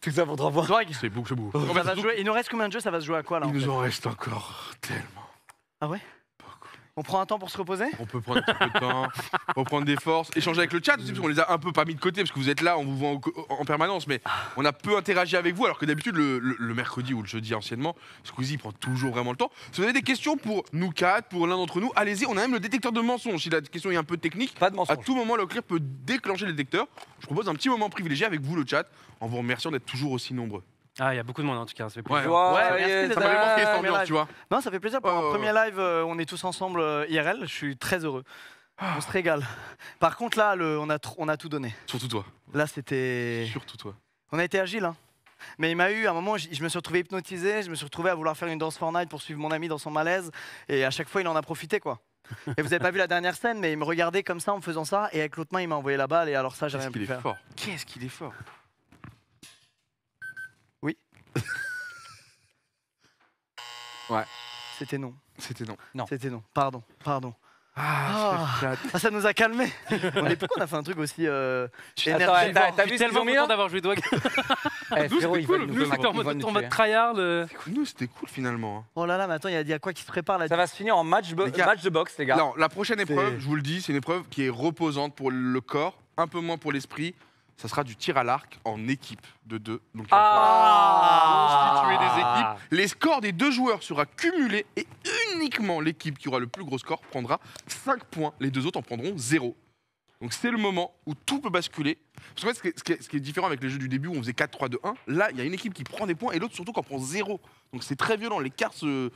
Tout ça pour trois points. Drog, C'est beaucoup, c'est beaucoup. ça va se jouer- il nous reste combien de jeux Ça va se jouer à quoi là il en nous en reste encore tellement. Ah ouais? On prend un temps pour se reposer? On peut prendre un petit peu de temps, reprendre des forces, échanger avec le chat aussi, parce qu'on les a un peu pas mis de côté, parce que vous êtes là, on vous voit en, en permanence, mais on a peu interagi avec vous, alors que d'habitude, le, le- le mercredi ou le jeudi anciennement, Squeezie prend toujours vraiment le temps. Si vous avez des questions pour nous quatre, pour l'un d'entre nous, allez-y, on a même le détecteur de mensonges. Si la question est un peu technique, Pas de à mensonge. tout moment, le clear peut déclencher le détecteur. Je propose un petit moment privilégié avec vous, le chat, en vous remerciant d'être toujours aussi nombreux. Ah, il y a beaucoup de monde en tout cas. Ça fait Ouais, plaisir. Joyeux Ouais, merci, Ça m'a manqué cette ambiance, mais tu vois. Non, ça fait plaisir. Pour Ouais, un ouais, premier live, euh, on est tous ensemble euh, IRL. Je suis très heureux. On se régale. Par contre, là, le- on, a tr- on a tout donné. Surtout toi. Là, c'était. Surtout toi. On a été agile. Hein. Mais il m'a eu, à un moment, j- je me suis retrouvé hypnotisé. Je me suis retrouvé à vouloir faire une danse Fortnite pour suivre mon ami dans son malaise. Et à chaque fois, il en a profité, quoi. Et vous avez pas vu la dernière scène, mais il me regardait comme ça en me faisant ça. Et avec l'autre main, il m'a envoyé la balle. Et alors, ça, j'ai Qu'est-ce rien qu'il pu est faire. fort. Qu'est-ce qu'il est fort. C'était non. C'était non. Non. C'était non. Pardon. Pardon. Ah, Ah. Ah, ça nous a calmés. on est pourquoi on a fait un truc aussi euh, énergivore t'as- t'as vu tellement content d'avoir joué Dwag. Eh, Nous, c'était cool. nous C'était en mode, tryhard. euh. Nous, c'était cool finalement. hein. Oh là là, mais attends, il y, a- il y a quoi qui se prépare là? Ça va se finir en match, bo- Les gars. match de boxe, les gars. Non, la prochaine épreuve, C'est- je vous le dis, c'est une épreuve qui est reposante pour le corps, un peu moins pour l'esprit. Ça sera du tir à l'arc en équipe de deux. Donc, Ah constituer des équipes. Les scores des deux joueurs sera cumulé et uniquement l'équipe qui aura le plus gros score prendra 5 points. Les deux autres en prendront 0. Donc c'est le moment où tout peut basculer. Parce qu'en fait, ce qui, est, ce qui est- ce qui est différent avec les jeux du début où on faisait 4, 3, 2, 1, là, il y a une équipe qui prend des points et l'autre surtout qui en prend 0. Donc c'est très violent. L'écart se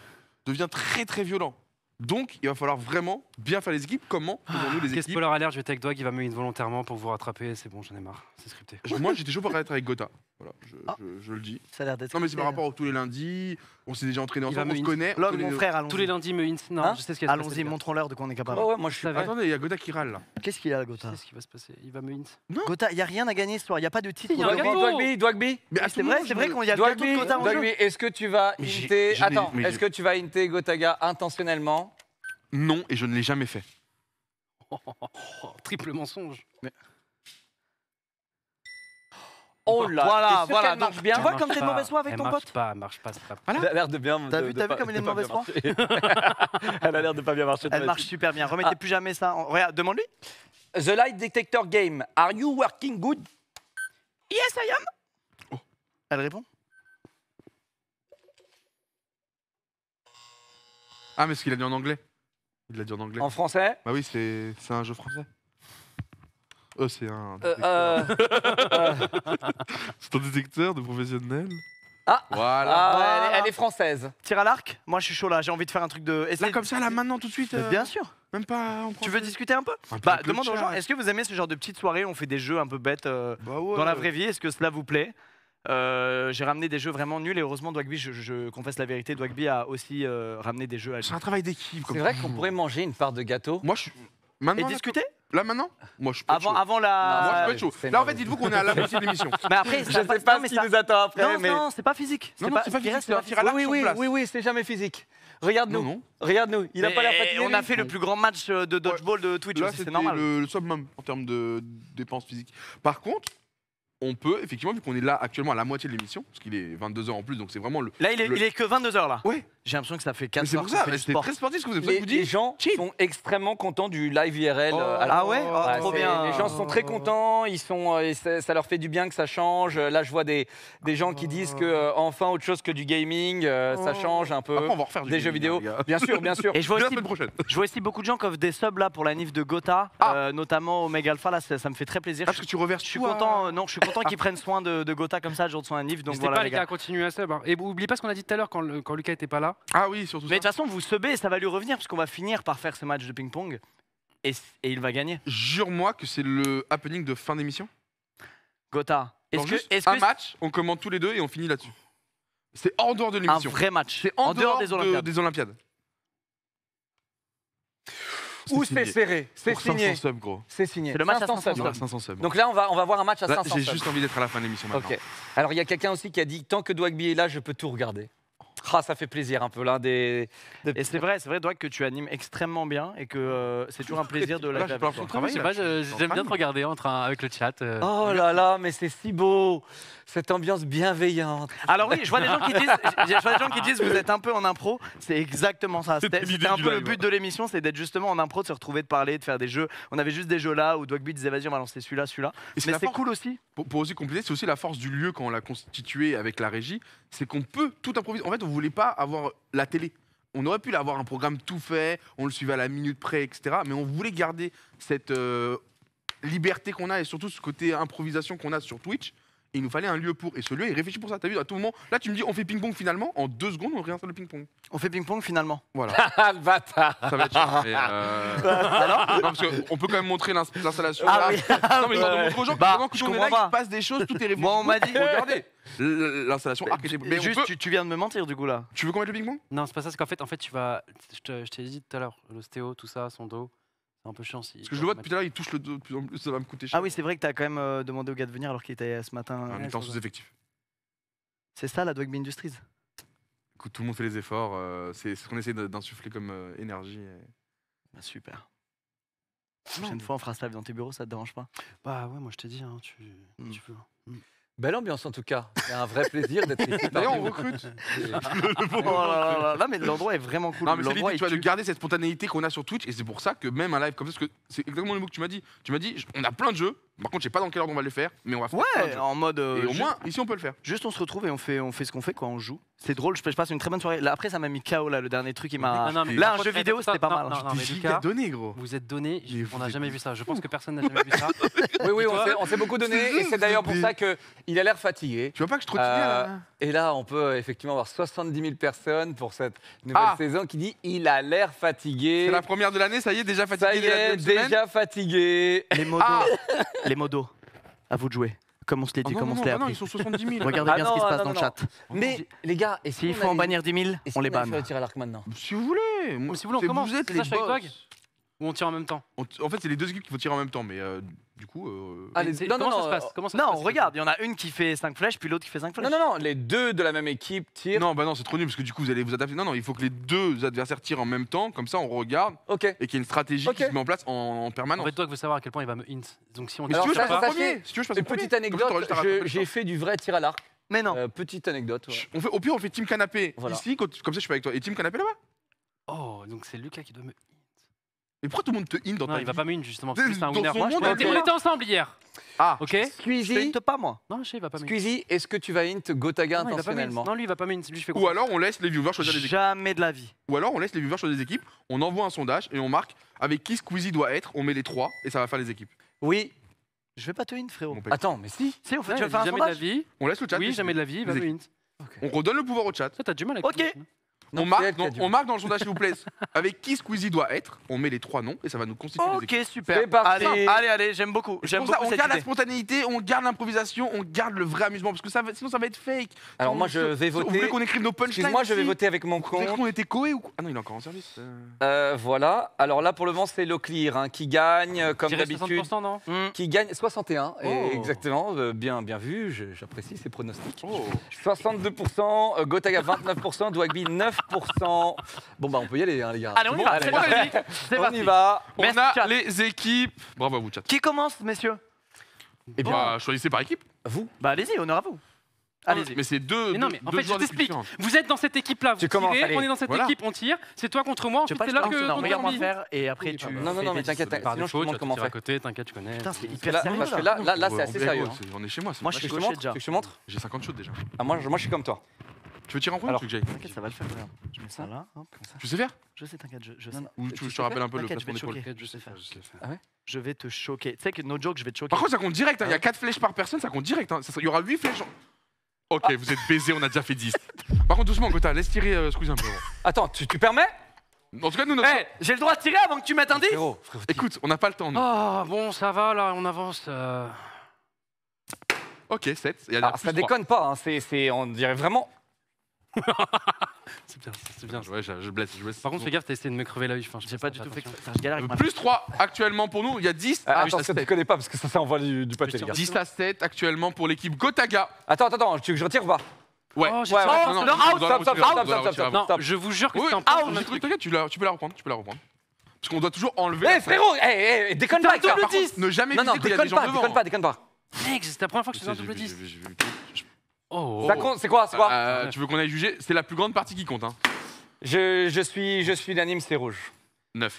devient très très violent. Donc il va falloir vraiment bien faire les équipes. Comment faisons-nous les équipes spoiler alert, je vais être avec Dwag, il va me mettre volontairement pour vous rattraper. C'est bon, j'en ai marre. C'est scripté. Moi j'étais chaud pour être avec Gotha. Voilà, je, Ah. je- je le dis. Ça a l'air d'être. Non mais c'est par rapport à tous les lundis. On s'est déjà entraîné ensemble, on se ins- connaît. connaît mon frère, allons-y. Tous les lundis, me. Non, Hein je sais ce qui va se passer. Allons-y, montrons-leur de quoi on est capable. Ouais, moi je suis. savais. Attendez, il y a Gotha qui râle là. Qu'est-ce qu'il y a, Gotha sais ce qui va se passer. Il va me int. Gotha, il n'y a rien à gagner ce soir. Il n'y a pas de titre. Il y a Dwagby. Dwagby, Dwagby. Mais à C'est vrai, c'est vrai qu'on y a Dwagby, Gotha en jeu. Dwagby, est-ce que tu vas inter... Attends, est-ce que tu vas inter Gotaga intentionnellement? Non, et je ne l'ai jamais fait. Oh, triple mensonge. Oh là Voilà, voilà, donc, bien tu vois comme t'es de mauvaise foi avec Elle ton marche pote pas, elle marche pas, c'est pas. Elle a l'air de bien. T'as de- vu- de t'as vu pas- comme elle est de mauvaise foi. Elle a l'air de pas bien marcher. Elle marche super bien. Remettez Ah. plus jamais ça. Regarde, demande-lui. The Light Detector Game. Are you working good? Yes, I am. Elle répond. Ah, mais ce qu'il a dit en anglais? Il l'a dit en anglais. En français? Bah oui, c'est c'est un jeu français. Euh, c'est un. Euh, détecteur. euh, C'est un détecteur de professionnel. Ah. Voilà. ah, elle, est, elle est française. Tir à l'arc. Moi, je suis chaud là. J'ai envie de faire un truc de. Là, comme ça, là, maintenant, tout de suite. Euh, Bien sûr. Même pas. en Tu veux discuter un peu Un peu Bah, avec le demande aux gens. Est-ce que vous aimez ce genre de petites soirées où on fait des jeux un peu bêtes euh, Bah ouais. dans la vraie vie? Est-ce que cela vous plaît? Euh, J'ai ramené des jeux vraiment nuls et heureusement, Dwagby, je, je confesse la vérité, Dwagby a aussi euh, ramené des jeux à C'est un travail d'équipe. C'est vrai qu'on pourrait manger une part de gâteau. Moi, je suis. Et Maintenant, là, discuter? Là, maintenant Moi, je peux être avant, chaud. avant la. Moi, je peux Ah, être chaud. Là, en fait, dites-vous qu'on est à la moitié de l'émission. Mais après, Je sais pas non, mais ce qui ça- nous attend après, Non, mais. non, c'est pas physique. Non, non, c'est pas physique, reste, c'est un pas Oui, oui, oui, oui, c'est jamais physique. Regarde-nous. Non, non. Regarde-nous. Il a pas l'air fatigué. On a fait le plus grand match euh, de dodgeball de Twitch Là, aussi, c'est normal. le, le summum en termes de dépenses physiques. Par contre, on peut, effectivement, vu qu'on est là actuellement à la moitié de l'émission, parce qu'il est 22h en plus, donc c'est vraiment le. Là, il est, Le- il est que 22h là. Ouais. J'ai l'impression que ça fait 4 Mais c'est pour ça, c'était sport. très sportif ce que vous avez Les, vous les dit. gens cheap. sont extrêmement contents du live IRL. Oh. euh, à la- Ah ouais? Oh, Ouais, trop bien. Les gens sont très contents, ils sont, euh, et ça, leur fait du bien que ça change. Là, je vois des, des gens qui disent que euh, enfin autre chose que du gaming, euh, ça Oh. change un peu. Après, on va refaire du des jeux vidéo. hein, les. Bien sûr, bien sûr. Et je vois aussi. Je vois aussi beaucoup de gens qui offrent des subs là pour la NIF de Gotha, Ah. euh, notamment Omega Alpha. Là, ça, ça me fait très plaisir. Ah, je, parce que tu reverses je suis content. euh, non, je suis content qu'ils prennent soin de, de Gotha comme ça le jour de son NIF. Donc voilà pas les les gars continuer à sub. hein. Et oublie pas ce qu'on a dit tout à l'heure quand Lucas était pas là. Ah oui, surtout Mais de ça. toute façon, vous subez et ça va lui revenir parce qu'on va finir par faire ce match de ping-pong et, et il va gagner. Jure-moi que c'est le happening de fin d'émission. Gotha. Est-ce que un que match, on commente tous les deux et on finit là-dessus. C'est en dehors de un l'émission. vrai match C'est en, dehors, des de- Olympiades des Olympiades. Ou signé. c'est serré, c'est Pour 500 signé. subs, gros. C'est signé. C'est le match à 500 500 subs. Ouais, 500 subs. Donc là, on va, on va voir un match à Là, 500 j'ai juste envie d'être à la fin de l'émission maintenant. Ok. Alors il y a quelqu'un aussi qui a dit tant que Dwagby est là, je peux tout regarder. Ah, ça fait plaisir un peu là des. des- Et c'est vrai, c'est vrai, Doig, que tu animes extrêmement bien et que euh, c'est toujours un plaisir de la Je sais là. pas, j'aime bien te regarder en train, avec le chat. euh. Oh là là, mais c'est si beau, cette ambiance bienveillante. Alors oui, je vois des gens qui disent, je vois des gens qui disent, vous êtes un peu en impro. C'est exactement ça. C'était un peu le but de l'émission, c'est d'être justement en impro, de se retrouver, de parler, de faire des jeux. On avait juste des jeux là où Dogby disait, vas-y, on va lancer celui-là, celui-là. Mais la c'est force- cool aussi. Pour, pour aussi compléter, c'est aussi la force du lieu quand on l'a constitué avec la régie, c'est qu'on peut tout improviser. En fait, on voulait pas avoir la télé. On aurait pu avoir un programme tout fait, on le suivait à la minute près, etc. Mais on voulait garder cette euh, liberté qu'on a et surtout ce côté improvisation qu'on a sur Twitch. Il nous fallait un lieu pour. Et ce lieu est réfléchi pour ça. T'as vu, à tout moment. Là, tu me dis, on fait ping-pong finalement. En deux secondes, on réinstalle le ping-pong. On fait ping-pong finalement. Voilà. Ah, le bâtard ça va être chiant. mais, euh, non, parce qu'on peut quand même montrer l'ins- l'installation. Ah là. oui. Non, mais genre, on montre aux gens que Bah, pendant que je nous, on est là, pas. il se passe des choses, tout est réfléchi. Moi, on m'a dit- Regardez l- l'installation arc était- Mais on Juste, peut- tu, tu viens de me mentir du coup là. Tu veux qu'on mette le ping-pong? Non, c'est pas ça, c'est qu'en fait, en fait, tu vas. Je te- je t'ai dit tout à l'heure, l'ostéo, tout ça, son dos, un peu chiant si. Parce que je le vois depuis tout à l'heure, il touche le dos de plus en plus, ça va me coûter cher. Ah oui, c'est vrai que t'as quand même euh, demandé au gars de venir alors qu'il était ce matin. On est en sous-effectif. C'est ça la Dogby Industries. Écoute, tout le monde fait les efforts, euh, c'est ce qu'on essaie d'insuffler comme euh, énergie. et- Bah, super. La prochaine fois, on fera ça dans tes bureaux, ça te dérange pas? Bah ouais, moi je t'ai dit, hein, tu, Hmm. tu veux. Belle ambiance en tout cas. C'est un vrai plaisir d'être ici. D'ailleurs, on recrute. Oh là là là là, mais l'endroit est vraiment cool. Non, mais c'est l'idée, tu vois, de garder cette spontanéité qu'on a sur Twitch, et c'est pour ça que même un live comme ça, parce que c'est exactement le mot que tu m'as dit. Tu m'as dit, on a plein de jeux, par contre, je sais pas dans quel ordre on va les faire, mais on va faire plein de Ouais, jeux. en mode. euh, Et au moins, ici, on peut le faire. Juste on se retrouve et on fait, on fait ce qu'on fait quand on joue. C'est drôle, je, je passe une très bonne soirée. Là, après, ça m'a mis KO là, le dernier truc. Il m'a. Non, non, mais Là, un jeu vidéo, attends, c'était pas non, mal. non, non, mais Lucas, donné, gros. Vous êtes donné, Mais on n'a êtes jamais vu ça. Je pense que personne n'a jamais vu ça. Oui, oui, on s'est- on s'est beaucoup donné et c'est d'ailleurs pour ça qu'il a l'air fatigué. Tu vois pas que je trottine Euh, là Et là, on peut euh, effectivement avoir 70 000 personnes pour cette nouvelle Ah. saison qui dit il a l'air fatigué. C'est la première de l'année, ça y est, déjà fatigué Ça y la est, deuxième semaine déjà fatigué. Les modos. Ah Les modos. À vous de jouer. Comme on se l'est Oh dit, non, comme non, on non, se l'est bah non, appris. ils sont 70 000. Regardez Ah bien ce qui non, se passe non, dans le non, chat. Mais les gars, et S'il si faut en bannir 10 000, et si on les banne. tirer à l'arc maintenant Si vous voulez. moi, si vous voulez, on c'est- commence. Vous êtes C'est les ça, je suis avec boss. Ou on tire en même temps? On t- En fait, c'est les deux équipes qu'il faut tirer en même temps, mais euh, du coup. euh, Allez, C'est- non, non, Comment ça non, se passe? Comment ça se Non, passe, regarde, il y en a une qui fait 5 flèches, puis l'autre qui fait 5 flèches. Non, non, non, les deux de la même équipe tirent. Non, bah non, c'est trop nul parce que du coup, vous allez vous adapter. Non, non, il faut que les deux adversaires tirent en même temps, comme ça, on regarde Ok. et qu'il y ait une stratégie qui se met en place en, en En permanence. fait, toi, veut savoir à quel point il va me hint. Donc si on Mais Alors, si tu veux, je ça, passe en sachez- premier. Si tu veux, je passe en Une premier. petite Comme ça, t'auras anecdote, juste à rattraper je- le j'ai temps. fait du vrai tir à l'arc. Mais non. Euh, petite anecdote. ouais. Chut, On fait, au pire, on fait team canapé Voilà. ici, comme ça, je suis pas avec toi. Et team canapé là-bas? Oh, donc c'est Lucas qui doit me hint. Mais pourquoi tout le monde te hint dans Non, ta il va pas me hint justement. parce que lui, C'est un Dans winner. son Moi, je monde, peux- ok. On était ensemble hier. Ah, Ok Je Squeezie, pas, moi. Non, je sais, il va pas me hint. Squeezie, est-ce que tu vas int Gotaga Non, il va pas me hint. intentionnellement Non, lui, il va pas me hint. Lui, je fais Ou quoi alors, on laisse les viewers choisir les équipes. Jamais de la vie. Ou alors, on laisse les viewers choisir des équipes. On envoie un sondage et on marque avec qui Squeezie doit être. On met les trois et ça va faire les équipes. Oui. Je vais pas te hint, frérot. Attends, mais si. Si, on fait, Ouais, tu vas faire un Jamais de la sondage vie. On laisse le chat. Oui, décider. jamais de la vie, il va Les me hint. On redonne le pouvoir au chat. Toi, t'as du mal avec Ok. tout. Non, on, marque, non, on dans le sondage, s'il vous plaît, avec qui Squeezie doit être. On met les trois noms et ça va nous constituer équipes. Ok, super. C'est parti. Allez, allez, allez, j'aime beaucoup. C'est J'aime pour ça, beaucoup on cette garde la idée. spontanéité, on garde l'improvisation, on garde le vrai amusement parce que ça va- sinon ça va être fake. Alors moi, je vais Vous voter. voulez qu'on écrive nos punchlines Excuse-moi, je vais ici voter avec mon Vous compte. qu'on était coé ou quoi? Ah non, il est encore en service. euh. Euh, voilà. Alors là, pour le moment, c'est Leclerc hein, qui gagne, euh, comme d'habitude. 60%, non? Hmm. Qui gagne 61. et Oh. exactement. euh, bien, bien vu. je- J'apprécie ces pronostics. Oh. 62%, euh, Gotaga 29%, Dwagby 9%. Bon bah on peut y aller hein, les gars. Allez, on y Bon, va. C'est on parti. y va. On Merci, a chat. les équipes. Bravo à vous, chat. Qui commence, messieurs Et bah, choisissez par équipe. Vous Bah, allez-y, honneur à vous. Allez-y. Mais c'est deux. Mais non, deux- mais en deux fait, je joueurs t'explique. différents. Vous êtes dans cette équipe-là, vous Tu commences, tirez, allez. on est dans cette Voilà. équipe, on tire. C'est toi contre moi, ensuite c'est là que Non, on regarde-moi termine. faire et après tu. Non, non, fais non, mais tes t'inquiète, décisions. Sinon, je te tu comment faire. côté, t'inquiète, tu connais. Putain, c'est hyper là, sérieux. parce que là. là, c'est assez sérieux. hein. On est chez moi. c'est Moi, je Tu suis veux que je te coché montre déjà. Tu veux que je te montre J'ai 50 shots déjà. ah, moi, je, moi, je suis comme toi. Tu veux tirer en premier Alors, ou tu veux que j'aille T'inquiète, ça va le faire. regarde. Je mets ça là. hop, comme ça. Tu sais faire Je sais, t'inquiète, je, je sais. Non, non. Ou Tu tu- je te rappelle un peu le T'inquiète, je vais placement te d'épaule choquer. Je sais faire. Je sais faire. Ah ouais Je vais te choquer. Tu sais que no joke, je vais te choquer. Par contre, ça compte direct. hein. Il y a 4 flèches par personne, ça compte direct. hein. Ça- Il y aura 8 flèches. en- Ok, vous êtes baisés, on a déjà fait 10. Par contre, doucement, Gotha, laisse tirer euh, Squeeze un peu. gros. Attends, tu, tu permets En tout cas, nous, notre. Eh, j'ai le droit de tirer avant que tu mettes un 10 Frérot, frérot, Écoute, on n'a pas le temps. nous. Ah, bon, ça va là, on avance. euh. Ok, 7. Il y a Ah, ça déconne pas, hein, c'est, c'est- on dirait vraiment. c'est bien, c'est bien. Je, blesse. Par contre, fais gaffe, t'as essayé de me crever l'œil. Enfin, J'ai pas du tout fait Plus 3 actuellement pour nous, il y a 10 ah, à attends, tu connais pas parce que ça, du, pâté, les 10 à 7 actuellement pour l'équipe Gotaga. Attends, attends, tu veux que je retire ou pas? Ouais. Oh, non, stop, stop, stop, je vous jure que c'est un peu ah, tu, peux la reprendre, tu peux la reprendre. Parce qu'on doit toujours enlever. Eh frérot, eh, eh, déconne pas, Ne jamais Non, non, déconne pas, hein. déconne pas. Mec, c'est la première fois que je fais un double 10. Oh, Ça oh. compte, c'est quoi, c'est quoi Euh, tu veux qu'on aille juger C'est la plus grande partie qui compte. Hein. je, je suis, je suis d'anime, c'est rouge. 9.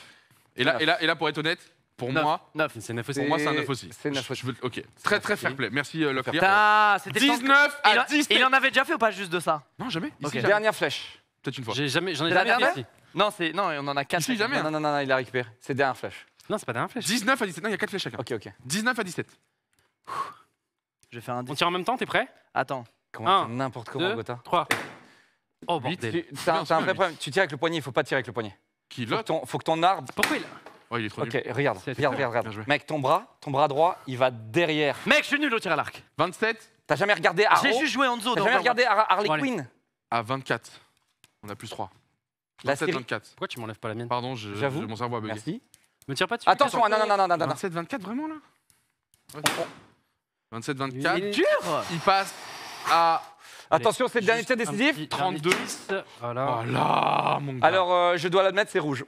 Et là, Neuf. et, là, et là, pour être honnête, pour Neuf. moi, 9. C'est 9 aussi. pour moi, c'est un 9 aussi. C'est neuf Je- je veux- ok, très très fair play. Merci euh, Locklear. Putain, c'était tant 19 à en- 10. Il en avait déjà fait ou pas juste de ça? Non, jamais. Ici, Ok. jamais. Dernière flèche. Peut-être une fois. J'ai jamais, j'en ai C'est jamais fait dernière. Non, c'est non, on en a 4. Ici, jamais. Hein. Non, non, non, il a récupéré. C'est dernière flèche. Non, c'est pas dernière flèche. 19 à 17. Non, il y a 4 flèches chacun. Ok, ok. 19 à 17. Je vais faire un On tire en même temps, t'es prêt? Attends, Comment n'importe comment, Gotin 3. Oh bordel. T'as un vrai problème. Tu tires avec le poignet, il faut pas tirer avec le poignet. Qui faut, que ton, faut que ton arbre. Pourquoi il. Oh, il est trop Ok, regarde, regarde, regarde, regarde. Mec, ton bras, ton bras droit, il va derrière. Mec, je suis nul au tir à l'arc. 27 T'as jamais regardé Arrow J'ai juste joué Hanzo. T'as jamais regardé bah. Harley Quinn ah, À 24. On a plus 3. 27, 24. Pourquoi tu m'enlèves pas la mienne Pardon, j'avoue. Mon cerveau a bugué. Merci. Me tire pas dessus. Attention, ah, non, non, non, non, non. 27, 24, vraiment là 27, 24. Il est dur Il passe. Ah. Attention, c'est le dernier tir décisif. 32. Voilà. Mon gars. Alors, euh, je dois l'admettre, c'est rouge.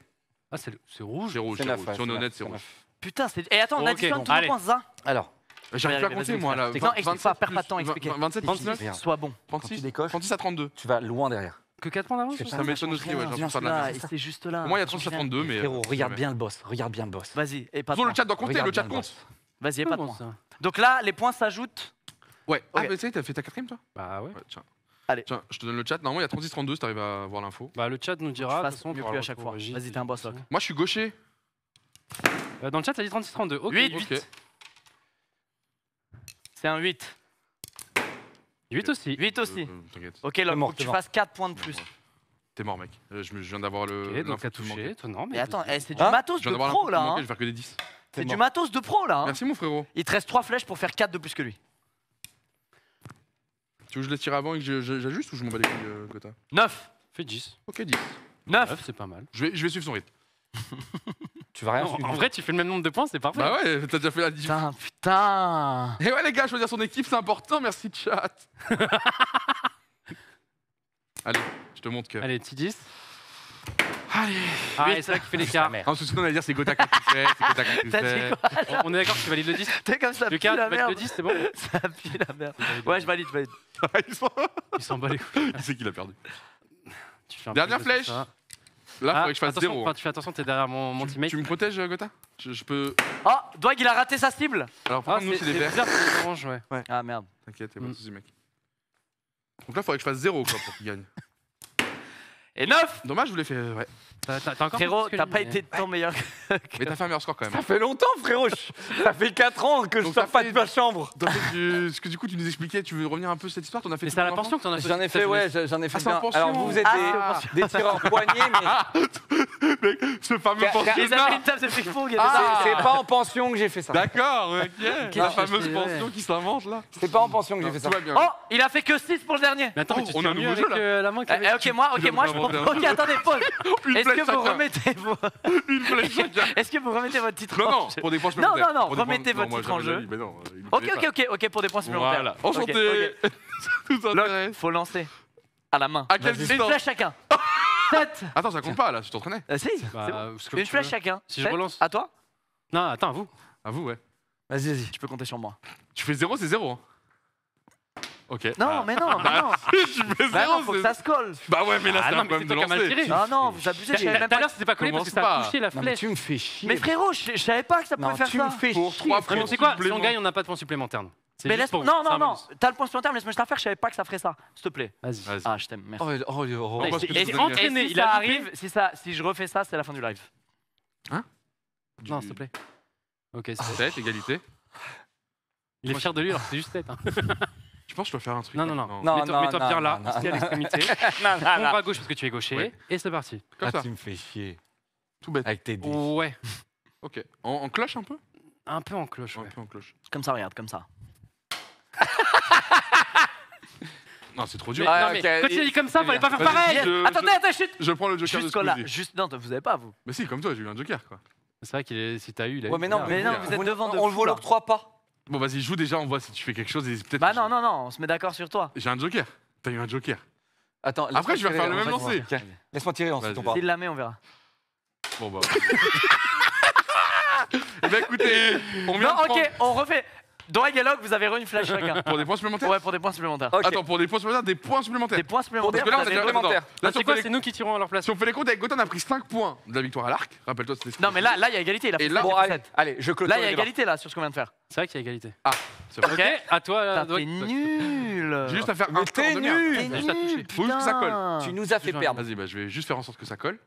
Ah, c'est rouge C'est rouge, c'est Si on est honnête, c'est rouge. Putain, c'est. Et attends, on Ok, additionne bon, tout le allez. ça hein. Alors, J'arrive pas à compter, moi, là. explique. Non, explique pas, perds pas de temps, expliquez. 27, 39, Sois bon. quand tu 36, 36 à 32. tu vas loin derrière. Que 4 points d'avance Ça m'étonne aussi, c'est juste là. Moi, il y a 36 à 32, mais. Frérot, euh, regarde bien le boss, regarde bien le boss. Vas-y, et pas de Sur le chat doit compter, le chat compte. Vas-y, et pas de points. Donc là, les points s'ajoutent Ouais. Ah, mais tu sais, t'as fait ta quatrième, toi? Bah ouais. Ouais, tiens. Allez. Tiens, je te donne le chat. Normalement, il y a 36-32 si t'arrives à voir l'info. Bah le chat nous dira. de toute façon, mieux plus à chaque fois. Vas-y, t'es un boss, Locke. Moi, je suis gaucher. Euh, Dans le chat, ça dit 36-32. Ok. Ok. C'est un 8. 8 aussi. 8 aussi. euh, euh Ok, Locke, mort, faut que tu mort. fasses 4 points de plus. T'es mort, mec. Euh, je je viens d'avoir le. Ok, donc t'as touché. manquait. Mais attends, eh, c'est hein. du hein matos de pro là. Hein. je vais faire que des 10. C'est du matos de pro là. Merci, mon frérot. Il te reste 3 flèches pour faire 4 de plus que lui. Tu veux que je les tire avant et que j'ajuste ou je m'en bats les couilles, euh, Gotha 9 Fais 10. Ok, 10. 9 c'est pas mal. Je vais, suivre son rythme. Tu vas rien Non, en vrai, tu fais le même nombre de points, c'est parfait. Bah ouais, t'as déjà fait la diff. Putain, putain Et ouais, les gars, choisir son équipe, c'est important, merci chat. Allez, je te montre que. Allez, petit 10. Allez Ah, et c'est là qui fait les l'écart. En tout ce qu'on allait dire, c'est Gotha qui fait. c'est T'as dit On est d'accord que tu valides le 10 T'es comme ça, Lucas, tu valides le 10, c'est bon Ça pue la merde. Ouais, je valide, je valide. Ah, il s'en bat les couilles. Il sait qu'il a perdu. Dernière flèche. Là, Ah, faudrait que je fasse zéro. enfin, hein. tu fais attention, t'es derrière mon, mon teammate. Tu me protèges, Gotha? Je, peux. Oh, Dwag, il a raté sa cible Alors, Ah, nous, c'est des verts. bizarre, c'est des oranges, ouais. Ah merde. T'inquiète, y'a pas de Mm. mec. Donc là, faudrait que je fasse zéro, quoi, pour qu'il gagne. Et 9, dommage, je vous l'ai fait. Euh, ouais. Frérot, t'as pas été de temps meilleur. Mais t'as fait un meilleur score quand même. Ça fait longtemps, frérot. ça fait 4 ans que je sors pas de ma chambre. Parce que du coup, tu nous expliquais, tu veux revenir un peu sur cette histoire? C'est à la pension que t'en as fait. J'en ai fait, ouais, j'en ai fait. Alors vous, vous êtes des ah, tireurs poignets, ah, ce fameux pensionnat. C'est ah, pas en pension que j'ai fait ça. D'accord, ok. La fameuse pension qui s'invente là. C'est pas en pension que j'ai fait ça. Oh, il a fait que 6 pour le dernier. Mais attends, oh, on a un nouveau jeu. Eh, eh, ok, moi, ok, moi, je Ok, attendez, Paul. que vous remettez. Une flèche. Est-ce que vous remettez votre titre non, en jeu Non, pour des points. Non, non, non, pour remettez points... votre titre en jeu. Mais non, ok, ok, ok, ok, pour des points supplémentaires. Voilà. Enchanté. Okay, okay. Tout intéresse. faut lancer à la main. À quelle distance Une flèche chacun. Attends, ça compte pas là, euh, bah, tu t'entraînais. Ah si. Une flèche chacun. Si je relance. À toi Non, attends, à vous. À vous, ouais. Vas-y, vas-y. Tu peux compter sur moi. Tu fais 0, c'est 0. Non, mais non, mais non. tu fais Bah zéro, non, faut que ça se colle. Bah ouais, mais là, Ah c'est un mais mal lancer. tiré. Non, non, vous abusez, je à pas. l'heure, c'était pas collé parce que ça touché la tu me fais chier. Mais frérot, je, savais pas que ça pouvait Non, faire tu me fais chier. trois points. Mais tu sais quoi Si on gagne, on n'a pas de points supplémentaires. Mais laisse... pour- Non, non, non, t'as le point supplémentaire, mais laisse-moi juste la faire, je savais pas que ça ferait ça. S'il te plaît. Vas-y. Vas Ah, je t'aime, merci. Oh, Et il ça arrive, si, ça, si je refais ça, c'est la fin du live. Hein? Non, s'il te plaît. Ok, c'est- Tête, égalité. il est fier de lui alors c'est juste tête. Je pense que je dois faire un truc. Non, non, non. non. Mets-toi mets bien là, ici à. On va gauche parce que tu es gaucher. Et c'est parti. Comme ah, ça. tu me fais chier. Tout bête. Avec tes dés. Ouais. ok. En, cloche un peu? Un peu en cloche. Un peu en cloche. Comme ça, regarde, comme ça. non, c'est trop dur. Non. Quand il a dit comme ça, fallait pas faire pareil. Attendez, attendez, chut. Je prends le joker de là. Juste, non, vous avez pas, vous. Mais si, comme toi, j'ai eu un joker, quoi. C'est vrai qu'il est. Si t'as eu, il Ouais, mais non, mais non, vous êtes devant. On le voit l'octroie pas. Bon, vas-y, joue déjà, on voit si tu fais quelque chose et peut-être. Bah que non, je- non, non, on se met d'accord sur toi. J'ai un joker. T'as eu un joker. Attends, Après, je vais tirer, refaire le on même va- lancer. Ok. Laisse-moi tirer ensuite, Vas-y. on part. S'il la met, on verra. Bon bah. Eh ben écoutez, on vient Non, de ok, on refait. Doig et Locke, vous avez re une flash chacun. Pour des points supplémentaires Ouais, pour des points supplémentaires. Ok. Attends, pour des points supplémentaires, des points supplémentaires. Des points supplémentaires. Parce que là, on a supplémentaires. attends, là, Ah, si c'est on quoi C'est les- nous qui tirons à leur place. Si on fait les comptes avec Gotan, on a pris 5 points de la victoire à l'arc. Rappelle-toi, c'était. Non, mais là, là, il y a égalité. Il a Et fait là- Bon, allez, allez, je clôture Là, il y a les égalité là sur ce qu'on vient de faire. C'est vrai qu'il y a égalité. Ah, c'est vrai. Ok, à toi. Putain, Doig. T'es nul. J'ai juste à faire Mais un t'es score de merde. nul. T'es Juste à toucher. nul. Faut juste que ça colle. Tu nous as fait Vas-y, perdre. Vas-y, bah, je vais juste faire en sorte que ça colle.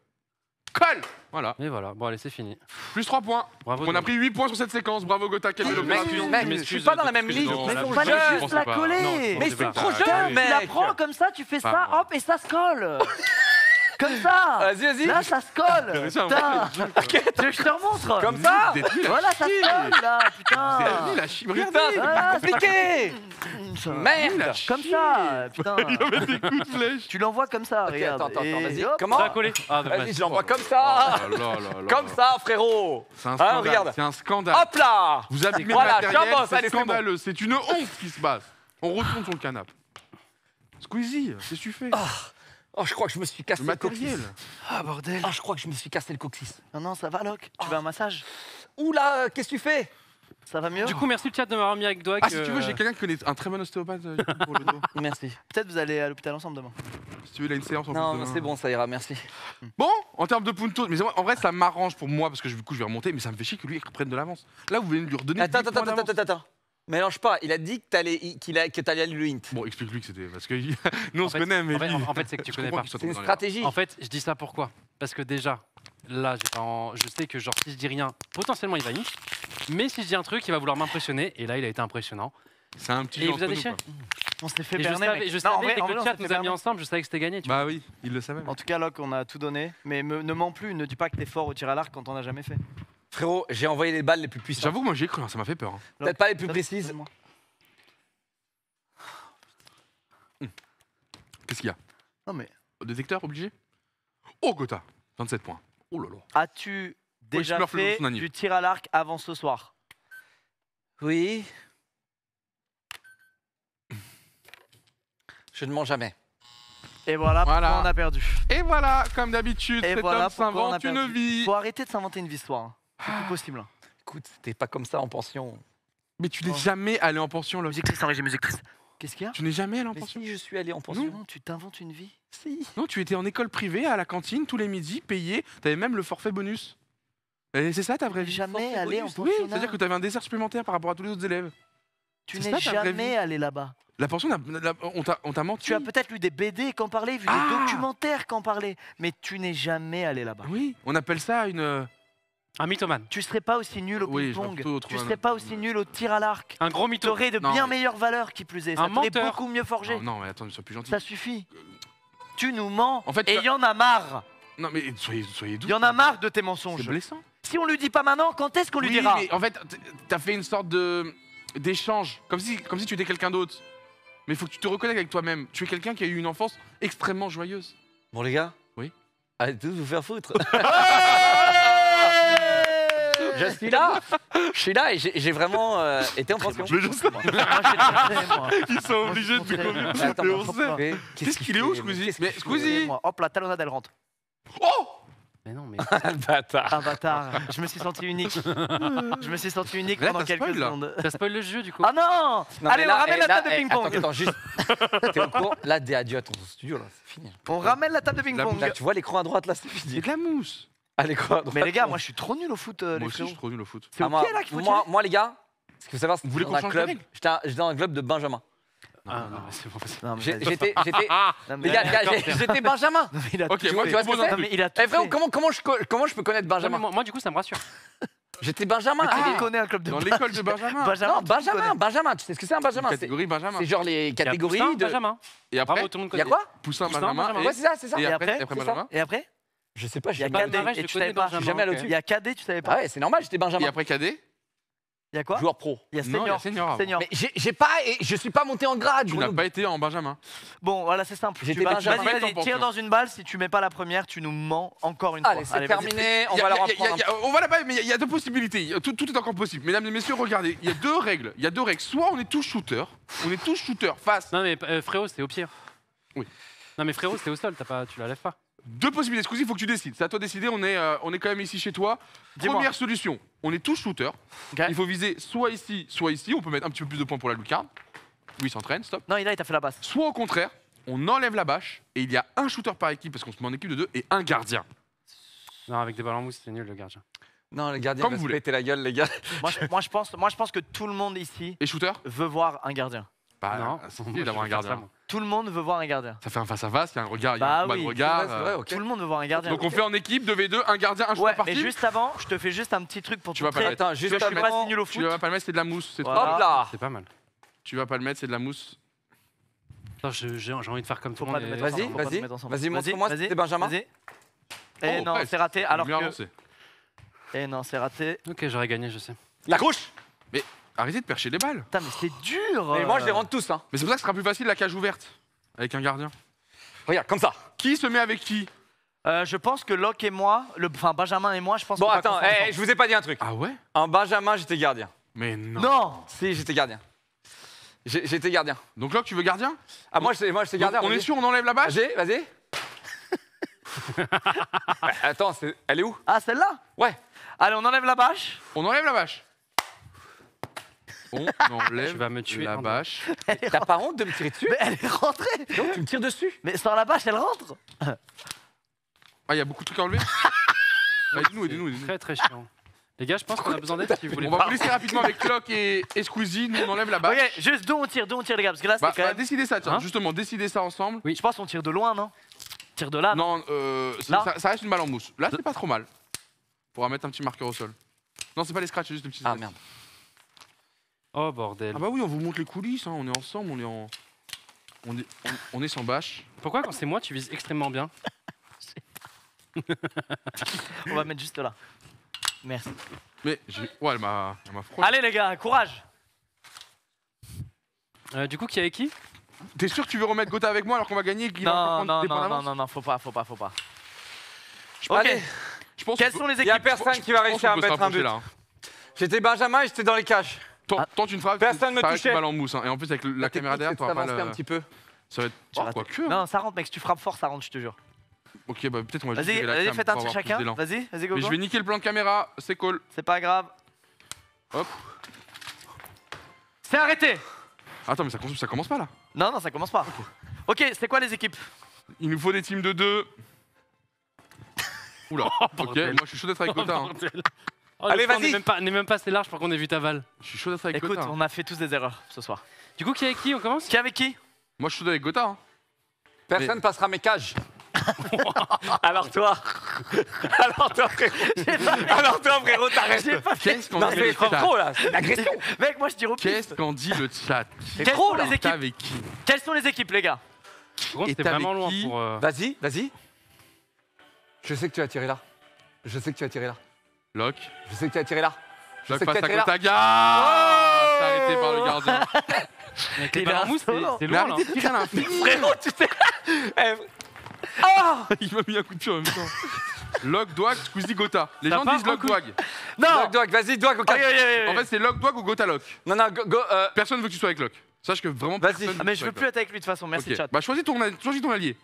Colle Voilà. Et voilà, bon allez, c'est fini. Plus 3 points. Bravo. On a pris 8 points sur cette séquence. Bravo Gotha, quelle belle Mec, je suis pas dans la même ligue. Mais pas je juste la coller. Mais c'est trop Ah, jeune, oui. Tu la prends comme ça, tu fais Pas ça, moi. hop, et ça se colle. Comme ça. Vas-y, vas-y. Là, ça se colle. Putain. Tu veux que je te remontre Comme ça nul à Voilà, ça se colle là, C'est putain. à chier. Putain, c'est Voilà, pas compliqué Merde Comme ça, putain. Il va mettre des coups de flèche. Tu l'envoies comme ça, regarde. attends, attends, vas-y. hop. Comment Ça a collé. Ah, dommage. Vas-y, je l'envoie comme Oh ça là Comme ça, frérot C'est un Hein, scandale. C'est un scandale. Hop là Vous Voilà, le matériel, c'est scandaleux. C'est une honte ce qui se passe. On retourne sur le canapé. Squeezie, qu'est-ce que tu fais? Oh, je crois que je me suis cassé Le le coccyx. Ah, bordel. Ah, je crois que je me suis cassé le coccyx. Non, non, ça va, Locke. Tu veux un massage? Oula, qu'est-ce que tu fais? Ça va mieux? Du coup, merci le chat de m'avoir mis avec Doig. Ah, si tu veux, euh, j'ai quelqu'un qui connaît un très bon ostéopathe euh, pour le dos. Merci. Peut-être vous allez à l'hôpital ensemble demain. Si tu veux, il a une séance en Non, plus non, demain. c'est bon, ça ira, merci. Bon, en termes de punto, mais en vrai, ça m'arrange pour moi parce que je- du coup, je vais remonter, mais ça me fait chier que lui il reprenne de l'avance. Là, vous venez de lui redonner. Attends, 10 attends, points attends, attends, attends. Mélange pas, il a dit que t'allais qu'il a- que t'allais aller le hint. Bon, explique-lui que c'était parce que nous on en se fait- connaît, mais en fait- lui, en fait, c'est que tu je connais comprends pas. qu'il soit C'est une tombé dans l'erreur. stratégie. En fait, je dis ça pourquoi? Parce que déjà, là, j'ai pas en- je sais que genre si je dis rien, potentiellement il va nique. Mais si je dis un truc, il va vouloir m'impressionner. Et là, il a été impressionnant. C'est un petit Et jeu il vous a entre nous, déchiré quoi. On s'est fait Et je berner, savais, mec. je Non, savais en vrai- dès en que vrai, le on chat s'est fait nous a mis berner. ensemble, je savais que c'était gagné. Tu vois. Bah oui, il le savait. En tout cas, Locke, on a tout donné. Mais me- ne mens plus, ne dis pas que t'es fort au tir à l'arc quand on n'a jamais fait. Frérot, j'ai envoyé les balles les plus puissantes. J'avoue que moi j'ai cru, hein, ça m'a fait peur. hein. Peut-être pas les plus précises. donne-moi. Qu'est-ce qu'il y a? Non, mais Détecteur obligé? Oh Gotha 27 points. Oh là là. as-tu déjà le fait son du tir à l'arc avant ce soir? Oui. Je ne mens jamais. Et voilà, Voilà. pourquoi on a perdu. Et voilà, comme d'habitude, Et cet voilà homme pourquoi on a s'invente une vie. Faut arrêter de s'inventer une vie ce soir. hein. C'est plus possible. hein. Écoute, c'était pas comme ça en pension. Mais tu n'es Oh. jamais allé en pension, là. Musique triste régie, musique triste. Qu'est-ce qu'il y a? Tu n'es jamais allé en Mais pension? si je suis allé en pension. Non, tu t'inventes une vie. Si. Non, tu étais en école privée à la cantine tous les midis, payé. T'avais même le forfait bonus. Et c'est ça ta vraie vie? Jamais forfait allé en bonus, Oui, pensionnat. c'est-à-dire que t'avais un dessert supplémentaire par rapport à tous les autres élèves. Tu c'est n'es ça, ta vraie jamais vie? allé là-bas. La pension, n'a- la- on t'a on t'a menti. Tu as peut-être lu des BD qu'en parlaient, vu Ah des documentaires qu'en parlaient, mais tu n'es jamais allé là-bas. Oui, on appelle ça une. Un mythomane. Tu serais pas aussi nul au Oui, ping-pong. Tu serais pas aussi nul au tir à l'arc. Un gros Tu mytho. aurais de Non, bien mais- meilleures valeurs qui plus est. Ça Un t'aurait beaucoup mieux forgé. Non, non, mais attends, sois plus gentil. Ça suffit. Tu nous mens. En fait, et il y en a marre. Non, mais soyez, soyez doux. Il y en a marre de tes C'est mensonges. blessant. Si on lui dit pas maintenant, quand est-ce qu'on lui Oui, dira mais en fait, t'as fait une sorte de d'échange, comme si, comme si tu étais quelqu'un d'autre. Mais il faut que tu te reconnectes avec toi-même. Tu es quelqu'un qui a eu une enfance extrêmement joyeuse. Bon, les gars Oui. Arrêtez de vous faire foutre. je suis là. Je suis là et j'ai vraiment euh, été en pension. Je juste Moi, je moi. Ils sont obligés de. Attends, Mais mais on sait. Mais Qu'est-ce qu'il est où, Squeezie Mais Squeezie Hop, la talonnade, elle rentre. Oh Mais non, mais. Ah, le bâtard. Un bâtard. Je me suis senti unique. Je me suis senti unique Mais là, pendant quelques spoil, secondes. Ça spoil le jeu du coup. Ah non, Non, Allez, mais on ramène eh, la là, table de eh, ping-pong. Attends, attends, juste. T'es au courant Là, des adieux à ton studio, là, c'est fini. On ramène la table de ping-pong. Là, tu vois l'écran à droite, là, c'est C'est fini. de la mousse. Ah, à droite. Mais les gars, moi je suis trop nul au foot, euh, Moi les aussi, je frérots. suis trop nul au foot. C'est Ah, ok moi, là qu'il faut moi, moi, les gars, ce qu'il faut savoir, c'est Vous que voulez dans qu'on un change club. les règles J'étais un- j'étais dans un club de Benjamin. Ah, non, mais c'est pas possible. Non, mais J'ai-. J'étais. j'étais- Non, mais Les gars, là, les gars, j'ai- j'étais Benjamin. non, mais il a Ok, tout moi, fait. tu vois ce que moi, c'est Non, mais il a tout Eh frérot, fait. comment, comment, je, co- comment je peux connaître Non, mais Benjamin moi, moi, du coup, ça me rassure. J'étais Benjamin. Qui Ah. connaît un club de Dans l'école de Benjamin. Benjamin, Non, tout le monde Benjamin, connaît. Benjamin. Tu sais ce que c'est un Benjamin C'est Catégorie Benjamin. c'est genre les Il catégories Poussin, de. Benjamin. Et après, Bravo, tout le monde Il y a quoi Poussin, Poussin, Benjamin. Benjamin. Et, Ouais, c'est ça, c'est ça. et après, après, et après c'est ça. Benjamin. Et après Je sais pas, Il y je a pas. Cadet, je et le tu connais, savais pas. Benjamin. jamais allé ok. au-dessus. Il y a Cadet, tu savais Ah pas ouais, c'est normal, j'étais Et Benjamin. après cadet Il y a quoi Joueur pro. Il y a Non, il y a Senior. senior avant. Senior. Mais j'ai j'ai pas. et Je suis pas monté en grade. Tu Bruno. n'as pas été en Benjamin. Bon, voilà, c'est simple. J'étais Tu vas- Benjamin. Vas-y, vas-y, tire dans une balle. Si tu mets pas la première, tu nous mens encore une Allez, fois. c'est vas-y. terminé. On Y a- va leur y a- y a- apprendre. y a- On va là-bas, mais il y a- il y, a deux possibilités. Tout, tout est encore possible. Mesdames et messieurs, regardez. Il y a deux règles. Il y a deux règles. Soit on est tous shooters, on est tous shooters face. Non, mais euh, frérot, c'était au pire. Non, mais frérot, c'était au sol, t'as pas, tu la lèves pas. Deux possibilités. Squeezie, il faut que tu décides. C'est à toi de décider. On est, euh, on est quand même ici chez toi. Dis-moi. Première solution. On est tous shooters. Ok. Il faut viser soit ici, soit ici. On peut mettre un petit peu plus de points pour la lucarne. Oui, il s'entraîne, stop. Non, il a, il t'a fait la basse. Soit au contraire, on enlève la bâche et il y a un shooter par équipe parce qu'on se met en équipe de deux et un gardien. Non, avec des balles en mousse, c'est nul le gardien. Non, les gardiens, Comme va vous se voulez. péter la gueule, les gars. Moi je, moi, je pense, moi, je pense que tout le monde ici Et shooter? veut voir un gardien. Bah, non, c'est d'avoir un gardien. Tout le monde veut voir un gardien. Ça fait un face à face, il y a un regard, il y a Bah un combat oui, de c'est regard. C'est vrai, euh, ok. Tout le monde veut voir un gardien. Donc on fait en équipe 2v2, un gardien, un Ouais, par mais team. juste avant, je te fais juste un petit truc pour Tu te vas pas montrer. le Attends, Je juste suis pas avant. si nul au Tu foot. vas pas le mettre, c'est de la mousse. c'est Voilà. trop. Hop là C'est pas mal. Tu vas pas le mettre, c'est de la mousse. Je- j'ai j'ai envie de faire comme tout Faut le pas monde. te et- mettre Vas-y, ensemble, faut pas te vas-y. mettre ensemble. Vas-y, montre-moi vas-y, c'est Benjamin. Vas-y. Eh Oh, non, presque. c'est raté. Alors que. avancé. Eh non, c'est raté. Ok, j'aurais gagné, je sais. La gauche Arrêtez de percher les balles. Putain, mais c'est dur. Mais moi, je les euh. rentre tous. Hein. Mais c'est pour ça que ce sera plus facile la cage ouverte avec un gardien. Regarde, comme ça. Qui se met avec qui? Euh, je pense que Locke et moi, le, enfin Benjamin et moi, je pense Bon, qu'on va attends, confondre eh, je vous ai pas dit un truc. Ah ouais? En Benjamin, j'étais gardien. Mais non. Non Si, j'étais gardien. J'ai- J'étais gardien. Donc là, tu veux gardien? Ah, moi, j'étais moi, j'étais Donc, gardien. On est vas-y. sûr, on enlève la bâche Vas-y, vas-y. Ouais, attends, c'est- elle est où? Ah, celle-là? Ouais. Allez, on enlève la bâche. On enlève la bâche. On enlève Tu vas me tuer la bâche. T'as pas honte de me tirer dessus Mais elle est rentrée. Non, tu me tires dessus Mais sans la bâche, elle rentre. Ah, il y a beaucoup de trucs à enlever Bah, Aidez-nous, aidez-nous, aidez-nous. Très très chiant. Les gars, je pense qu'on a besoin d'aide si vous voulez. On va vous laisser rapidement avec Clock et, et Squeezie. Nous, on enlève la bâche. Ok, juste d'où on tire, d'où on tire les gars, parce que là, c'est Bah, quand bah, même. décidez ça, tiens. Hein Justement, décidez ça ensemble. Je pense qu'on tire de loin, non? Tire de là, non? Non, euh, c'est- Là ça, ça reste une balle en mousse. Là, c'est pas trop mal. On pourra mettre un petit marqueur au sol. Non, c'est pas les scratchs, c'est juste des petits. Ah merde. Oh bordel. Ah bah oui, on vous montre les coulisses. hein, On est ensemble, on est en. On est, on, on est sans bâche. Pourquoi quand c'est moi, tu vises extrêmement bien On va mettre juste là. Merci. Mais j'ai. Ouais, elle m'a. Elle m'a frôlé. Allez les gars, courage. Euh, Du coup, qui est avec qui? T'es sûr que tu veux remettre Gotha avec moi alors qu'on va gagner et qu'il va Non, prendre non, des points non, non, d'avance? non, non, faut pas, faut pas, faut pas. pense- Ok. Je pense Quelles qu'on sont les Il y a équipes personne qui va je pense réussir à qu'on peut se mettre un rapprocher, but. là, hein. J'étais Benjamin et j'étais dans les cages. Tente- Ah. Une frappe. Personne me touchait. balle en mousse. hein. Et en plus, avec la caméra derrière, tu t'auras pas un le. petit peu. Ça va être. J'ai Oh, quoi que. hein. Non, ça rentre, mec. Si tu frappes fort, ça rentre, je te jure. Ok, bah peut-être on va juste Vas-y, cam faites pour un plus chacun. d'élan. Vas-y, vas-y, Mais Gogo. je vais niquer le plan de caméra, c'est cool. C'est pas grave. Hop. C'est arrêté. Attends, mais ça, commence- ça commence pas là. Non, non, ça commence pas. Ok, c'est quoi les équipes? Il nous faut des teams de deux. Oula, ok, bordel. moi je suis chaud d'être avec Gotha. Oh, Allez, vas-y. n'est même pas, n'est même pas assez large pour qu'on ait vu ta balle. Je suis chaud d'être avec Écoute, Gotha. on a fait tous des erreurs ce soir. Du coup, qui est avec qui On commence Qui avec qui Moi je suis chaud avec Gotha. hein. Personne passera mes cages. Alors toi Alors toi frérot Alors toi frérot t'arrêtes J'ai pas fait. Qu'est-ce qu'on Non dit c'est le trop chat trop là, c'est une agression Mec, moi je tire au Qu'est-ce piste. qu'en dit le chat Quelles trop, sont là. les T'es équipes avec qui Quelles sont les équipes, les gars contre, Et t'es vraiment avec loin qui pour. euh, Vas-y, vas-y. Je sais que tu vas tirer là. Je sais que tu vas tirer là. Lock. Je sais que tu vas tirer là. Je Lock sais que passe tu à là. Ah, C'est arrêté par le gardien. Avec les Il balles est en mousse, c'est insolent. c'est Mais loin là. arrêtez de tirer à l'infini Frérot, tu sais. Eh, Il m'a mis un coup de pied en même temps. Lock, Dwag, Squeezie, Gotha. Les gens disent Lock, un coup. Dwag. Non Doig, Doig, vas-y, Doig, au. En fait, c'est Lock, Dwag ou Gotha, Lock. Non, non, go, go, euh, Personne veut que tu sois avec Lock. Sache que vraiment Vas-y. personne. veut Ah, que mais tu je sois veux avec plus être avec lui de toute façon, merci Ok. chat. Bah choisis ton, choisis ton allié.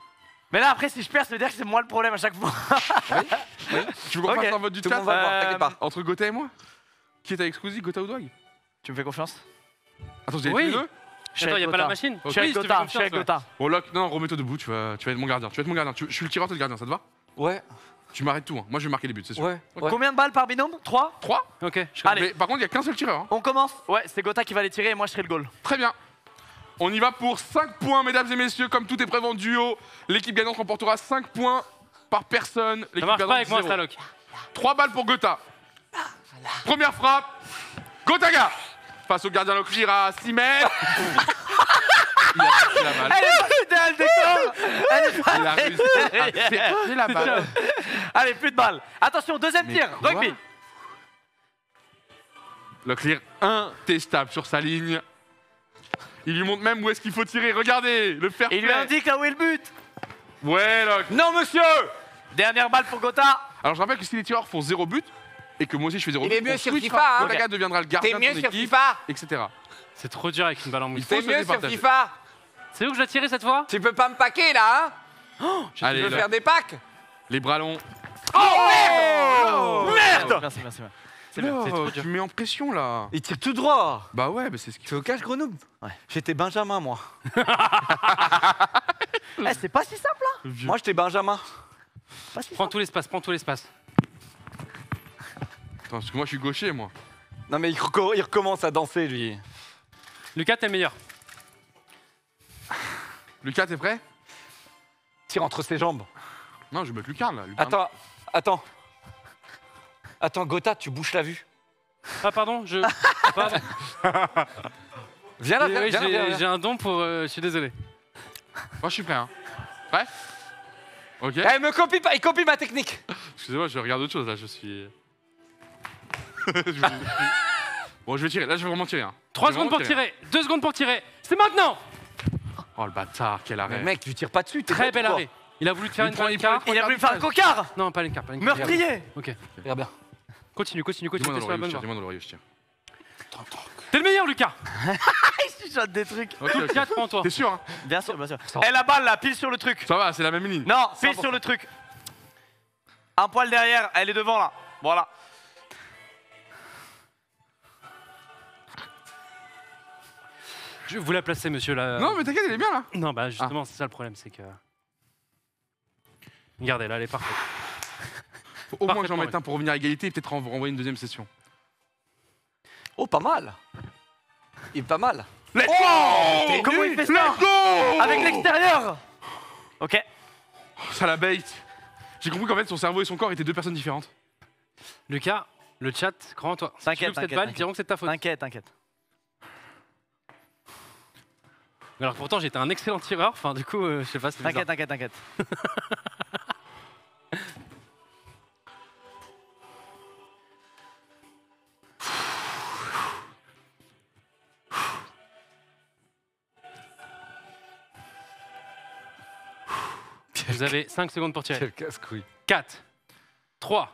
Mais là après si je perds, ça veut dire que c'est moi le problème à chaque fois. Tu veux qu'on Ok. fasse un vote du tout chat monde va voir, Euh, t'inquiète pas. entre Gotha et moi Qui est avec Squeezie, Gotha ou Dwag Tu me fais confiance Attends, avez Oui. les deux Je suis Attends, avec y a pas la Gotha. machine Je suis avec Oui, Gotha, je suis avec. Gotha. Bon, Lock, non, remets-toi debout, tu vas, tu vas être mon gardien. Tu vas être mon gardien. Tu- je suis le tireur, toi le gardien, ça te va Ouais, Tu m'arrêtes tout. hein. Moi, je vais marquer les buts, c'est sûr. ouais, ouais. Combien de balles par binôme? 3 3 Ok, je Allez. Mais par contre, il n'y a qu'un seul tireur. hein. On commence? Ouais, c'est Gotha qui va les tirer et moi je serai le goal. Très bien. On y va pour 5 points, mesdames et messieurs. Comme tout est prévu en duo, l'équipe gagnante remportera 5 points par personne. Ça L'équipe marche pas avec moi, zéro. ça, Loc. 3 balles pour Gotha. Première frappe. Gotaga Face au gardien Locklear à 6 mètres. il a la balle. Elle est décor Elle est pas Il a réussi à percer la balle. Allez, plus de balles. Attention, deuxième Mais tir, quoi? Rugby. Locklear intestable sur sa ligne. Il lui montre même où est-ce qu'il faut tirer. Regardez, le fair Et il lui play. indique là où est le but. Ouais, Lock. Non, monsieur Dernière balle pour Gotha. Alors je rappelle que si les tireurs font 0 but et que moi aussi je fais 0 Il but, est mieux on sur switchera. FIFA, hein. Deviendra le gardien T'es de mieux sur équipe, FIFA etc. C'est trop dur avec une balle en mousse. T'es se mieux sur. FIFA C'est où que je dois tirer cette fois? Tu peux pas me paquer là, hein? Tu Allez, veux là, faire des packs? Les bras longs. Oh Merde Merci, merci, merci. C'est bien, c'est Oh, trop tu me mets en pression là. Il tire tout droit. Bah ouais, bah c'est ce qu'il Tu au cache Grenoble Ouais. J'étais Benjamin, moi. Eh, c'est pas si simple, hein faut. Moi, j'étais Benjamin. Pas si Prends simple. tout l'espace, prends tout l'espace. Attends, parce que moi je suis gaucher moi. Non, mais il, reco- il recommence à danser, lui. Lucas, t'es le meilleur. Lucas, t'es prêt? Tire entre ses jambes. Non, je vais mettre Lucas là. Lucas. Attends, attends. Attends, Gotha, tu bouches la vue. Ah, pardon, je. Pardon. Viens là, viens, oui, viens, j'ai- viens, viens. J'ai un don pour. euh, je suis désolé. Moi je suis prêt. Hein. Prêt Ok. Eh, me copie pas, il copie ma technique. Excusez-moi, je regarde autre chose là, je suis. Je bon, je vais tirer. Là, je vais vraiment tirer. Hein. 3 Je vais secondes pour vraiment tirer, 2 seconres pour tirer. C'est maintenant Oh le bâtard, quel arrêt. Mais mec, tu tires pas dessus. t'es Très bête bel quoi arrêt. Il a voulu te faire Il une prend- il prend-. Il a voulu faire un cocard Non, pas une carte, pas une carte. Meurtrier Ok. Regarde bien. Continue, continue, continue. Dis-moi t'es dans l'oreille où je tire. voie. Dis-moi dans l'oreille où je tire. T'es le meilleur, Lucas Il chuchote des trucs. Ok, ok. 4 prends toi. T'es sûr hein Bien sûr, bien sûr. Eh, la balle, là, pile sur le truc. Ça va, c'est la même ligne. Non, pile 100%. sur le truc. Un poil derrière, elle est devant, là. Voilà. Je vous la placer, monsieur là. Non, mais t'inquiète, il est bien là. Non, bah justement, c'est ça le problème, c'est que. Regardez, là, elle est parfaite. Faut au moins que j'en mette un pour revenir à égalité et peut-être en renvoyer une deuxième session. Oh, pas mal. Il est pas mal. Let's t'es Comment nul. il fait ça Let's go Avec l'extérieur Ok. Ça la bait. J'ai compris qu'en fait son cerveau et son corps étaient deux personnes différentes. Lucas, le chat, crois en toi. Si T'inquiète, cette t'inquiète, balle, t'inquiète. diront que c'est de ta faute. T'inquiète, t'inquiète. Alors pourtant, j'étais un excellent tireur. Enfin, du coup, euh, je sais pas. T'inquiète, t'inquiète, t'inquiète. Vous avez 5 secondes pour tirer. Quel casse-couille. 4, 3,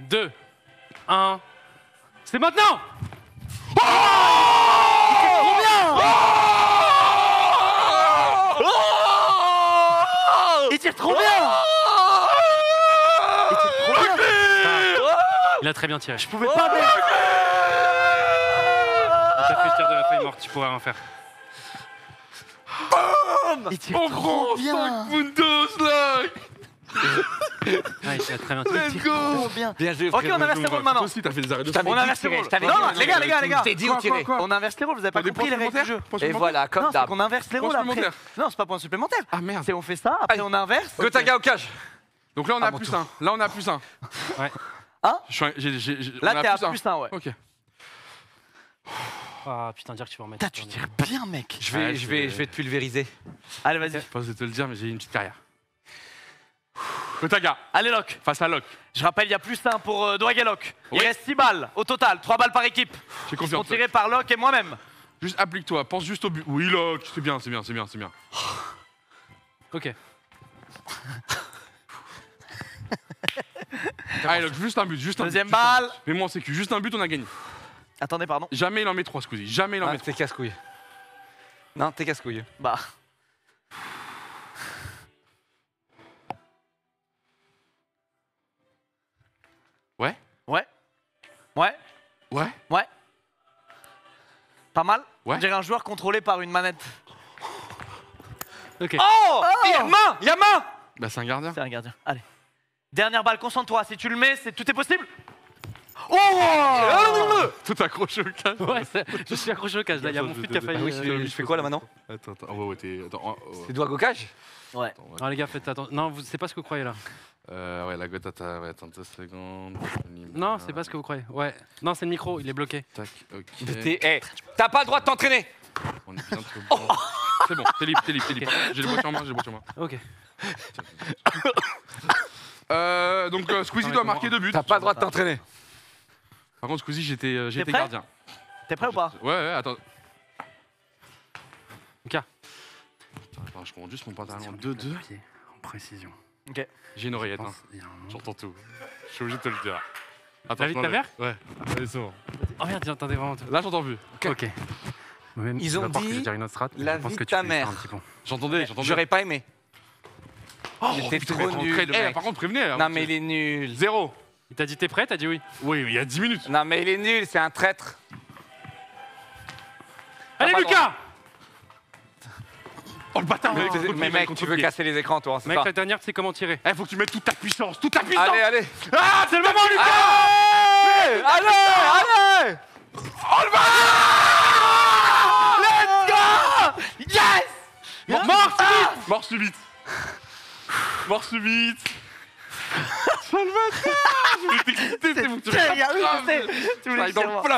2, 1. C'est maintenant Il tire trop bien Il tire trop bien Il a très bien tiré. Je pouvais pas. T'as fait le tir de la feuille morte, tu pourrais rien faire. Tire On prend bien 5 Windows là Ah, il a très bien. Let's go bien Bien joué, Ok, on inverse les rôles Toi maintenant. aussi, t'as fait des arrêts de On inverse les rôles. Non, les gars, les gars, les gars. Dit quoi On inverse les rôles, vous avez pas compris les règles du jeu. Et voilà, comme c'est d'hab. qu'on inverse les rôles après. Non, c'est pas point supplémentaire. Ah merde. C'est on fait ça, après Allez. on inverse. Gotaga au cage. Donc là on a plus tour. 1. Là on a plus 1. Ouais. Hein on Là, t'es à plus 1, ouais. Ok. Ah putain, dire que tu vas en mettre. Putain, tu tires bien, mec. Je vais, Ouais, je vais, je vais te pulvériser. Allez, vas-y. Je pense te le dire, mais j'ai une petite carrière. Kotaga, Allez, Locke. face à Locke. Je rappelle, il y a plus 1 pour euh, Doig et Locke. Il Oui. reste 6 balles au total, 3 balles par équipe. J'ai Ils sont confiance. tirés par Locke et moi-même. Juste applique-toi, pense juste au but. Oui, Locke, c'est bien, c'est bien, c'est bien, c'est bien. Ok. Allez, Locke, juste un but, juste un Deuxième but. balle. but. Mets-moi en sécu, juste un but, on a gagné. Attendez, pardon. Jamais il en met trois, Squeezie. Jamais il en Ah, met trois. t'es casse-couille. Non, t'es casse-couille. Bah. Ouais Ouais. Ouais. Ouais Ouais. Pas mal Ouais. On dirait un joueur contrôlé par une manette. Ok. Oh, Il y a main Il y a main Bah, c'est un gardien. C'est un gardien. Allez. Dernière balle, concentre-toi. Si tu le mets, c'est tout est possible. Oh Tout accroché au casque. Ouais, je suis accroché au cage là, il y a mon fut qui a failli. Ah oui, euh, je, je fais quoi là maintenant Attends, attends. Oh. Attends. oh, oh. C'est doigt au cage Ouais. Attends, ouais. Non, les gars, faites attention. Non, vous- c'est pas ce que vous croyez là. Euh, ouais, la goutte, attends, ouais, attends deux secondes. Non, c'est pas ce que vous croyez. Ouais. Non, c'est le micro, il est bloqué. Tac, ok. T'es- eh, T'as pas le droit de t'entraîner On est bien trop bon. C'est bon, t'es libre, t'es libre, t'es libre. J'ai le bois sur moi, j'ai le bois sur moi. Ok. Euh, donc euh, Squeezie doit marquer deux buts. T'as pas le droit de t'entraîner. Par contre, Squeezie, j'étais euh, j'étais prêt gardien. T'es prêt ou pas Ouais, ouais, attends. Ok. Attends, je prends juste mon pantalon 2-2. En précision. J'ai une oreillette, hein. J'entends tout. Je suis obligé de te le dire. Attends, je de ta m'enlève. Ouais. Allez, c'est bon. Oh merde, j'entendais vraiment tout. Là, j'entends plus. Ok. Même, Ils ont que dit dire une autre strat, la je pense vie que de tu ta mère. un petit peu. J'entendais, j'entendais. J'aurais pas aimé. Oh, putain, trop nul, Eh, par contre, prévenez. hein, Non, mais il est nul. Zéro. Il t'a dit t'es prêt? T'as dit oui. Oui, il y a 10 minutes. Non, mais il est nul, c'est un traître. Allez pas le Lucas Oh le bâtard, mais mec, tu veux casser les écrans, toi, c'est Mec, ça la dernière, tu sais comment tirer. Eh, faut que tu mettes toute ta puissance, toute ta puissance. Allez, allez. Ah, c'est le moment, Lucas. Allez, allez, allez Yes Mort, mort subite Mort subite Mort subite Sale bâtard Je voulais t'exciter, c'est bon, tu Tiens, veux il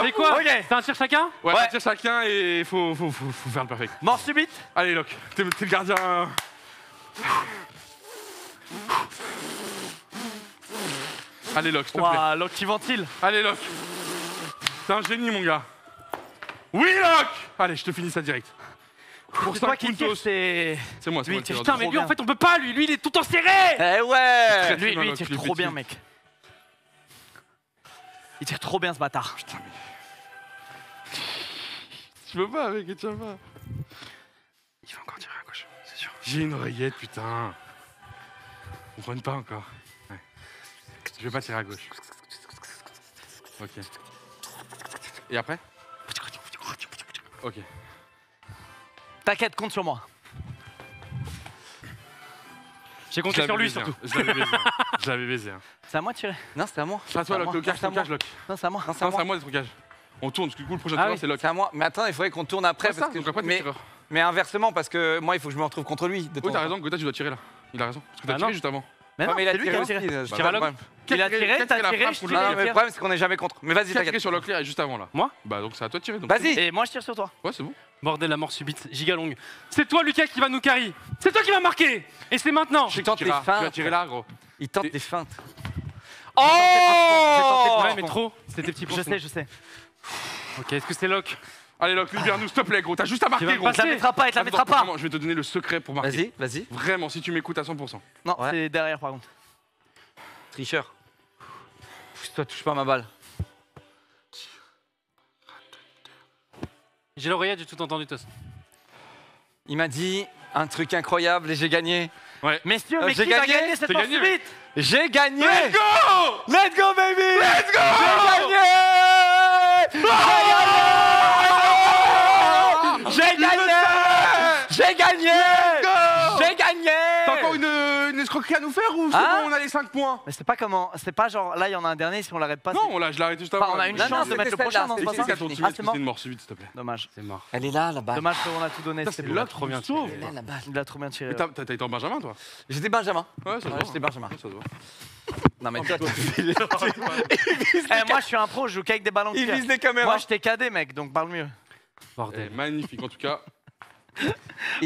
C'est quoi Ok. C'est un tir chacun Ouais, ça tire chacun et faut, faut, faut, faut faire le perfect. Mort subite Allez, Locke, t'es t'es le gardien. Allez, Locke, s'il te plaît. Ouah, l'autre qui ventile. Allez, Locke. T'es un génie, mon gars. Oui, Locke Allez, je te finis ça direct. Pour C'est toi 5 qui tire, c'est. C'est moi, c'est Lui, moi le tireur. putain, Putain, mais trop lui, en fait, on peut pas, lui. Lui, il est tout enserré Eh ouais Lui, lui, il tire trop bien, mec. Il tire trop bien ce bâtard. Tu veux pas, mec, tu veux pas. Il va encore tirer à gauche, c'est sûr. J'ai une oreillette, putain. On prenne pas encore. Ouais. Je vais pas tirer à gauche. Ok. Et après? Ok. T'inquiète, compte sur moi. J'ai compté sur lui baisé, hein. surtout. Je l'avais baisé. hein. Je l'avais baisé. hein. C'est à moi de tirer. Non, c'est à moi. C'est à toi, moi. le cache, C'est à le moi. cache, Locke. Non, c'est à moi. Non, c'est à moi. d'être au cage. On tourne, parce que du coup, le prochain Ah oui, c'est Locke. c'est à moi. Mais attends, il faudrait qu'on tourne après. Ça, parce que... donc après, t'es mais, inversement, parce que moi, il faut que je me retrouve contre lui. Oui, t'as raison, Gotha, tu dois tirer là. Il a raison. Parce que t'as Ah tiré juste avant. Mais non, mais il a c'est lui qui a tiré aussi. Bah, je tire pas. Locke. Il a tiré, t'as tiré je tire. le- Non, mais le problème, c'est qu'on n'est jamais contre. Mais vas-y, a tiré sur Locke là, juste avant là Moi Bah, donc c'est à toi de tirer. donc. Vas-y Et moi, je tire sur toi. Ouais, c'est bon. Bordel, la mort subite, giga longue. C'est toi, Lucas, qui va nous carry. C'est toi qui va marquer. Et c'est maintenant. Je tente les vas- Tu vas feintes. tirer là, gros. Il tente des feintes. J'ai Oh Ouais, mais trop. C'était petit pour Je sais, je sais. Ok, est-ce que c'est Locke? Allez, Locke, libère-nous, s'il te plaît, gros. T'as juste à marquer, gros. Il la mettra pas, il te la mettra pas. vraiment, Je vais te donner le secret pour marquer. Vas-y, vas-y. Vraiment, si tu m'écoutes à 100%. Non, Ouais. c'est derrière par contre. Tricheur. Pff, Toi, touche pas ma balle. J'ai l'oreillette, j'ai tout entendu, Tos. Il m'a dit un truc incroyable et j'ai gagné. Messieurs, Euh, mais j'ai qui va gagné gagner cette J'ai mort gagné, J'ai gagné Let's go Let's go, baby Let's go J'ai gagné J'ai gagné J'ai gagné T'as encore une, une escroquerie à nous faire ou Hein bon, on a les 5 points Mais c'est pas comment. C'est pas genre là, il y en a un dernier, si on l'arrête pas. Non, on l'a, je l'ai arrêté juste Enfin, avant. on a une Non, non, chance de c'était mettre le prochain, non, c'était c'est pas C'est ça qui à ton fini. team, Ah, c'est mort c'est une mort subite, s'il te plaît Dommage. C'est mort. Elle est là, la balle. Dommage qu'on a tout donné. C'est là trop bien tiré. Elle est là, la balle. Il a trop bien tiré. Mais t'as, été en Benjamin, toi J'étais Benjamin. Ouais, ça se Ouais, voit. j'étais Benjamin. Ça se voit. Non, mais toi. Eh, moi, je suis un pro, je joue qu'avec des ballons de il vise des caméras. Moi, je t'ai cadé, mec, donc parle mieux. Eh, Bordel. magnifique, en tout cas.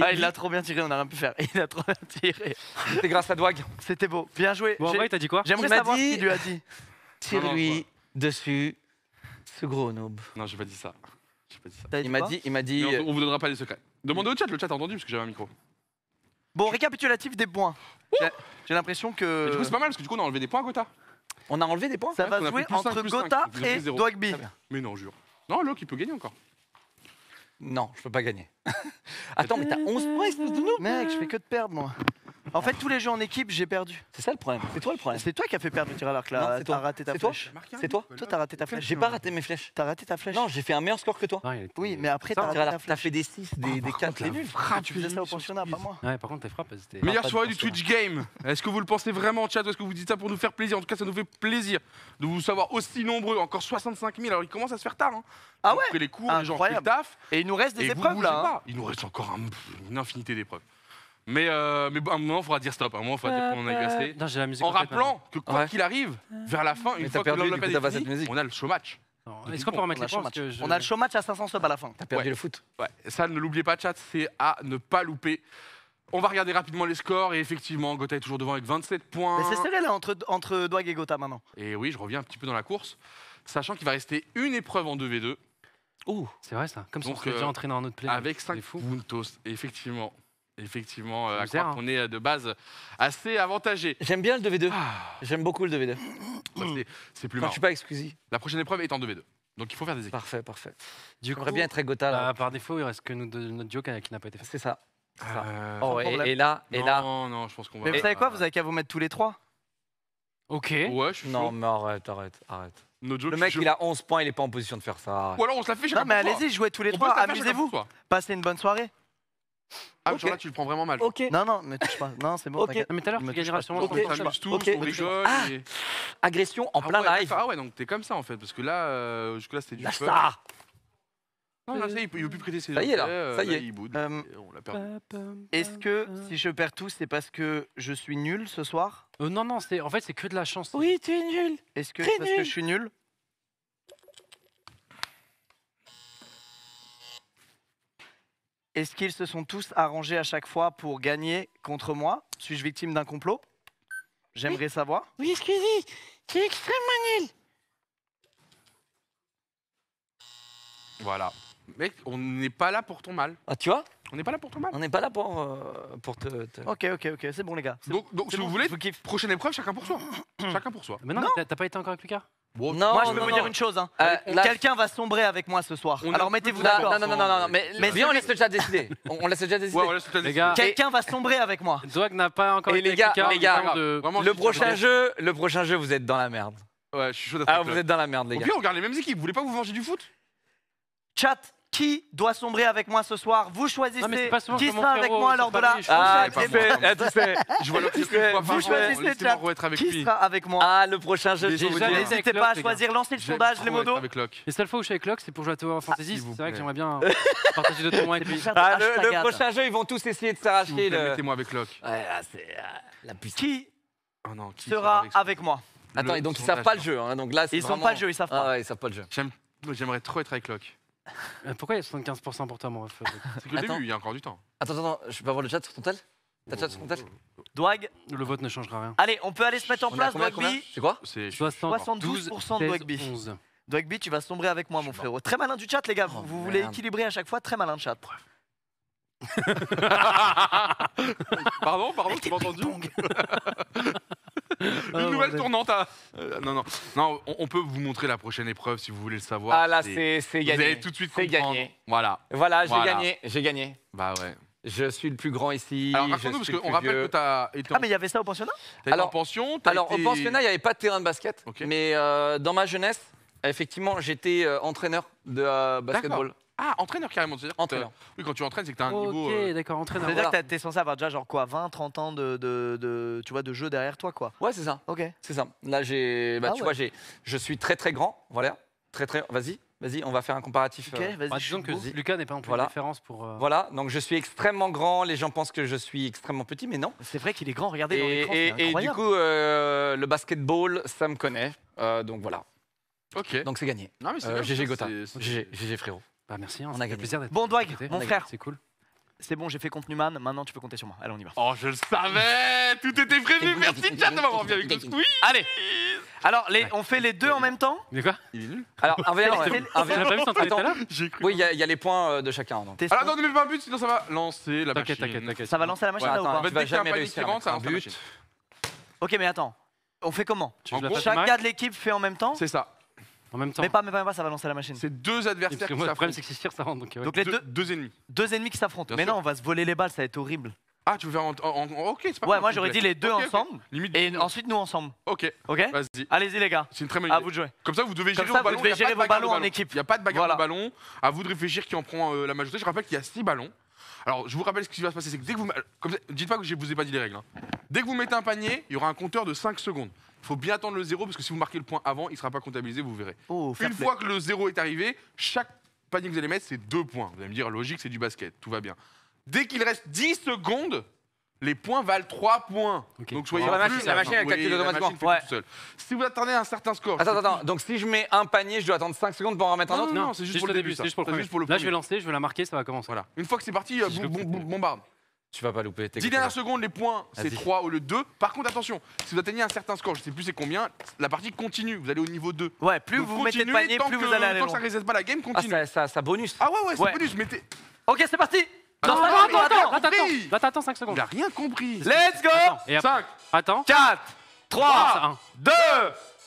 Ah, il l'a trop bien tiré, on a rien pu faire. Il a trop bien tiré. C'était grâce à Dwag. C'était beau. Bien joué. Bon, en J'ai- vrai, t'as dit quoi J'aimerais Il m'a savoir dit- ce qu'il lui a dit. Tire-lui dessus ce gros noob. Non, j'ai pas dit ça. J'ai pas dit ça. T'as Il m'a quoi dit, il m'a dit. Mais on, on vous donnera pas les secrets. Demandez au chat, le chat a entendu parce que j'avais un micro. Bon, récapitulatif des points. J'ai- J'ai l'impression Mais que du coup, c'est pas mal parce que du coup, on a enlevé des points à Gotha. On a enlevé des points ça Ouais, va a jouer plus cinq, entre plus cinq. Gotha Vous avez et pris zéro. Dwagby. Mais non, jure. Non, Locke, il peut gagner encore. Non, je peux pas gagner. Attends, mais t'as 11 points, de noob. Mec, je fais que de perdre, moi. En fait, tous les jeux en équipe, j'ai perdu. C'est ça le problème. C'est toi le problème. C'est toi qui as fait perdre le tir à l'arc Non, là. c'est toi. T'as raté ta C'est toi. flèche. C'est toi Toi, t'as raté ta flèche. J'ai pas raté mes flèches. T'as raté ta flèche. Non, j'ai fait un meilleur score que toi. Oui, mais après, t'as T'as raté ta flèche. fait des 6, des, des 4, la les nuls. frappe, Tu faisais ça au pensionnat, pas moi. Ouais, par contre, tes frappes, étaient. Meilleure soirée du. Twitch Game. Est-ce que vous le pensez vraiment, chat, ou est-ce que vous dites ça pour nous faire plaisir? En tout cas, ça nous fait plaisir de vous savoir aussi nombreux. Encore 65 000. Alors, il commence à se faire tard. Hein. Ah ouais? les cours, les gens le taf. Et il nous reste des épreuves là. hein. pas. Il nous reste encore un- une infinité d'épreuves. Mais, euh, mais bon, à un moment, il faudra dire stop. À un moment, il faudra dire qu'on en a assez. Non, j'ai la musique. En complète, rappelant que quoi Ouais. qu'il arrive, vers la fin, une Mais fois perdu, que est finie, musique. on a le show match. Non, Est-ce qu'on peut remettre On a les le points showmatch. je- On a le showmatch à 500 subs à la fin. T'as perdu Ouais. le foot. Ouais, ça, ne l'oubliez pas, chat, c'est à ne pas louper. On va regarder rapidement les scores et effectivement, Gotha est toujours devant avec 27 points. Mais c'est serré là entre, entre Dwag et Gotha maintenant. Et oui, je reviens un petit peu dans la course, sachant qu'il va rester une épreuve en 2v2 Ouh. C'est vrai ça. Comme si on Donc, déjà euh, entraîné dans un autre play. avec C'est 5 fou. puntos. Et effectivement, effectivement, euh, à croire hein. qu'on est euh, de base assez avantagé. J'aime bien le 2v2. Ah, J'aime beaucoup le 2v2. bah, c'est- plus Quand marrant. je suis pas exclusif. La prochaine épreuve est en 2v2. Donc il faut faire des équipes. Parfait, parfait. Du coup, bien être Gotha là. bah, par défaut, il reste que nous notre duo qui n'a pas été fait. C'est ça. ça. Euh, Oh, et, là, et là. Non, non, je pense qu'on va. Mais vous savez quoi? Vous avez qu'à vous mettre tous les trois. Ok. Ouais, je suis Non, chaud. mais arrête, arrête, arrête. No joke, Le mec, il a 11 points, il est pas en position de faire ça. arrête. Ou alors on se la fait chacun Non, mais allez-y, jouez tous les On trois. Amusez-vous. Passez une bonne soirée. Ah, genre là, tu le prends vraiment mal. Ok. Non, non, mais touche pas. Non, c'est bon. Ok. t'inquiète. Ah, mais tout à l'heure, Me tu touche gagneras pas. sûrement Ok, ton On prochain. s'amuse tous, Ok. on rigole. Ah. et- Agression en Ah plein ouais, live. Ah ouais, donc t'es comme ça en fait, parce que là, euh, jusque-là c'était du Lâche fun. ça Non, là, ça y est, il peut il veut plus prêter ses Ça y est, là, objets, euh, ça y est. il boude. Euh, Et On l'a perdu. Est-ce que si je perds tout, c'est parce que je suis nul ce soir? Euh, non, non, c'est en fait, c'est que de la chance. Oui, tu es nul. Est-ce que Très c'est parce que nul. je suis nul? Est-ce qu'ils se sont tous arrangés à chaque fois pour gagner contre moi Suis-je victime d'un complot J'aimerais savoir. Oui, excusez, tu es extrêmement nul. Voilà. Mec, on n'est pas là pour ton mal. Ah, tu vois, On n'est pas là pour ton mal. on n'est pas là pour, euh, pour te. te- Ok, ok, ok, c'est bon les gars. C'est Donc, donc c'est si bon, vous voulez, prochaine épreuve, chacun pour soi. chacun pour soi. Mais non, t'as pas été encore avec Lucas? Non, Moi, je peux non, vous non. dire une chose. Hein. Euh, là- Quelqu'un va sombrer avec moi ce soir. On Alors mettez-vous d'accord. non, non, non, non, non, mais, Mais viens, on laisse déjà décider. On, on laisse déjà décider. Ouais, on laisse le temps Les décider. gars, Quelqu'un va sombrer avec moi. Doig n'a pas encore Et été les gars, les gars, de- Vraiment, le prochain je- jeu, le prochain jeu, vous êtes dans la merde. Ouais, je suis chaud Ah, vous êtes dans la merde, les Au gars. pire, on regarde les mêmes équipes. Vous voulez pas vous venger du foot? Chat, qui doit sombrer avec moi ce soir Vous choisissez Non, mais pas qui sera avec moi lors de la Ah, pas, tu sais, ah, tu sais. Je vois fois vous mois. choisissez, chat. être avec Qui lui. sera avec moi Ah, le prochain jeu, N'hésitez pas à choisir, lancez le sondage, les modos. Avec Locke. Les seules fois où je suis avec Locke, c'est pour jouer à Tower Fantasy. vous c'est vrai que j'aimerais bien euh, partager avec lui. Ah, le, prochain jeu, ils vont tous essayer de s'arracher mettez-moi avec Locke. Euh, la puissance. Qui Oh qui sera avec moi Attends, et donc ils savent pas le jeu. hein, donc là, Ils vraiment- pas le jeu, ils savent Ah pas. ils savent pas le jeu. J'aime- J'aimerais trop être avec Locke. Euh, Pourquoi il y a 75% pour toi, mon ref C'est que le Attends. début, il y a encore du temps. Attends, attends, je peux avoir le chat sur ton tel? T'as le chat sur ton tel? Dwag. Le vote ne changera rien. Allez, on peut aller se mettre en On est à place, combien, combien? Dwagby. C'est quoi? C'est 60, 72% de 16, Dwagby. 11. Dwagby, tu vas sombrer avec moi, mon frérot. Très malin du chat, les gars. Vous, Oh, vous voulez merde. équilibrer à chaque fois. Très malin de chat. Pardon, pardon, tu m'as entendu Une nouvelle tournante à... Euh, non, non, non, on, on peut vous montrer la prochaine épreuve si vous voulez le savoir. Ah là, c'est c'est Vous gagné. allez tout de suite C'est comprendre. gagné. Voilà, Voilà, j'ai Voilà. gagné, j'ai gagné. bah ouais. Je suis le plus grand ici. Alors raconte-nous, parce qu'on rappelle vieux. que t'as été, en... Ah, mais il y avait ça au pensionnat? été en Alors- pension. Alors, été- au pensionnat, il n'y avait pas de terrain de basket. Ok. Mais euh, dans ma jeunesse, effectivement, j'étais euh, entraîneur de euh, basketball. Ah, entraîneur carrément, c'est-à-dire que Entraîneur. Oui, quand tu entraînes, c'est que t'as un niveau... Ok, euh, d'accord, entraîneur. C'est-à-dire voilà. que t'es censé avoir déjà genre quoi 20, 30 ans de, de, de- tu vois, de jeu derrière toi, quoi. Ouais, c'est ça. Ok. C'est ça. Là, j'ai. Bah, Ah tu ouais. vois, j'ai. Je suis très très grand. Voilà. Très très. Vas-y, vas-y, on va faire un comparatif. Ok, euh, vas-y. Bah, je disons suis que beau. Lucas n'est pas non plus Voilà. une référence pour. euh, Voilà. Donc, je suis extrêmement grand. Les gens pensent que je suis extrêmement petit, mais non. C'est vrai qu'il est grand, regardez dans Et, l'écran, et- c'est et du incroyable. coup, euh, le basketball, ça me connaît. Euh, donc voilà. Ok. Donc c'est gagné. Non, mais c'est Euh, bien, GG ça, Gotha. c'est- GG frérot. Bah merci, hein, On a gagné. plaisir d'être. Bon, Dwag, écouté. mon frère, C'est cool. c'est bon, j'ai fait contenu man, maintenant tu peux compter sur moi. Allez, on y va. Oh, je le savais Tout était prévu Merci, chat, de m'avoir envie avec le squeeze Allez Alors, les, on fait les deux en même temps? Mais quoi Il est nul Alors, un verre. C'est- un J'ai cru. Oui, il y, a- il y a les points euh, de chacun. donc. Alors, non, ne mets pas un but, sinon ça va lancer la machine. t'inquiète, t'inquiète. Ça va lancer la machine Ouais, là ou attends, pas tu vas jamais réussir à un but. Ok, mais attends. On fait comment? Gars de l'équipe fait en même temps? C'est ça. En même temps. Mais pas, mais pas, mais pas, ça va lancer la machine. C'est deux adversaires qui moi, le problème, s'affrontent. c'est que si tire, ça rentre. Donc, ouais. Donc les Deux, deux, ennemis. deux ennemis qui s'affrontent. Mais sûr. non, on va se voler les balles, ça va être horrible. Ah, tu veux faire en. en- en- ok, c'est pas Ouais, moi j'aurais dit les deux ensemble. Limite. Et ensuite nous ensemble. Ok, Ok vas-y. Allez-y les gars. C'est une très bonne À idée. vous de jouer. Comme ça, vous devez Comme gérer ça, vos ballons. vous devez a pas gérer vos ballons en équipe. Il n'y a pas de bagarre Voilà. de ballon. À vous de réfléchir qui en prend euh, la majorité. Je rappelle qu'il y a 6 ballons. Alors, je vous rappelle ce qui va se passer. C'est que dès que vous. Comme ça, dites pas que je vous ai pas dit les règles. hein. Dès que vous mettez un panier, il y aura un compteur de 5 secondes. Il faut bien attendre le zéro parce que si vous marquez le point avant, il ne sera pas comptabilisé, vous verrez. Oh, fair Une play. fois que le zéro est arrivé, chaque panier que vous allez mettre, c'est 2 points. Vous allez me dire, logique, c'est du basket. Tout va bien. Dès qu'il reste 10 secondes, les points valent 3 points. Donc soyez la plus- machine, la machine, elle calcule la automatiquement. Ouais. tout seul. Si vous attendez un certain score. Attends, attends, donc si je mets un panier, je dois attendre 5 secondes pour en remettre un autre non, Non, c'est juste juste pour le début, début, ça. c'est juste pour le C'est premier. juste pour le Là, je vais lancer, je vais la marquer, ça va commencer. Voilà. Une fois que c'est parti, Si coupe. boum, bombarde. Tu vas pas louper. 10 dernières secondes, les points, c'est Vas-y. 3 au lieu de 2. Par contre, attention, si vous atteignez un certain score, je sais plus c'est combien, la partie continue. Vous allez au niveau 2. Ouais, plus vous mettez de panier, plus que- vous allez aller Tant que ça loin. reset pas la game, Ah, continue. ça, ça, ça bonus. Ah ouais, ouais, c'est bonus, mettez. Ok, c'est parti. Ah, Non, non, attends, attends, attends. Attends, attends, attends, attends, 5 secondes. Il a rien compris. Let's go. Attends, et après- 5, Attends. 4, 3, un. 2,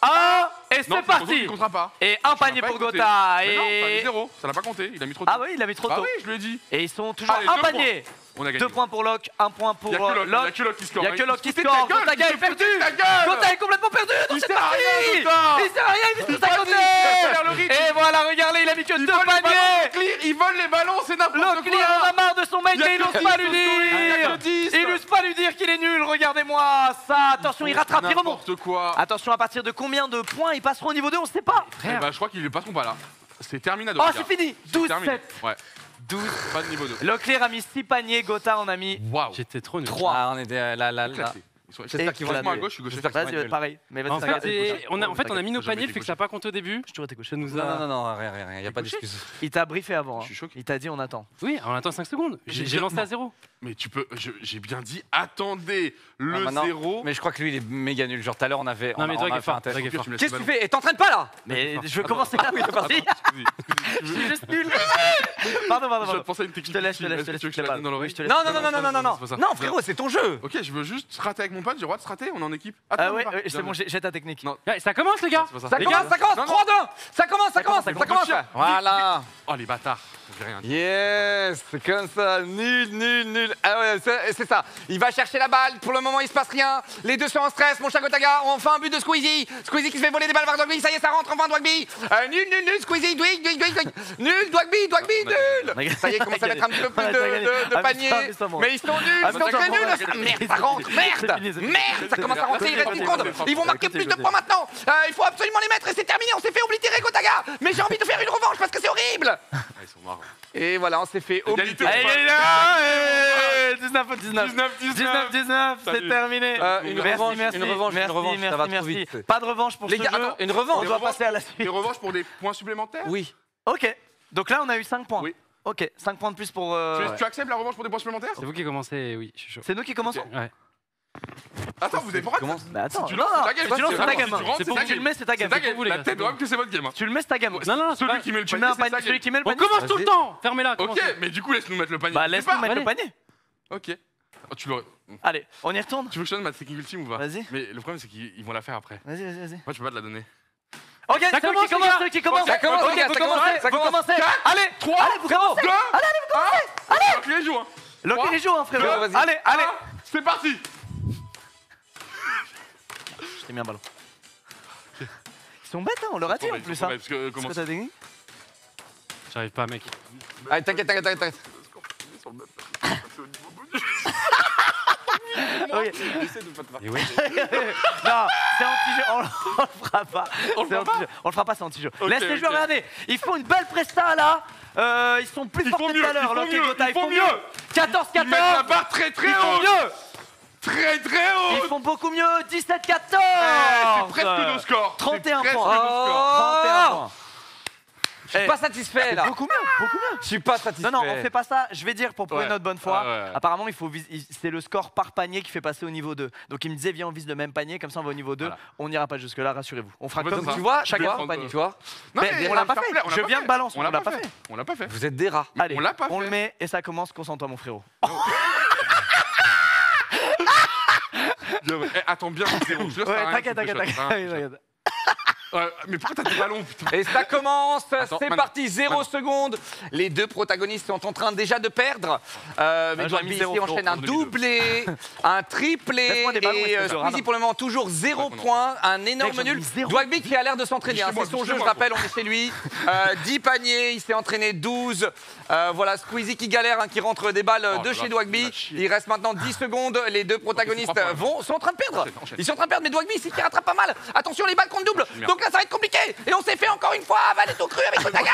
1 et c'est parti pas. Et un panier pour. Gotha non, pas et... zéro. Ça l'a pas compté. Il a mis trop tôt. Ah oui, il a mis trop tôt. oui, je lui ai dit. Et ils sont toujours un panier. On a gagné. Deux points pour Locke, un point pour Il euh, Locke, il y a Locke. que Locke qui score. Il y a que Locke qui score. Gotaga est perdu. Gotha est complètement perdu. Non, Il c'est sert à parti. rien, Gotha. Il sert à rien, il met tout Il à côté. Et voilà, regardez, il a mis que deux paniers Ils volent les ballons, c'est n'importe Locke, quoi. il en a marre de son mec, Il mais il n'ose pas lui il dire. Il n'ose pas lui dire qu'il est nul. Regardez-moi ça. Attention, il rattrape, il remonte. Quoi. Attention, à partir de combien de points ils passeront au niveau 2, on ne sait pas. Eh ben, je crois qu'il est pas son pas là. C'est terminé. Oh, c'est fini. 12-7. Ouais, 12. pas de niveau 2. Leclerc a mis 6 paniers, Gotha en a mis Waouh. J'étais trop nul. 3. Ah, on était là, là, là. Sont- J'espère qu'ils vont Franchement, à la- gauche, je suis vont Vas-y, être pareil. Mais vas-y, En fait, on a, en fait, on a mis nos paniers, le fait que ça n'a pas compté au début. Je t'aurais été couché. Ça nous Non, a. non, non, rien, rien, rien, il n'y a pas d'excuse. Il t'a briefé avant. Je hein. suis choqué. Il t'a dit on attend. Oui, on attend 5 secondes. J'ai j'ai lancé à zéro. Mais tu peux. je- J'ai bien dit, attendez Ah, le maintenant- zéro. Mais je crois que lui, il est méga nul. Genre, tout à l'heure, on avait. Non, on mais a- on a est fait un fort, test. Qu'est-ce que tu fais Et t'entraînes pas là Mais je veux commencer là. Oui, excusez, excusez, Je je suis juste nul. Pardon, pardon, Je pardon. penser à une Je technique. te laisse, je te laisse, je te laisse. je te la donne dans l'oreille Oui, je te laisse. Non, non, non, non, non, non, non, non. C'est pas ça. Non, frérot, c'est ton jeu. Ok, je veux juste rater avec mon pote. J'ai le droit de se rater On est en équipe. Ah Attends, ouais, ouais, c'est bon, j'ai j'ai ta technique. Non. Ouais, Ça commence, les gars c'est ça. Commence, ça commence, non, non. 3, 2, ça commence, ça commence, ça commence, Voilà. Oh les bâtards. Rien. Yes, c'est comme ça, nul, nul, nul. Ah ouais, c'est ça. Il va chercher la balle. Pour le moment, il se passe rien. Les deux sont en stress. Mon cher Gotaga, on fait un but de Squeezie. Squeezie qui se fait voler des balles par Dwagby. Ça y est, ça rentre enfin Dwagby. Euh, nul, nul, nul. Squeezie, Dwig, Dwig, Dwig. Nul, Dwagby, Dwagby, nul. Ça y est, commence à mettre un petit peu plus de, de, de paniers. Mais ils sont nuls, ils sont très nuls. Ah, Merde, ça rentre. Merde, merde, ça commence à rentrer. Il reste 10 secondes. Ils vont marquer plus de points maintenant. Euh, il faut absolument les mettre et c'est terminé. On s'est fait oblitérer, Gotaga. Mais j'ai envie de faire une revanche parce que c'est horrible. Ah, ils sont marrants. Et voilà, on s'est fait oblitérer. Allez, Allez, 19 19. 19, 19 19, c'est Salut. terminé. Euh, une Merci, revanche, merci, une revanche, une merci, revanche, ça merci, va trop merci. vite. Pas de revanche pour Les ce gars, jeu. attends, une On revanche. doit revanche. passer à la Des suite. revanches pour des points supplémentaires Oui. Ok. Donc là, on a eu 5 points. Oui. Ok, 5 points de plus pour. euh, Tu- Tu acceptes la revanche pour des points supplémentaires C'est vous qui commencez, oui, je suis chaud. C'est nous qui commençons Ouais. Attends, vous avez pas Comment Bah attends, tu lances, c'est ta game. si tu lances, c'est ta si tu C'est pour le mets, c'est ta ta C'est pour vous, les gars, que c'est votre game. hein. Tu le mets, c'est ta game. Non, non, non, c'est Celui qui met le Tu panier, celui qui met le On panier. commence tout le temps Fermez-la Ok, mais du coup, laisse-nous mettre le panier. Bah laisse-nous pas. mettre le panier. Ok. Oh, tu l'aurais- Allez, on y retourne Tu veux que je te donne ma technique ultime ou pas Vas-y. Mais le problème, c'est qu'ils ils vont la faire après. Vas-y, vas-y, vas-y. Moi, je peux pas te la donner. Ok, eux commence, qui c'est eux qui. Ça commence, Ok, vous ça commence, commencez, ça vous commence. commencez. Allez, 3, allez, vous commencez. 2, allez, vous commencez Allez les joue, hein Loki les joue, hein, frérot. Allez, allez. C'est parti Je t'ai mis un ballon. Ils sont bêtes, hein, on leur a dit en Ils sont plus. hein. Parce que Est-ce comment que t'as des J'arrive pas, mec. Allez, t'inquiète, t'inquiète, t'inquiète. Ok. Et ouais. Non, c'est anti-jeu, on, on le fera pas. On le C'est fera pas. On le fera pas, c'est anti-jeu. Ok, Laisse les ok. joueurs regarder. Ils font une belle presta là. Euh, ils sont plus Ils forts que tout à l'heure. ils font mieux, Gotha, ils font mieux. 14-14. Ils mettent la barre très très Ils font mieux. Très très Ils haute font beaucoup mieux. 17-14. Eh, C'est presque nos scores 31 C'est presque points. nos scores. 31 points. Je suis Eh, pas satisfait là. Beaucoup mieux, beaucoup mieux. Je suis pas satisfait. Non, non, on fait pas ça. Je vais dire pour prouver Ouais. notre bonne foi. Ah ouais. Apparemment, il faut c'est le score par panier qui fait passer au niveau 2. Donc il me disait, viens, on vise le même panier, comme ça on va au niveau 2. Voilà. On n'ira pas jusque-là, rassurez-vous. On fera comme ça. Tu vois, Chacun son panier. tu vois. Non, Mais mais on l'a pas fait. on Je viens de balancer, On l'a pas fait. On l'a pas fait. Vous êtes des rats. Allez, On l'a pas on fait. le met et ça commence. Concentre-toi, mon frérot. Je- eh, Attends bien. Je Ouais, t'inquiète, t'inquiète, t'inquiète. Ouais, Mais pourquoi t'as des ballons, putain Et ça commence, c'est maintenant, parti, 0 maintenant. secondes. Les deux protagonistes sont en train déjà de perdre. Euh, mais Ah, zéro, ici frérot, enchaîne un doublé, un triplé. Et euh, Squeezie pour le moment toujours 0 Ouais, points, un énorme nul. Dwagby qui a l'air de s'entraîner, hein, c'est son jeu, je rappelle, on est chez lui. Euh, 10 paniers, il s'est entraîné 12. Euh, voilà, Squeezie qui galère, hein, qui rentre des balles euh, Oh de chez Dwagby. il reste maintenant 10 secondes, les deux protagonistes points. vont, sont en train de perdre. Ils sont en train de perdre, mais Dwagby ici qui rattrape pas mal. Attention, les balles comptent double. Là, ça va être compliqué. Et on s'est fait encore une fois avaler tout cru avec Gotaga.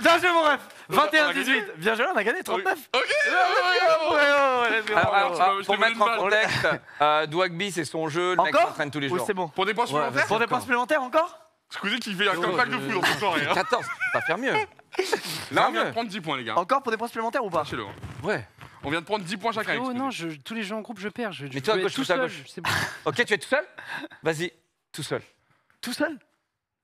Bien joué, mon ref. On a 21-18. Bien joué, on a gagné 39. Ok, pour mettre en contexte, euh, Dwagby, c'est son jeu. Le mec Encore s'entraîne tous les Ou jours. c'est bon Pour des points supplémentaires Pour des points supplémentaires encore Squeezie qui fait un comeback de fou dans son soirée. hein. 14, pas faire mieux. Là, on vient de prendre 10 points, les gars. Encore pour des points supplémentaires ou pas hein. Ouais. On vient de prendre 10 points chacun. Oh non, je- tous les jeux en groupe, je perds. Je, Mais je toi, à gauche, être tout tout à seul. gauche. c'est bon. Ok, tu es tout seul? Vas-y, tout seul. Tout seul?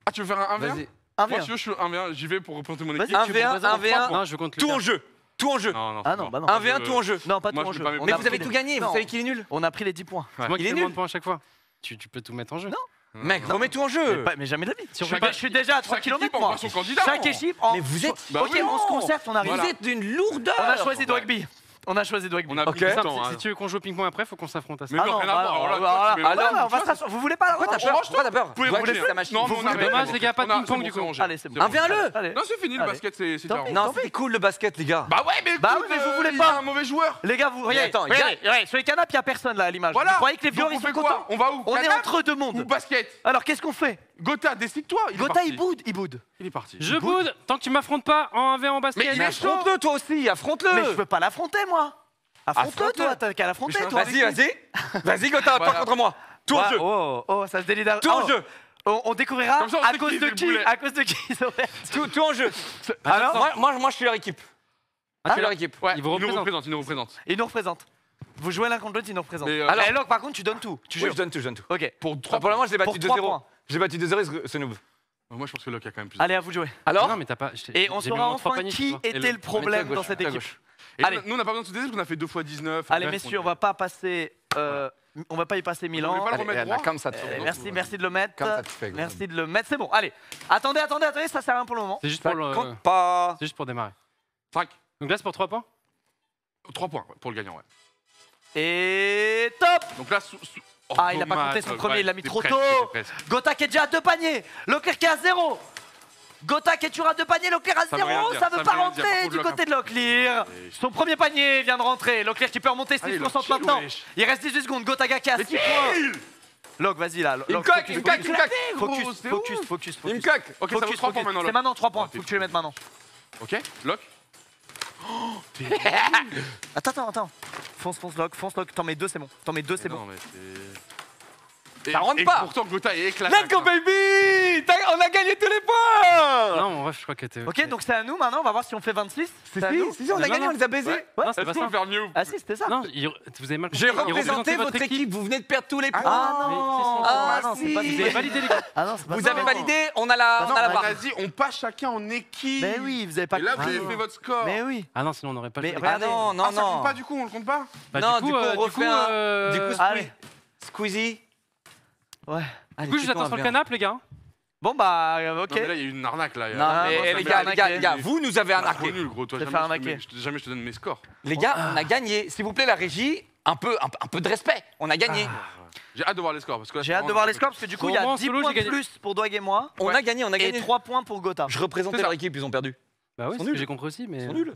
Ah, tu veux faire un 1v1 Vas-y. Un Moi, v si tu veux, je suis 1v1. J'y vais pour représenter mon Vas-y, équipe. Un tu V1, me représentes un en trois V1. points. Non, je compte le Tout faire. en jeu. Tout en jeu. Non, non. Ah non, bah non. 1v1, je- tout en jeu. Non, pas Moi, tout en je jeu. vais pas On mes- a Mais vous avez tout gagné, vous Non, savez qu'il est nul On a pris les 10 points. C'est moi Il qui est fais nul. moins de points à chaque fois. tu, tu peux tout mettre en jeu. Non. Mec, Non. remets tout en Mais, jeu. pas- mais jamais de la vie. Si on je, fait suis, pas- je suis déjà à 3 Chaque km moi. Chaque équipe. en- Mais vous êtes. Bah ok, oui, on se concerte, on arrive. Vous êtes d'une lourdeur. On a choisi de rugby. On a choisi rugby. On a pris temps. si, hein. si tu veux qu'on joue au ping-pong après, faut qu'on s'affronte à ça. Mais non, non, rien à voir. Alors. Vous voulez pas Pourquoi t'as peur Pourquoi t'as peur Vous voulez- la machine. Non, mais Dommage, les gars, pas de ping-pong, c'est du coup. c'est. Allez, c'est bon. C'est. Inviens-le Allez. Non, c'est fini le basket, c'est c'est terminé. Non, c'était cool le basket, les gars. Bah ouais, mais Bah mais vous euh, voulez y pas. un mauvais joueur. Les gars, vous regardez, y sur les canapes, il n'y a personne là à l'image. Voilà. Vous croyez que les viewers, Donc, ils on sont contents quoi? On va où? On est entre deux ou mondes. basket? Alors, qu'est-ce qu'on fait? Gotha, décide-toi. il Gotha, il boude, il boude. Il est parti. Je boude tant que tu m'affrontes pas en 1v en basket. Mais il est affronte-le toi aussi, affronte-le. Mais je peux pas l'affronter, moi. Affronte-le, toi, t'as qu'à l'affronter, toi. Vas-y, vas-y. Vas-y, Gotha, toi Voilà. contre moi. Tout en jeu. Oh, oh, ça se délite. Tout en Oh, jeu. On, on découvrira Comme ça, on à cause qui de qui, à cause de qui ils ont fait. Tout, tout en jeu. Alors moi, moi, moi, je suis leur équipe. Ah, Je suis leur équipe. Ouais, Il il vous nous représente. représente, il nous représente. Il nous représente. Vous jouez l'un contre l'autre, il nous représente. Mais, euh, Alors, Locke, par contre, tu donnes tout. Tu Oui, jures. je donne tout, je donne tout. Ok. Pour 3 pour le moment, je l'ai Pour battu trois 2-0. points. J'ai battu 2-0 ce- ce noob. Moi, je pense que Locke a quand même plus. Allez, à vous de jouer. Alors Non, mais t'as pas. je t'ai- Et on j'ai mis saura au moins trois enfin paniers, qui vois. était le problème dans cette équipe. Et Allez. nous, on n'a pas besoin de tout décider parce qu'on a fait 2 x 19. Allez, messieurs, on- va pas passer. euh, on va pas y passer mille On ans. va pas le Allez, remettre droit. comme ça, Euh, fais. merci, merci de le mettre. Comme ça, tu fais. Merci de le mettre. C'est bon. Allez. Attendez, attendez, attendez. Ça sert à rien pour le moment. C'est juste pour le. compte pas. C'est juste pour démarrer. 5. Donc là, c'est pour 3 points? 3 points ouais, pour le gagnant, ouais. Et top. Donc là, sous. sous- Oh, Ah, il a pas dommage, compté son ouais, premier, il l'a mis trop presque, tôt. c'était presque. Gotha qui est déjà à deux paniers. Leclerc qui est à zéro. Gotha qui est toujours à deux paniers. Leclerc à Ça veut rien zéro. dire, Ça ça veut veut pas rien dire. Par rentrer contre, du côté de Leclerc. Son premier panier vient de rentrer. Leclerc qui peut remonter Allez, 6% Locke, maintenant. wesh. Il reste 18 secondes. Est à Mais 6 points. kill Locke, vas-y là. Il Locke, coque, focus, il me coque, focus, il coque. Focus, c'est focus, focus, Il me focus. coque. Ok, ça vaut Focus, 3 points focus. maintenant, C'est Locke. maintenant 3 points. Oh, Faut t'es que tu les mettes maintenant. Ok, Locke Attends, attends, attends. Fonce, fonce, Locke, fonce, Locke. T'en mets deux, c'est bon. T'en mets deux, c'est bon. mais c'est- Ça Et- rentre et pas. Pourtant, Gotha est éclaté. Let's go, baby T'as- On a gagné tous les points Non, en vrai, je crois que t'es. Ok, donc c'est à nous maintenant. On va voir si on fait 26. C'est à nous. Si, si, on a Non, gagné, non. on les a baisés. Ouais. Ouais. Non, c'est Est-ce pas qu'on ça. peut faire mieux Ah si, c'était ça. Non, il- vous avez mal compris. J'ai Il représenté représentait votre équipe, vous venez de perdre tous les points. Ah non. c'est Ah, non, c'est pas si. Vous avez validé les gars. Ah non, c'est pas Vous ça. avez validé, on a la, on a la on barre. a dit, on passe chacun en équipe. Mais oui, vous avez pas. Et là, vous Ah avez fait votre score. Mais oui. Ah non, sinon on n'aurait pas Mais regarde, Ah non, non, ah, ça non. compte pas du coup, on le compte pas Bah, non, du coup, du coup, euh, on du refait coup, un- euh, du coup, Allez. Squeezie. Ouais. Allez, Du coup, je vous attends sur le canapé, les gars. Bon bah euh, ok. Non, mais là, il y a eu une arnaque là. Non, Ah, mais ça les gars, les gars, les gars, vous nous avez arnaqué. nul, gros. Toi, jamais, je te arnaquer. mets- je te- jamais je te donne mes scores. Les gars, on a gagné. S'il vous plaît, la régie, un peu, un, peu- un peu de respect. On a gagné. J'ai hâte de voir les scores. parce que J'ai hâte de voir les scores parce que du coup il y a Pour moi, 10 solo, points j'ai de gagné. plus pour Doig et moi On a gagné, on a et gagné. 3 points pour Gotha. Je représentais leur équipe, ils ont perdu. Bah oui, j'ai compris aussi, mais. Ils sont nuls.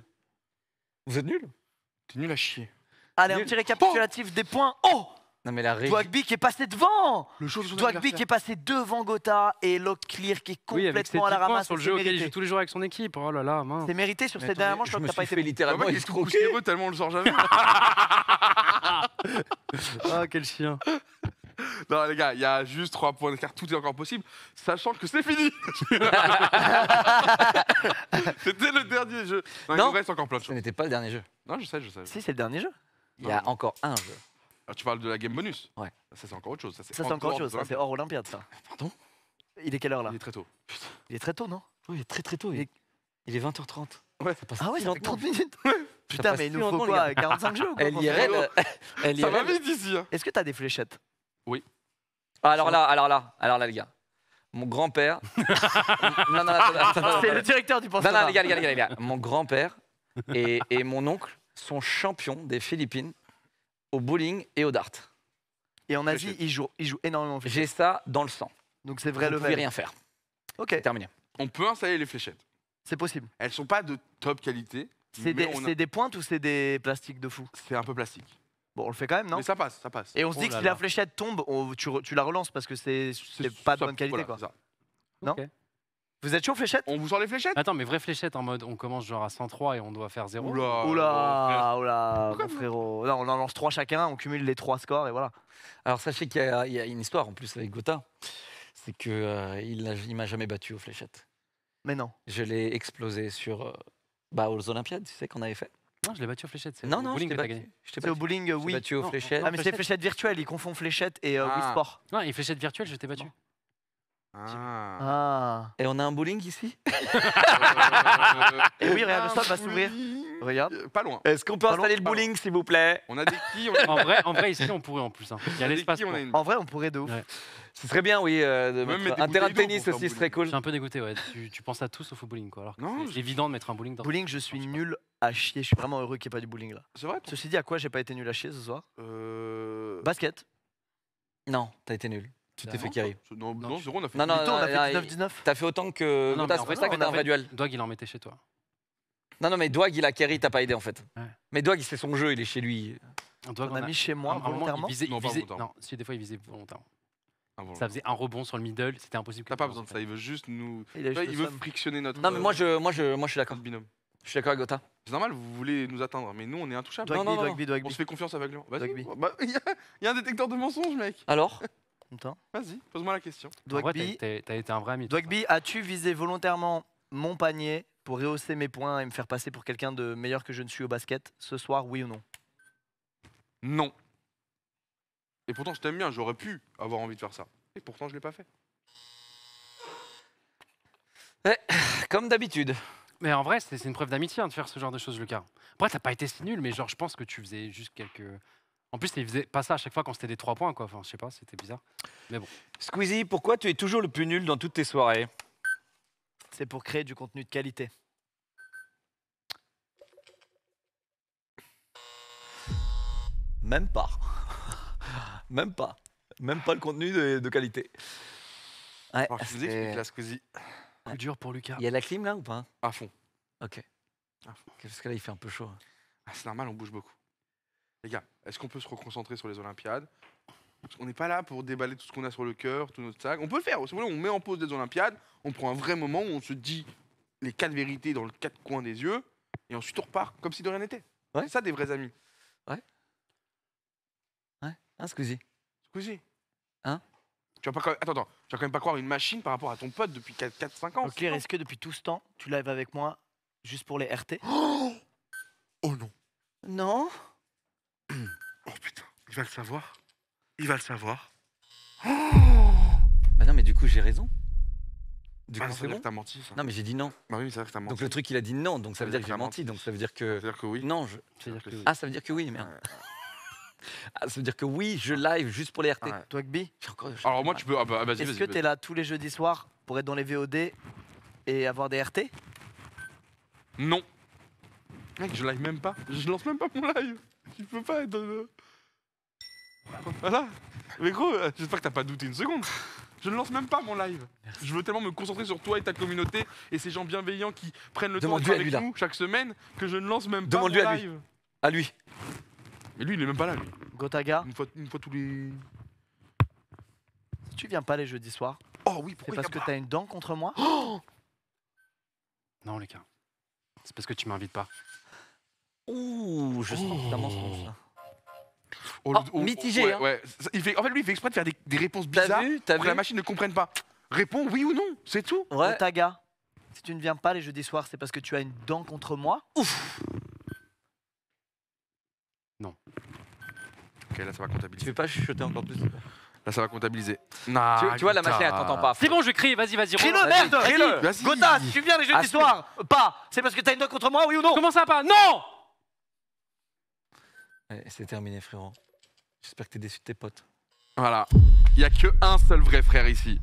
Vous êtes nuls. T'es nul à chier. Allez, un petit récapitulatif des points. Oh Non, mais la. Dwagby qui est passé devant Le jour de son Dwagby qui est passé devant Gotha et Locklear qui est Oui, avec ses complètement à la 10 points ramasse. sur le jeu c'est auquel il mérité. joue tous les jours avec son équipe. Oh là là, mince. C'est mérité sur Mais ces derniers mois, je crois me que t'as pas été. Ah littéralement il est tout poussiéreux tellement on le sort jamais. Ah, quel chien. non, les gars, il y a juste 3 points d'écart. Tout est encore possible, sachant que c'est fini. C'était le dernier jeu. Non, il Non. nous reste encore plein de Ce choses. n'était pas le dernier jeu. Non, je sais, je sais. Si, c'est le dernier jeu. Il y a encore un jeu. Ah, tu parles de la game bonus Ouais. Ça, c'est encore autre chose. Ça, Ça, c'est en encore autre chose. ça, C'est hors Olympiade, ça. Pardon? Il est quelle heure là? Il est très tôt. Il est très tôt, non? Oui, il est très très tôt. Il est, il est 20h30. Ouais. ça passe Ah ouais, si ça fait lentement. 30 minutes Putain, passe mais il si nous faut lentement, les quoi 45 jeux ou quoi, pour faire LIRL. ça Ça va vite ici. hein. Est-ce que t'as des fléchettes? Ah, Alors là, alors là, alors là, les gars. Mon grand-père. non, non, attends, attends, attends, C'est attends. le directeur du Non, pensionnat. non, les gars, les gars, les gars, les gars. Mon grand-père et, et mon oncle sont champions des Philippines au bowling et au dart. Et en Asie, Fléchettes. il joue, il joue énormément aux fléchettes. J'ai ça dans le sang. Donc c'est Vous vrai ne le pouvez rien faire. Ok, C'est terminé. On peut installer les fléchettes. c'est possible. Elles sont pas de top qualité. C'est mais des, on a- c'est des pointes ou c'est des plastiques de fou? C'est un peu plastique. Bon, on le fait quand même, non? Mais ça passe, ça passe. Et on se Oh dit que là si là. la fléchette tombe, on- tu, re- tu la relances parce que c'est pas de bonne qualité. voilà, quoi. Non? Ok. Vous êtes chaud, fléchette? On vous sort les fléchettes? Attends, mais vraie fléchette en mode on commence genre à 103 et on doit faire 0. Oula. Oula, oula, mon frérot. Non, on en lance trois chacun, on cumule les trois scores et voilà. Alors sachez qu'il y, a- il y a une histoire en plus avec Gotha. C'est que euh, il, m'a jamais battu aux fléchettes. Mais non. Je l'ai explosé sur euh, bah, aux Olympiades, tu sais qu'on avait fait. Non, je l'ai battu aux fléchettes. Non, non, je bowling t'ai battu. gagné. Je t'ai C'est au battu. bowling, Je t'ai oui. battu aux Non, fléchettes. Ah, mais c'est fléchette. fléchette virtuelle, il confond fléchette et euh, Ah. Wii Sport. Non, et fléchette virtuelle, je t'ai battu. Ah. Ah. Et on a un bowling ici Et oui, regarde, le stade va s'ouvrir. Regarde. Pas loin. Est-ce qu'on peut Pas installer loin, le bowling, s'il vous plaît? On a des quilles, on a En vrai, en vrai, ici, on pourrait en plus. hein. Il y a des l'espace. pour. une. En vrai, on pourrait de ouf. Ouais. Ce serait bien, oui. euh, de mettre un terrain de tennis aussi un serait cool. Je suis un peu dégoûté, ouais. Tu, tu penses à tout sauf au bowling, quoi. Alors que Non, c'est je- évident de mettre un bowling dans Bowling, je suis nul à chier. Je suis vraiment heureux qu'il n'y ait pas du bowling là. C'est vrai Ceci dit, à quoi j'ai pas été nul à chier ce soir? Euh. Basket. Non, t'as été nul. Tu t'es Non, fait carry. Non, Non, non, je- on a fait. Non, non, Plutôt, on a fait euh, 19-19. T'as fait autant que. Non, fait, ça que on t'as un vrai duel. Dog, il en mettait chez toi. Non, non, mais Dwag, il a carry, t'as pas aidé en fait. Ouais. Mais Dwag, c'est son jeu, il est chez lui. Dog, On a mis chez moi volontairement. visait, Non, pas visait- volontairement. non, si des fois il visait volontairement. Ça faisait un rebond sur le middle, c'était impossible. T'as pas besoin de ça, il veut juste nous. Il, veut frictionner notre. Non, mais moi, je, moi, je, moi, je suis d'accord. binôme. Je suis d'accord avec Gotha. C'est normal, vous voulez nous atteindre, mais nous on est intouchables. Non, non, Dogby. On se fait confiance. Vas-y. Dogby. Bah, Il y, a- un détecteur de mensonges, mec. Alors? Vas-y, pose-moi la question. Dogby, t'as- été un vrai ami. Dogby, as-tu visé volontairement mon panier pour rehausser mes points et me faire passer pour quelqu'un de meilleur que je ne suis au basket ce soir, oui ou non? Non. Et pourtant, je t'aime bien, j'aurais pu avoir envie de faire ça. Et pourtant, je l'ai pas fait. Comme d'habitude. Mais en vrai, c'est c'est une preuve d'amitié hein, de faire ce genre de choses, Lucas. Après, t'as pas été si nul, mais genre, je pense que tu faisais juste quelques. En plus, il faisait pas ça à chaque fois quand c'était des 3 points, quoi. Enfin, je sais pas, c'était bizarre. Squeezie, pourquoi tu es toujours le plus nul dans toutes tes soirées? C'est pour créer du contenu de qualité. Même pas. Même pas. Même pas le contenu de, de qualité. Ouais, Alors, je vous c'est- explique la Squeezie Coup dur pour Lucas. Il y a la clim là ou pas? À fond. Ok. Parce que là, il fait un peu chaud. Ah, c'est normal, on bouge beaucoup. Les gars, est-ce qu'on peut se reconcentrer sur les Olympiades? Parce qu'on n'est pas là pour déballer tout ce qu'on a sur le cœur, tout notre sac. On peut le faire. Si vous voulez, on met en pause les Olympiades, on prend un vrai moment où on se dit les quatre vérités dans le quatre coins des yeux, et ensuite on repart comme si de rien n'était. Ouais. C'est ça des vrais amis. Hein, Squeezie Squeezie. Hein? Tu vas pas, quand- Attends, attends, tu vas quand même pas croire une machine par rapport à ton pote depuis 4-5 ans. Ans. est-ce que depuis tout ce temps, tu live avec moi juste pour les RT Oh non. Non il va le savoir. Il va le savoir. Bah non, mais du coup, j'ai raison. Du Ah coup, non, ça c'est veut dire bon que t'as menti, ça. Non, mais j'ai dit non. Bah oui, mais c'est vrai que t'as menti. Donc le truc, il a dit non, donc ça veut dire que j'ai t'as menti. menti. Donc ça veut dire que. Ça veut dire que oui. Non, je. Que- Ah, ça veut dire que oui, merde. Ah, ça veut dire que oui, je live juste pour les RT. Ouais. Dogby, J'ai encore- j'ai Alors moi, tu peux. Ah bah vas-y, est-ce que t'es là tous les jeudis soirs pour être dans les VOD et avoir des RT Non. Mec, je live même pas. Je lance même pas mon live. Tu peux pas être. Voilà. Mais gros, euh, j'espère que t'as pas douté une seconde. Je ne lance même pas mon live. Je veux tellement me concentrer sur toi et ta communauté et ces gens bienveillants qui prennent le temps Demande-lui d'être lui, avec là. nous chaque semaine que je ne lance même pas Demande-lui mon à lui. live. À lui. Mais lui, il est même pas là, lui. Gotaga, Une fois, une fois tous les. si tu viens pas les jeudis soirs, Oh oui, c'est pourquoi parce il que t'as une dent contre moi Non, Lucas. C'est parce que tu m'invites pas. Ouh, je sens ta mensonge. Là. Oh, Oh, mitigé, ouais, hein. ouais. Ça- Il fait, en fait, lui, il fait exprès de faire des, des réponses bizarres vu pour vu que la machine ne comprenne pas. Réponds oui ou non, c'est tout. Ouais. Gotaga, si tu ne viens pas les jeudis soirs, c'est parce que tu as une dent contre moi Ok, là, ça va Tu comptabiliser. veux pas chuchoter encore plus Là, ça va comptabiliser. tu, Nah, tu vois, la machine, elle t'entend pas. C'est bon, je crie, vas-y, vas-y. Crie-le, merde. Vas-y. Gotha, si tu viens les jeudis soirs Pas C'est parce que t'as une dent contre moi, oui ou non? Comment ça pas? Non C'est terminé, frérot. J'espère que t'es déçu de tes potes. Voilà. Il n'y a que un seul vrai frère ici.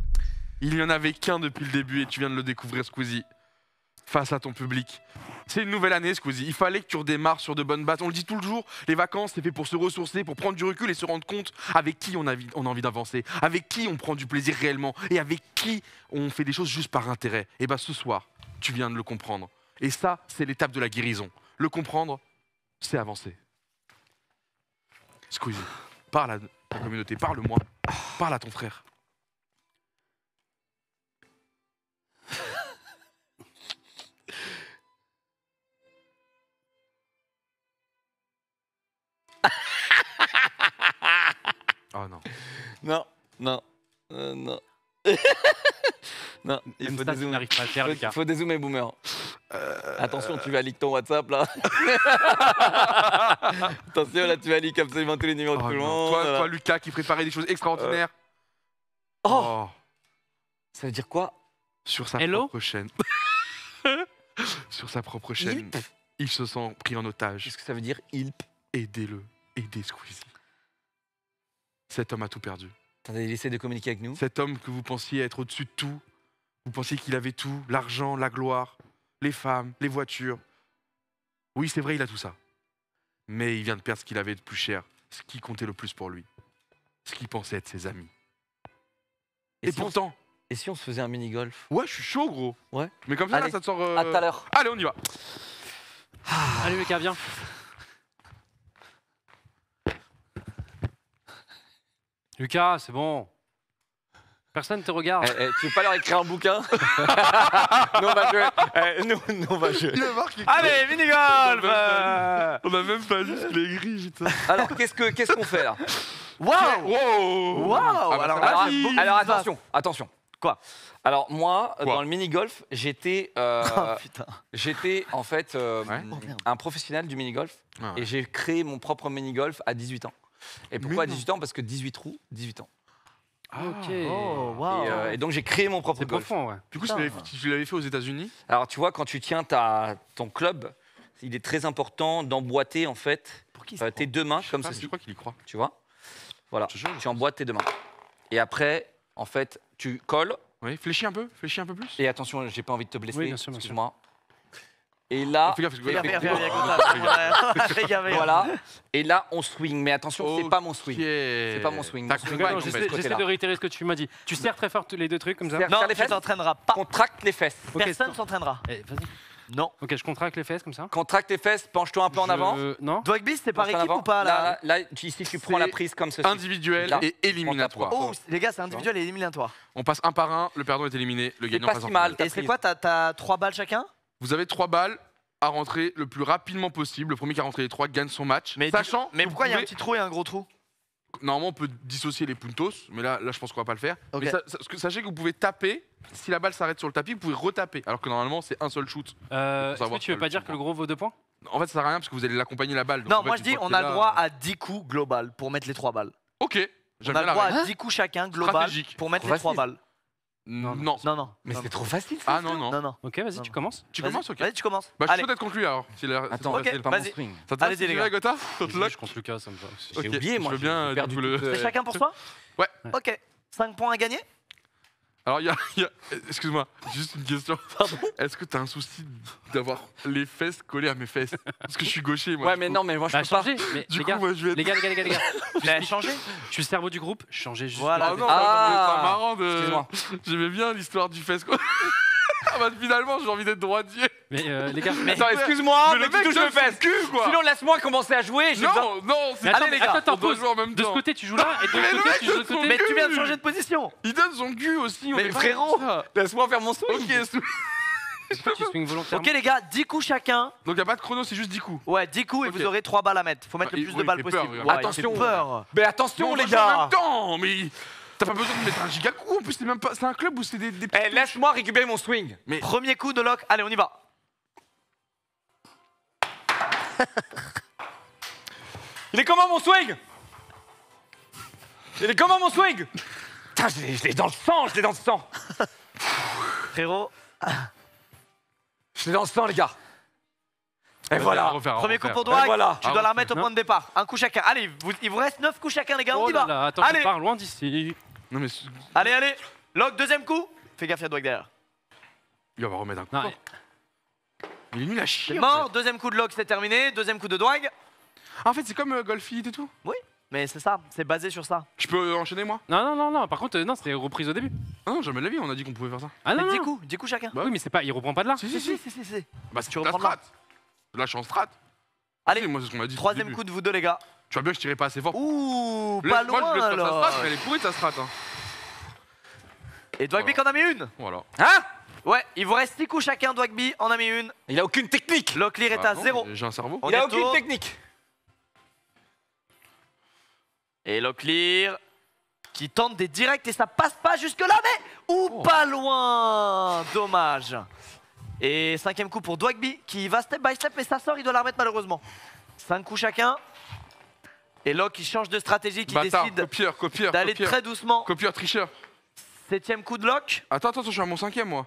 Il n'y en avait qu'un depuis le début et tu viens de le découvrir, Squeezie. Face à ton public. C'est une nouvelle année, Squeezie. Il fallait que tu redémarres sur de bonnes bases. On le dit tout le jour, les vacances, c'est fait pour se ressourcer, pour prendre du recul et se rendre compte avec qui on a, on a envie d'avancer, avec qui on prend du plaisir réellement et avec qui on fait des choses juste par intérêt. Et bah ce soir, tu viens de le comprendre. Et ça, c'est l'étape de la guérison. Le comprendre, c'est avancer. Squeezie, parle à ta communauté, parle-moi, parle à ton frère. Oh non. Non, non, euh, non. non, il faut ça, dézoomer. pas à le faire, Faut, Lucas. faut dézoomer, boomer. Attention, tu vas leak ton WhatsApp là. Attention, là, tu vas leak absolument tous les numéros de Oh tout le monde. Toi, Lucas, qui préparait des choses extraordinaires. Oh, ça veut dire quoi? Sur sa Hello? propre chaîne. Sur sa propre chaîne. Yip. Il se sent pris en otage. Qu'est-ce que ça veut dire Il. Aidez-le. Aidez Squeezie. Cet homme a tout perdu. Attendez, il essaie de communiquer avec nous. Cet homme que vous pensiez être au-dessus de tout, vous pensiez qu'il avait tout, l'argent, la gloire, les femmes, les voitures. Oui, c'est vrai, il a tout ça. Mais il vient de perdre ce qu'il avait de plus cher, ce qui comptait le plus pour lui, ce qu'il pensait être ses amis. Et, Et, si on, pourtant, et si on se faisait un mini-golf ouais, je suis chaud, gros. Ouais. Mais comme ça, là, Allez, ça te sort. euh, À tout à l'heure. Allez, on y va. Allez, Lucas, viens. Lucas, c'est bon. Personne te regarde. Eh, eh, tu veux pas leur écrire un bouquin? Nous, on va jouer. Eh, nous, nous, on va jouer. Il a marqué. Allez, mini-golf euh, On a même pas juste les grilles, putain. Alors, qu'est-ce que- qu'est-ce qu'on fait là? Waouh Wow Waouh Ah, bah, Alors là, alors, attention, attention. Quoi? Alors moi, Quoi? dans le mini-golf, j'étais euh, Oh putain. j'étais en fait euh, Ouais. Un professionnel du mini-golf Ah ouais. et j'ai créé mon propre mini-golf à 18 ans. Et pourquoi à Mais non. 18 ans? Parce que 18 trous, 18 ans. Ah. Ok. Oh, waouh. Et, euh, et donc j'ai créé mon propre C'est golf. profond, ouais. Du coup, tu l'avais- tu l'avais fait aux États-Unis? Alors tu vois, quand tu tiens ta, ton club, il est très important d'emboîter en fait Pour qui se euh, tes deux mains Je comme ceci. Je crois qu'il y croit. Tu vois? Voilà. Je. Tu emboîtes tes deux mains. Et après, en fait, tu colles. Oui, fléchis un peu, fléchis un peu plus. Et attention, j'ai pas envie de te blesser. Oui, bien sûr, bien sûr. Excuse-moi. Et là, Fais gaffe, parce que- voilà. Et là, on swing. Mais attention, c'est pas mon swing. C'est pas mon swing. Non, de ce J'essaie j'essaie côté-là. de réitérer ce que tu m'as dit. Tu serres très fort les deux trucs comme ça Serre- Non, Faire les tu fesses t'entraîneras pas. Contracte les fesses. Ok, Personne s'entraînera. Eh, Vas-y. Non. Ok, je contracte les fesses comme ça. Contracte tes fesses, penche-toi un peu en Je- avant. Non. Dwagby, c'est par Penche-toi en équipe avant. ou pas là Là, là, tu- ici, tu prends la prise comme ceci. Individuel Là, et éliminatoire. Oh, les gars, c'est individuel et éliminatoire. On passe un par un, le perdant est éliminé, le C'est gagnant pas passe en si mal. finale. Et c'est prise. quoi T'as- T'as trois balles chacun Vous avez trois balles à rentrer le plus rapidement possible. Le premier qui a rentré les trois gagne son match. Mais Sachant, Mais que pourquoi il y a un petit trou et un gros trou? Normalement, on peut dissocier les puntos, mais là, là je pense qu'on va pas le faire. Ok. Mais sa- sa- ce que- sachez que vous pouvez taper. Si la balle s'arrête sur le tapis, vous pouvez retaper. Alors que normalement, c'est un seul shoot. Euh, Est-ce que savoir tu veux pas dire que le gros vaut deux points? En fait, ça sert à rien parce que vous allez l'accompagner la balle. Donc, Non, en fait, moi je une dis, fois on a t'es le là, droit à 10 coups global pour mettre les trois balles. Ok. On J'aime a bien le la droit règle. à 10 coups chacun global Stratégique. pour mettre les trois balles. Non. Non, Non, non. Mais non, c'est trop facile. ça. Ah non, non. Non, non. Ok, vas-y, tu commences. Tu Vas-y, commences, ok. Vas-y, tu commences. Bah, je suis Allez. chaud d'être conclu alors. si la- Attends, Ok, c'est pas mon vas-y. swing. Ça te va, Allez-y, si les tu gars. veux, Gotha lock Je compte Lucas, ça me va. J'ai Ok, oublié, je moi. veux j'ai bien, perdu du coup, le- toute, euh, C'est chacun pour soi Ouais. Ok. 5 points à gagner Alors, il y a. il y a- Excuse-moi, juste une question. Est-ce que t'as un souci d'avoir les fesses collées à mes fesses? Parce que je suis gaucher, moi. Ouais, du mais coup. non, mais moi je Bah, peux pas. changez. Mais Du les coup, gars, moi, je vais être. les gars, les gars, les gars, les gars. Changé? Je suis le cerveau du groupe. Changez juste. Voilà. Ah non, Ah. c'est marrant de. Excuse-moi. J'aimais bien l'histoire du fesse. ah bah finalement, j'ai envie d'être droitier. Mais euh, les gars, Attends, excuse-moi, mais, le mec touches donne le fesse. cul, quoi. Sinon, laisse-moi commencer à jouer. besoin- Non, non, c'est Mais attends, Allez, mais les gars, attends, on doit jouer en même De ce temps. côté, tu joues là, et de Mais l'autre côté, tu joues de côté. Mais tu viens de changer de position Il donne son cul aussi. on Mais frérot. ça. Laisse-moi faire mon swing. Ok, les gars, 10 coups chacun. donc y a pas de chrono, c'est juste 10 coups. Ouais, 10 coups et vous aurez 3 balles à mettre. Faut mettre Ah, le il- plus de balles peur, possible. Ouais, Attention. peur. Mais attention, Non, les En gars. même temps, mais t'as pas besoin de mettre un giga coup. En plus, c'est même pas. C'est un club où c'est des. des Eh, laisse-moi récupérer mon swing. Mais Premier coup de lock. Allez, on y va. Il est comment mon swing? Il est comment mon swing? Putain, je l'ai- je l'ai dans le sang, je l'ai dans le sang. Frérot, Je l'ai dans le sang, les gars. Et voilà. premier coup pour Dwight. voilà. Tu Ah, dois la on remettre au point de départ. Un coup chacun. Allez, vous- il vous reste 9 coups chacun, les gars. On Oh y là va. là, attends, Allez. je pars loin d'ici. Non, mais Allez, allez. Lock, deuxième coup. Fais gaffe, il y a Dwight derrière. il va remettre un coup. Non, fort. Il est nul à chier. C'est en mort. Deuxième coup de lock, c'est terminé. Deuxième coup de Dwight. fait. En fait, c'est comme euh, Golf It et tout. Mais c'est ça, c'est basé sur ça. Je peux euh, enchaîner moi? Non, non, non, non. Par contre, euh, non, c'était reprise au début. Ah non, jamais de la vie, on a dit qu'on pouvait faire ça. Ah non, Mais 10 non. coups, 10 coups chacun. Bah Oui, mais c'est pas. Il reprend pas de là. Si, Si, si, si, si. si. Bah, c'est Tu reprends là. strat. Là, je suis en strat. Allez, Si, moi, c'est ce qu'on m'a dit. Troisième coup de vous deux, les gars. Tu vois bien que je tirais pas assez fort. Ouh, pas moi, je loin sa alors. strat, mais elle est pourrie ta strat. Hein. Et Dwagby en a mis une. Voilà. Hein Ouais, il vous reste 6 coups chacun. Dwagby en a mis une. Il a aucune technique. Locklear est Ah à non, 0. mais J'ai un cerveau. On Il a aucune technique. Et Locklear qui tente des directs et ça passe pas jusque là, mais ou Oh. pas loin. Dommage. Et cinquième coup pour Dwagby qui va step by step, mais ça sort, il doit la remettre malheureusement. 5 coups chacun. Et Lock qui change de stratégie, qui Bâtard, décide copieur, copieur, d'aller copieur. très doucement. Copieur, tricheur. Septième coup de Lock. Attends, attends, je suis à mon cinquième, moi.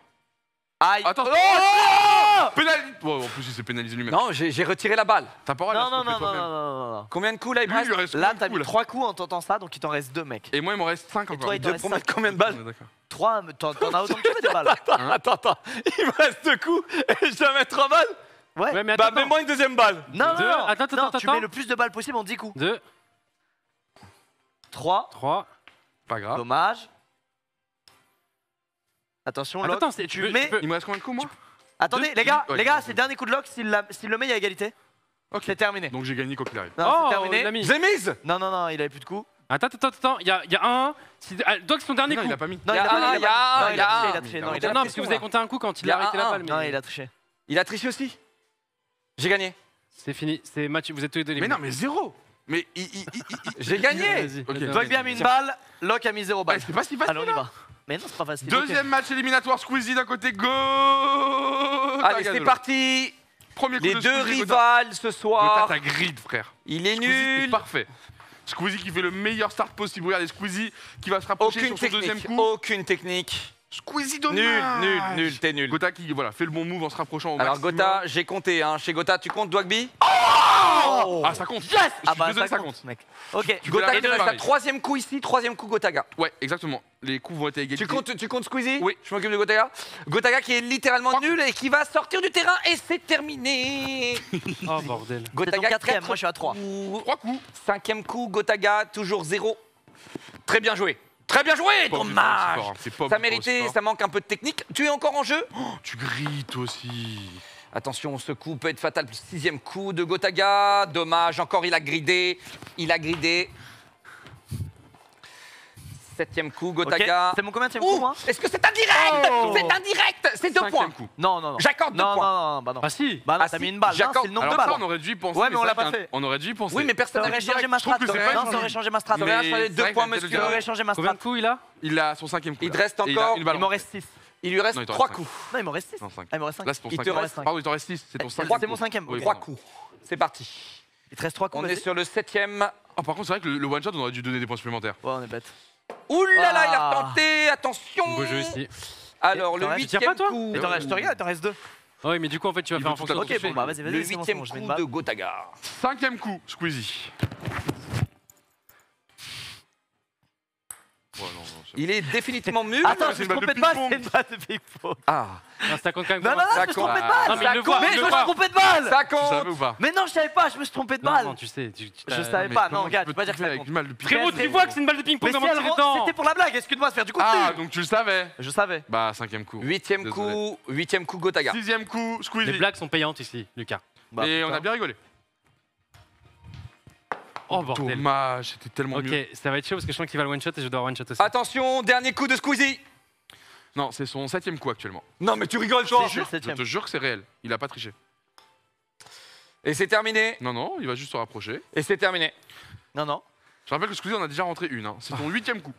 Aïe. Attends. Oh Pénalisé Bon, en plus, il s'est pénalisé lui-même. Non, j'ai j'ai retiré la balle. T'as pas le droit de Non, la non, non, stopper non, toi-même. non, non, non. Combien de coups là il me Lui, reste il lui reste Là, combien de t'as coups, mis là 3 coups en tentant ça, donc il t'en reste 2, mec. Et moi, il m'en reste 5 Et encore. toi, il t'en Deux reste pour 5. mettre combien de balles On est d'accord. 3, t'en t'en as autant que tu veux des balles. Attends, attends, attends. Il me reste deux coups et je dois mettre 3 balles Ouais. Ouais, mais Bah, mets-moi une deuxième balle. Non, non, Deux. non. Attends, attends, non, attends, tu attends. mets le plus de balles possible en 10 coups. 2, 3, 3. Pas grave. dommage. Attention, Attends, lock. attends, tu tu peux- mets. tu peux- Il me reste combien de coups, moi Attendez, Deux les gars, Ouais, les gars, c'est le dernier coup de lock. S'il le met, il y a égalité. Ok. C'est terminé. Donc j'ai gagné quoi qu'il arrive. Non, oh, c'est terminé. mis. Mise Non, non, non, il avait plus de coups. Attends, attends, attends, il y a, il y a un. Ah, donc c'est son dernier Non, coup. il a pas mis. Non, Il a pas- un, non, il a triché. Non, parce que vous avez compté un coup quand il, a arrêté la balle. Non, il a triché. Il a triché aussi J'ai gagné. C'est fini, c'est match. Vous êtes tous les deux Mais non, mais zéro Mais il. il- il- il- il- J'ai gagné Ok. vas-y, a mis une balle, Lock a mis 0 Bah, balle. c'est pas si facile. Allez, on y va. Mais non, c'est pas facile. Deuxième match éliminatoire, Squeezie d'un côté, go Allez, c'est parti Premier coup Les de deux Squeezie, rivales ce Gotha. Soir. ta grid, frère. Il est Squeezie, c'est nul. parfait. Squeezie qui fait le meilleur start possible. Regardez, Squeezie qui va se rapprocher Aucune sur son deuxième technique. coup. Aucune technique. Squeezie dommage Nul, nul, nul, t'es nul. Gotha qui voilà, fait le bon move en se rapprochant au Alors maximum. Gotha, j'ai compté. Hein. Chez Gotha, tu comptes Dwagby? Ah, ça compte Yes Je Ah bah désolé, ça ça compte, mec. Ok. Tu Gotha, la il te reste pareil. un troisième coup ici, troisième coup Gotaga. Ouais, exactement. Les coups vont être à égalité. Tu comptes, tu comptes Squeezie? Oui. Je m'occupe de Gotaga. Gotaga qui est littéralement nul et qui va sortir du terrain et c'est terminé. Oh bordel. Gotaga quatrième, moi je suis à 3. coups. Trois coups. Cinquième coup, Gotaga, toujours zéro. Très bien joué. Très bien joué, Pas dommage. fort, hein. Pas Ça méritait, ça manque un peu de technique. Tu es encore en jeu? Fort. Tu grilles toi aussi. Attention, ce coup peut être fatal. Sixième coup de Gotaga. Dommage, encore il a gridé. Il a gridé. Septième coup. Gotaga. C'est mon combien de coup, moi Est-ce que c'est indirect Oh. C'est indirect C'est deux Cinquième points. coup. Non, non, non. J'accorde deux Non, non, points. non, non, bah non. Ah si Bah non, Ah, t'as si. mis une balle. Non, J'accorde- c'est le nombre Alors de ça, balles. on aurait dû y penser. Ouais, mais on c'est l'a pas fait. On aurait dû y penser. Oui, mais personne Ça aurait changé ma trouve strat. que c'est Non, ça aurait changé ma strat. Ça aurait Mais changé c'est deux vrai points, que t'as monsieur. Ça aurait changé ma Combien strat. de coups il a Il a son cinquième coup. Il te là. reste Et il a encore- une balle Il en m'en reste 6. Il lui reste Non, il t'en trois reste coups. Non, il m'en reste 6. Non, cinq. Ah, il m'en reste 5. Là, c'est ton Il te cinquième. reste Pardon, il t'en reste 6. C'est ton C'est cinquième. mon cinquième. Oui, Trois pardon. coups. C'est parti. Il te reste 3 coups. On est vas-y. sur le septième. Ah, par contre, c'est vrai que le, le one shot, on aurait dû donner des points supplémentaires. Ouais, on est bête. Ouh là là, il a Ah. tenté. Attention. Beau jeu ici. Alors, le t'en restes- tu tires huitième pas, toi coup. Mais t'en restes, je te regarde, t'en restes 2. Ah Oui, mais du coup, en fait, tu vas Il faire en fonction de Ok, bon, bah vas-y, Le vas-y, mets une coup balle. de Gotaga. Cinquième coup, Squeezie. Ouais, non, non, c'est- Il est définitivement nul. Attends, c'est je me balle, ping-pong. c'est une balle de ping-pong. Ah, Non, ça compte quand même. Non, non, non, je me suis trompé de compte. balle. Non, mais il le Ça voit, compte. Mais je le me suis voit. trompé de balle. ça Tu savais compte. ou pas Mais non, je savais pas, je me suis trompé de balle. non, tu sais. tu- tu- Je t'as- savais pas, non, gars, tu peux peux pas dire que ça compte. une balle de ping Frérot, Mais tu vois que c'est une balle de ping-pong Mais si tu elle es rentre- dedans c'était pour la blague, excuse-moi de faire du contenu. Ah, donc tu le savais Je savais. Bah, cinquième coup. Huitième Désolé. coup, huitième coup Gotaga. Sixième coup, Les Squeezie. blagues sont payantes ici, Lucas. Bah, Et on a bien rigolé. Oh bordel. Dommage, c'était tellement Ok, mieux. ça va être chaud parce que je sens qu'il va le one shot et je dois one shot aussi. Attention, dernier coup de Squeezie. Non, c'est son septième coup actuellement. Non, mais tu rigoles, Je toi. te jure, Je te jure que c'est réel. Il a pas triché. Et c'est terminé. Non, non, il va juste se rapprocher. Et c'est terminé. Non, non. Je rappelle que Squeezie, on a déjà rentré une. hein. C'est ton huitième coup.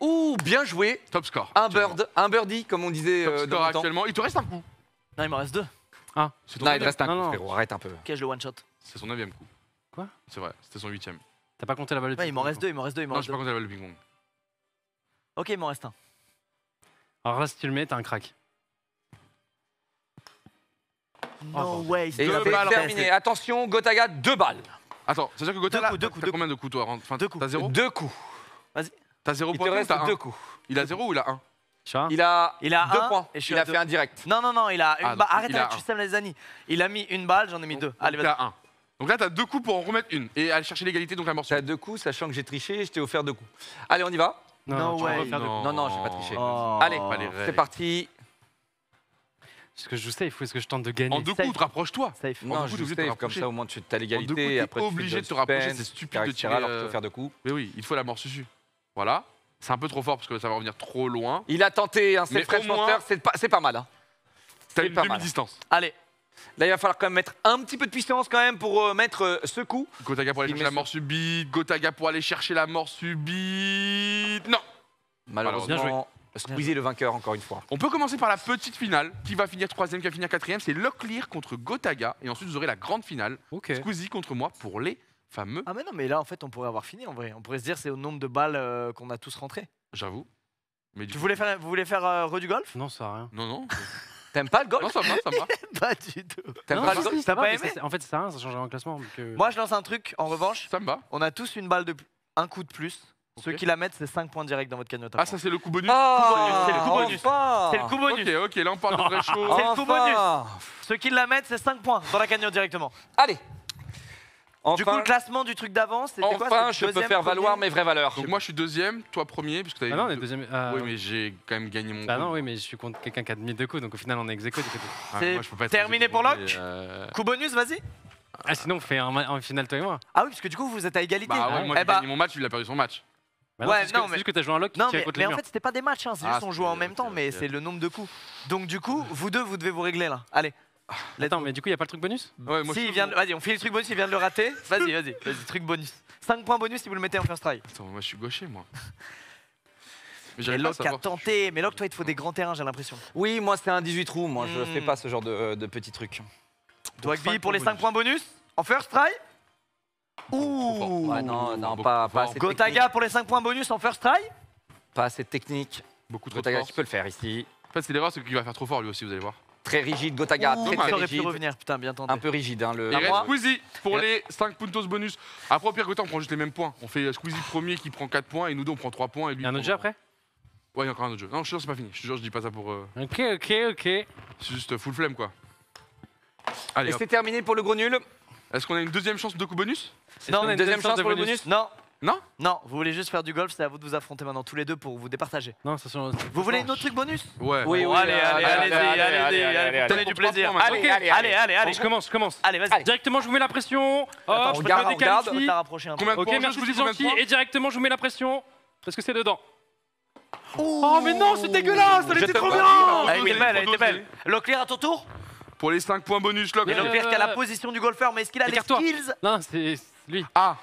Ouh, bien joué. Top score. Un actuellement. bird, un birdie, comme on disait Top euh, dans score le temps. actuellement. Il te reste un coup. Non, il m'en reste 2. C'est ton Non, il neuvième. reste un Non, coup, non. frérot. Arrête un peu. Ok, je le one shot. C'est son neuvième coup. Quoi? C'est vrai, c'était son huitième. T'as pas compté la balle de Ouais, il m'en ping-pong, reste 2, il m'en reste 2, il m'en Non, reste j'ai 2. pas compté la balle de ping-pong. Ok, il m'en reste un. Alors là, si tu le mets, t'as un crack. No bordel. way. Et Deux balles en terminé. Attention, Gotaga, deux balles. Attends, c'est-à-dire que Gotha, Deux coups, deux t'as coups, deux combien de coups toi Enfin, Deux coups. T'as zéro Deux coups. T'as zéro Il point te ou reste t'as deux coups. Il a zéro ou il a un? Il a, Il a deux un, points. et je suis Il a deux. fait un direct. Non, non, non, il a une Ah, balle. Arrête avec tu sèmes les années. Il a mis une balle, j'en ai mis deux. Allez, vas-y. un. Donc là, t'as deux coups pour en remettre une et aller chercher l'égalité, donc la mort T'as deux coups, sachant que j'ai triché, je t'ai offert deux coups. Allez, on y va. No tu vas way. refaire deux coups. Non, non, j'ai pas triché. Oh. Allez, c'est parti. Parce que je sais, il faut ce que je tente de gagner? En deux safe. coups, te rapproche-toi. Safe. En Non, deux je te save, comme ça au moins tu as En deux coups, l'égalité. Après, tu fais obligé le de te rapprocher, c'est stupide tu de tirer, alors que euh, te faire deux coups. Mais oui, il faut la mort susu. Voilà. C'est un peu trop fort parce que ça va revenir trop loin. Il a tenté un Mais set French au moins- Monster, c'est pas, c'est pas mal. hein. T'as C'est une pas mal. demi-distance. Allez. Là, il va falloir quand même mettre un petit peu de puissance quand même pour euh, mettre euh, ce coup. Gotaga pour aller Il chercher met la mort subite. Gotaga pour aller chercher la mort subite. Non. Malheureusement, Squeezie est le vainqueur encore une fois. On peut commencer par la petite finale qui va finir troisième, qui va finir quatrième. C'est Locklear contre Gotaga. Et ensuite, vous aurez la grande finale. Ok. Squeezie contre moi pour les fameux. Ah, mais non, mais là, en fait, on pourrait avoir fini en vrai. On pourrait se dire, c'est au nombre de balles euh, qu'on a tous rentré. J'avoue. Mais du Tu coup- voulais faire, vous voulez faire euh, re du golf Non, ça sert à rien. Non, non. T'aimes pas le golf? Non, ça va, ça va. Pas du tout. T'aimes Non, pas le golf? si, T'as ça va, pas mais aimé? ça- En fait, ça sert à rien, ça change rien au classement. donc, euh, Moi, je lance un truc. En revanche, Ça me va. on a tous une balle de un coup de plus. Ceux qui la mettent, c'est 5 points directs dans votre cagnotte. Ah, ça, c'est le coup bonus Ah, C'est le coup bonus. enfin C'est le coup bonus. Ok, ok, là, on parle de vrai chaud. C'est le coup Enfin Ceux qui la mettent, c'est 5 points dans la cagnotte directement. Allez Du coup, Enfin, le classement du truc d'avance, c'était quoi enfin je peux deuxième, faire valoir mes vraies valeurs. Donc, moi, je suis deuxième, toi premier, parce que t'avais. Ah non, on est deuxième. ah, Oui, mais j'ai quand même gagné mon. Bah coup. non, oui, mais je suis contre quelqu'un qui a mis deux coups, donc au final, on est ex aequo, du coup. Ah, C'est moi, je peux pas être terminé pour Locke euh, Coup bonus, vas-y. Ah, sinon, on fait un, final, toi et moi. Ah oui, parce que du coup, vous êtes à égalité. Bah ouais, moi, Eh j'ai bah, gagné mon match, il a perdu son match. Bah non, Ouais, c'est juste que- non, c'est mais- juste que t'as joué un lock qui Non, mais, contre mais en fait, c'était pas des matchs, hein, c'est Ah, juste on joue en même temps, mais c'est le nombre de coups. Donc, du coup, vous deux, vous devez vous régler là. Allez. Attends, mais du coup, il y a pas le truc bonus Ouais, moi, si, je il vient de- Vas-y, on fait le truc bonus, il vient de le rater. Vas-y, vas-y, vas-y, truc bonus. 5 points bonus si vous le mettez en first try. Attends, moi, je suis gaucher, moi. Mais Et j'arrive pas à Locke a savoir. tenté, mais Locke, toi, il te faut des grands terrains, j'ai l'impression. Oui, moi c'est un 18 trous, moi je Hmm. fais pas ce genre de, de petits trucs. Dwagby cinq pour les points 5 points bonus en first try. Ouh Ouais, non, non, beaucoup pas, trop pas fort. assez Gotaga technique. pour les 5 points bonus en first try. Pas assez technique. Beaucoup trop de Gotaga qui peut le faire ici. En fait, c'est l'erreur, c'est qu'il va faire trop fort lui aussi, vous allez voir. Très rigide, Gotaga, Ouh, très aurait pu rigide. revenir, putain, bien tenté. Un peu rigide, hein, le. Il À reste. Squeezie pour Et- les 5 puntos bonus. Après, au pire que toi, on prend juste les mêmes points. On fait Squeezie premier qui prend 4 points et nous deux, on prend 3 points. Et lui, Il y a un autre jeu après Ouais, il y a encore un autre jeu. Non, je suis sûr, c'est pas fini. Je te jure, je dis pas ça pour. euh, Ok, ok, ok. C'est juste full flemme, quoi. Allez, Et c'est terminé pour le gros nul. est-ce qu'on a une deuxième chance de coup bonus? Non, une mais deuxième chance pour le bonus Non, Non non, vous voulez juste faire du golf, c'est à vous de vous affronter maintenant tous les deux pour vous départager. Non, ça change. Vous voulez une autre truc bonus Ouais. Oui, oui, allez, euh, allez, allez, allez, allez, allez, allez. prenez du plaisir. Allez, Allez, allez, je commence, je commence. Allez, vas-y. Directement, je vous mets la pression. Attends, je regarde, regarde. On déqualifie. t'a rapproché un peu. Ok, merci, c'est gentil. Et directement, je vous mets la pression. Parce que c'est dedans. Oh, mais non, c'est dégueulasse, elle était trop bien. Ah, Elle était belle, elle était belle. Leclerc à ton tour Pour les 5 points bonus, Euh, Leclerc qui a la position du golfeur, mais est-ce qu'il a les skills Non, c'est lui. Ah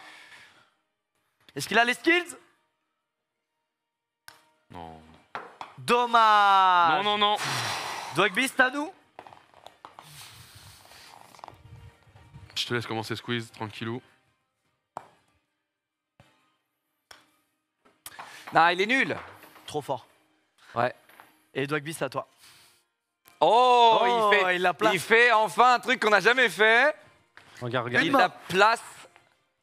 Est-ce qu'il a les skills? Non. Dommage Non, non, non. Dwagby, c'est à nous Je te laisse commencer squeeze, tranquillou. Non, il est nul. Trop fort. Ouais. Et Dwagby, c'est à toi. Oh, Oh, il, fait, il la place. il fait enfin un truc qu'on n'a jamais fait. Regarde, regarde. Il la place.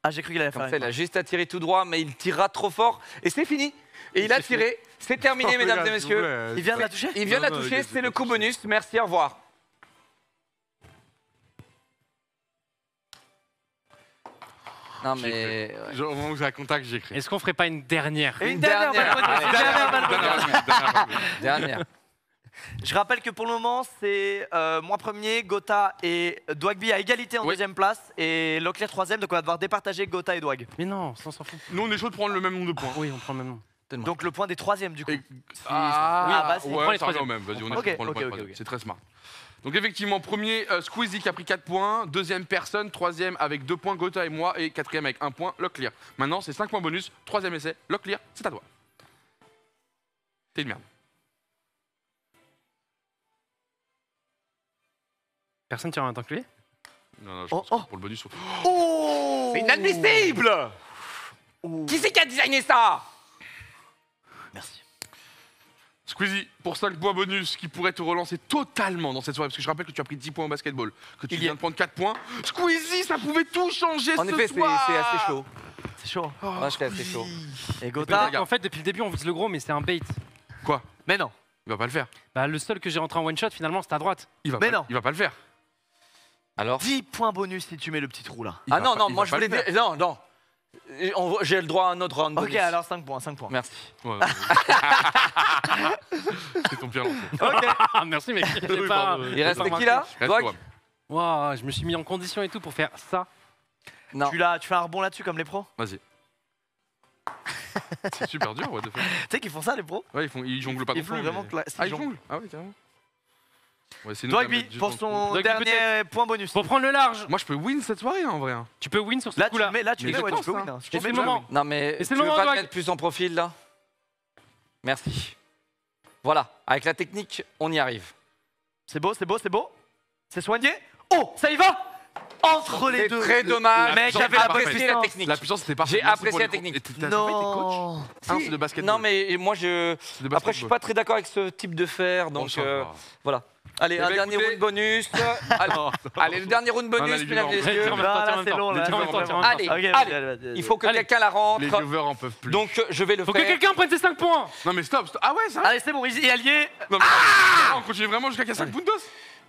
Ah, j'ai cru qu'il allait Comme faire ça, une il a juste à tirer tout droit, mais il tirera trop fort. Et c'est fini. Et il a tiré. C'est terminé, mesdames et messieurs. Il vient de la toucher Il vient de la toucher, c'est le coup bonus. Merci, au revoir. Non, mais. ouais. Genre, Au moment où j'ai un contact, j'ai écrit. Est-ce qu'on ferait pas une dernière Une Une dernière dernière. dernière. Dernière. Dernière. Je rappelle que pour le moment, c'est euh, moi premier, Gotha et Dwagby à égalité en Oui. deuxième place et Leclerc troisième, donc on va devoir départager Gotha et Dwag. Mais non, ça on s'en fout. Nous, on est chaud de prendre le même nombre de points. Oui, on prend le même nom. Donne-moi. Donc le point des troisièmes du coup. Et- Ah, Ah, bah, c'est- ouais, prends les ça revient troisièmes. au même. Vas-y, on est Ok, chaud de prendre ok, le point ok, troisième. ok. C'est très smart. Donc effectivement, premier euh, Squeezie qui a pris 4 points, deuxième personne, troisième avec 2 points Gotha et moi, et quatrième avec 1 point Locklear. Maintenant, c'est 5 points bonus, troisième essai, Locklear, c'est à toi. T'es une merde. Personne tire en même temps que lui? Non, non, je Oh, pense que oh. pour le bonus. Oh C'est inadmissible Oh. Qui c'est qui a designé ça? Merci. Squeezie, pour 5 points bonus qui pourraient te relancer totalement dans cette soirée, parce que je rappelle que tu as pris 10 points au basketball, que tu Il y viens est. de prendre 4 points. Squeezie, ça pouvait tout changer En ce effet, c'est soir c'est assez chaud. C'est chaud. Oh, Ouais, c'est assez chaud. Et Gotha regarde. En fait, depuis le début, on vise le gros, mais c'est un bait. Quoi? Mais non. Il va pas le faire. Bah, le seul que j'ai rentré en one shot, finalement, c'était à droite. Il va Mais pas, non. Il va pas le faire. Alors 10 points bonus si tu mets le petit trou là. Il Ah non, pas- non, moi je voulais faire. dire. Non, non. On- J'ai le droit à un autre round. Ok, bonus. alors 5 points, 5 points. Merci. Ouais, c'est ton pire lancer. Ok. Ah, merci, mec. J'ai Oui, pas- pardon. Il j'ai reste pas qui là Reste je me suis mis en condition et tout pour faire ça. Non. tu, l'as- tu fais un rebond là-dessus comme les pros Vas-y. C'est super dur, what the fuck. Tu sais qu'ils font ça les pros Ouais, ils, font, ils jonglent pas Ils non font plus, vraiment mais- Ah, ils jonglent. jonglent Ah ouais, carrément. Ouais, c'est nous qui pour son dernier point bonus. Pour prendre le large, Moi, je peux win cette soirée, hein, en vrai. hein. tu peux win sur ce Là, tu coup-là. le mets, là, tu Mais le mets, je ouais, tu pense, peux hein. win. hein. Tu mets, que tu le moment. Non mais Et tu c'est veux le moment, pas te Doig. mettre plus en profil là? Merci. Voilà, avec la technique, on y arrive. C'est beau, c'est beau, c'est beau. C'est soigné. Oh, ça y va entre les C'est deux. très dommage. Mec, j'avais la apprécié la puissance. technique. La puissance, c'était parfait. J'ai Merci pour apprécié les la technique. cours. Et t'as pas été coach Non. Hein, Si. c'est de basket. Non, mais moi, je. C'est Après, je suis pas très d'accord avec ce type de fer, donc euh, voilà. Allez, Eh un ben, dernier round bonus. allez, le dernier round bonus, les mesdames et messieurs. Allez, allez. Il faut que quelqu'un la Les rentre. viewers en peuvent plus. Donc, je vais le Faut que faire. quelqu'un prenne ses 5 points Non, mais stop, stop. Ah ouais, ça Allez, c'est bon, il est allié. Non, mais Ah on continue vraiment jusqu'à 5 puntos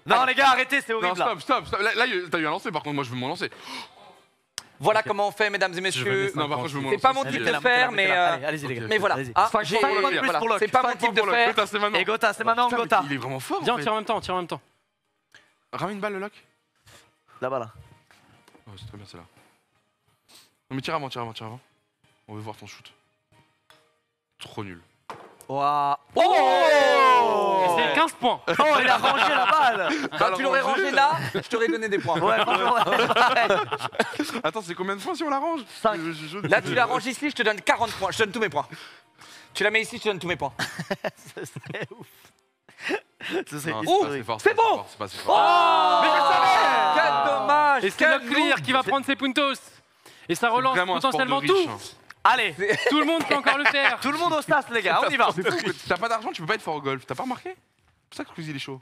Non, les gars, arrêtez, c'est Non, horrible. là. stop, stop, stop. Là, là, t'as eu un lancer, par contre, moi, je veux m'en lancer. Voilà comment on fait, mesdames et messieurs. C'est pas mon type de faire, mais. euh, Allez-y, les gars. Mais voilà. C'est pas mon type de faire. Gotha, c'est maintenant. Et Gotha, c'est maintenant, Gotha. Il est vraiment fort. Viens, en on tire en même temps, on tire en même temps. Ramène une balle, le lock. Là-bas, là. Oh, c'est très bien, c'est là. Non, mais tire avant, tire avant, tire avant. On veut voir ton shoot. Trop nul. Ouah. Oh c'est 15 points. Oh, il a rangé la balle Bah, tu l'aurais rangé là, je t'aurais donné des points. Ouais, franchement, Attends, c'est combien de fois si on l'arrange Cinq. Je- je- je- Là, tu la ranges ici, je te donne 40 points. Je te donne tous mes points. Tu la mets ici, je te donne tous mes points. Ce serait ouf. Ce serait Non, c'est pas assez fort, c'est pas assez bon. fort, C'est pas assez Oh fort. Mais je savais Quel dommage Et c'est quel notre clear qui va prendre ses puntos. Et ça relance vraiment un sport de potentiellement riche, tout. hein. Allez, Tout le monde peut encore le faire. tout le monde au sas, les gars, on y va. T'as pas d'argent, tu peux pas être fort au golf. T'as pas remarqué C'est pour ça que Squeezie il est chaud.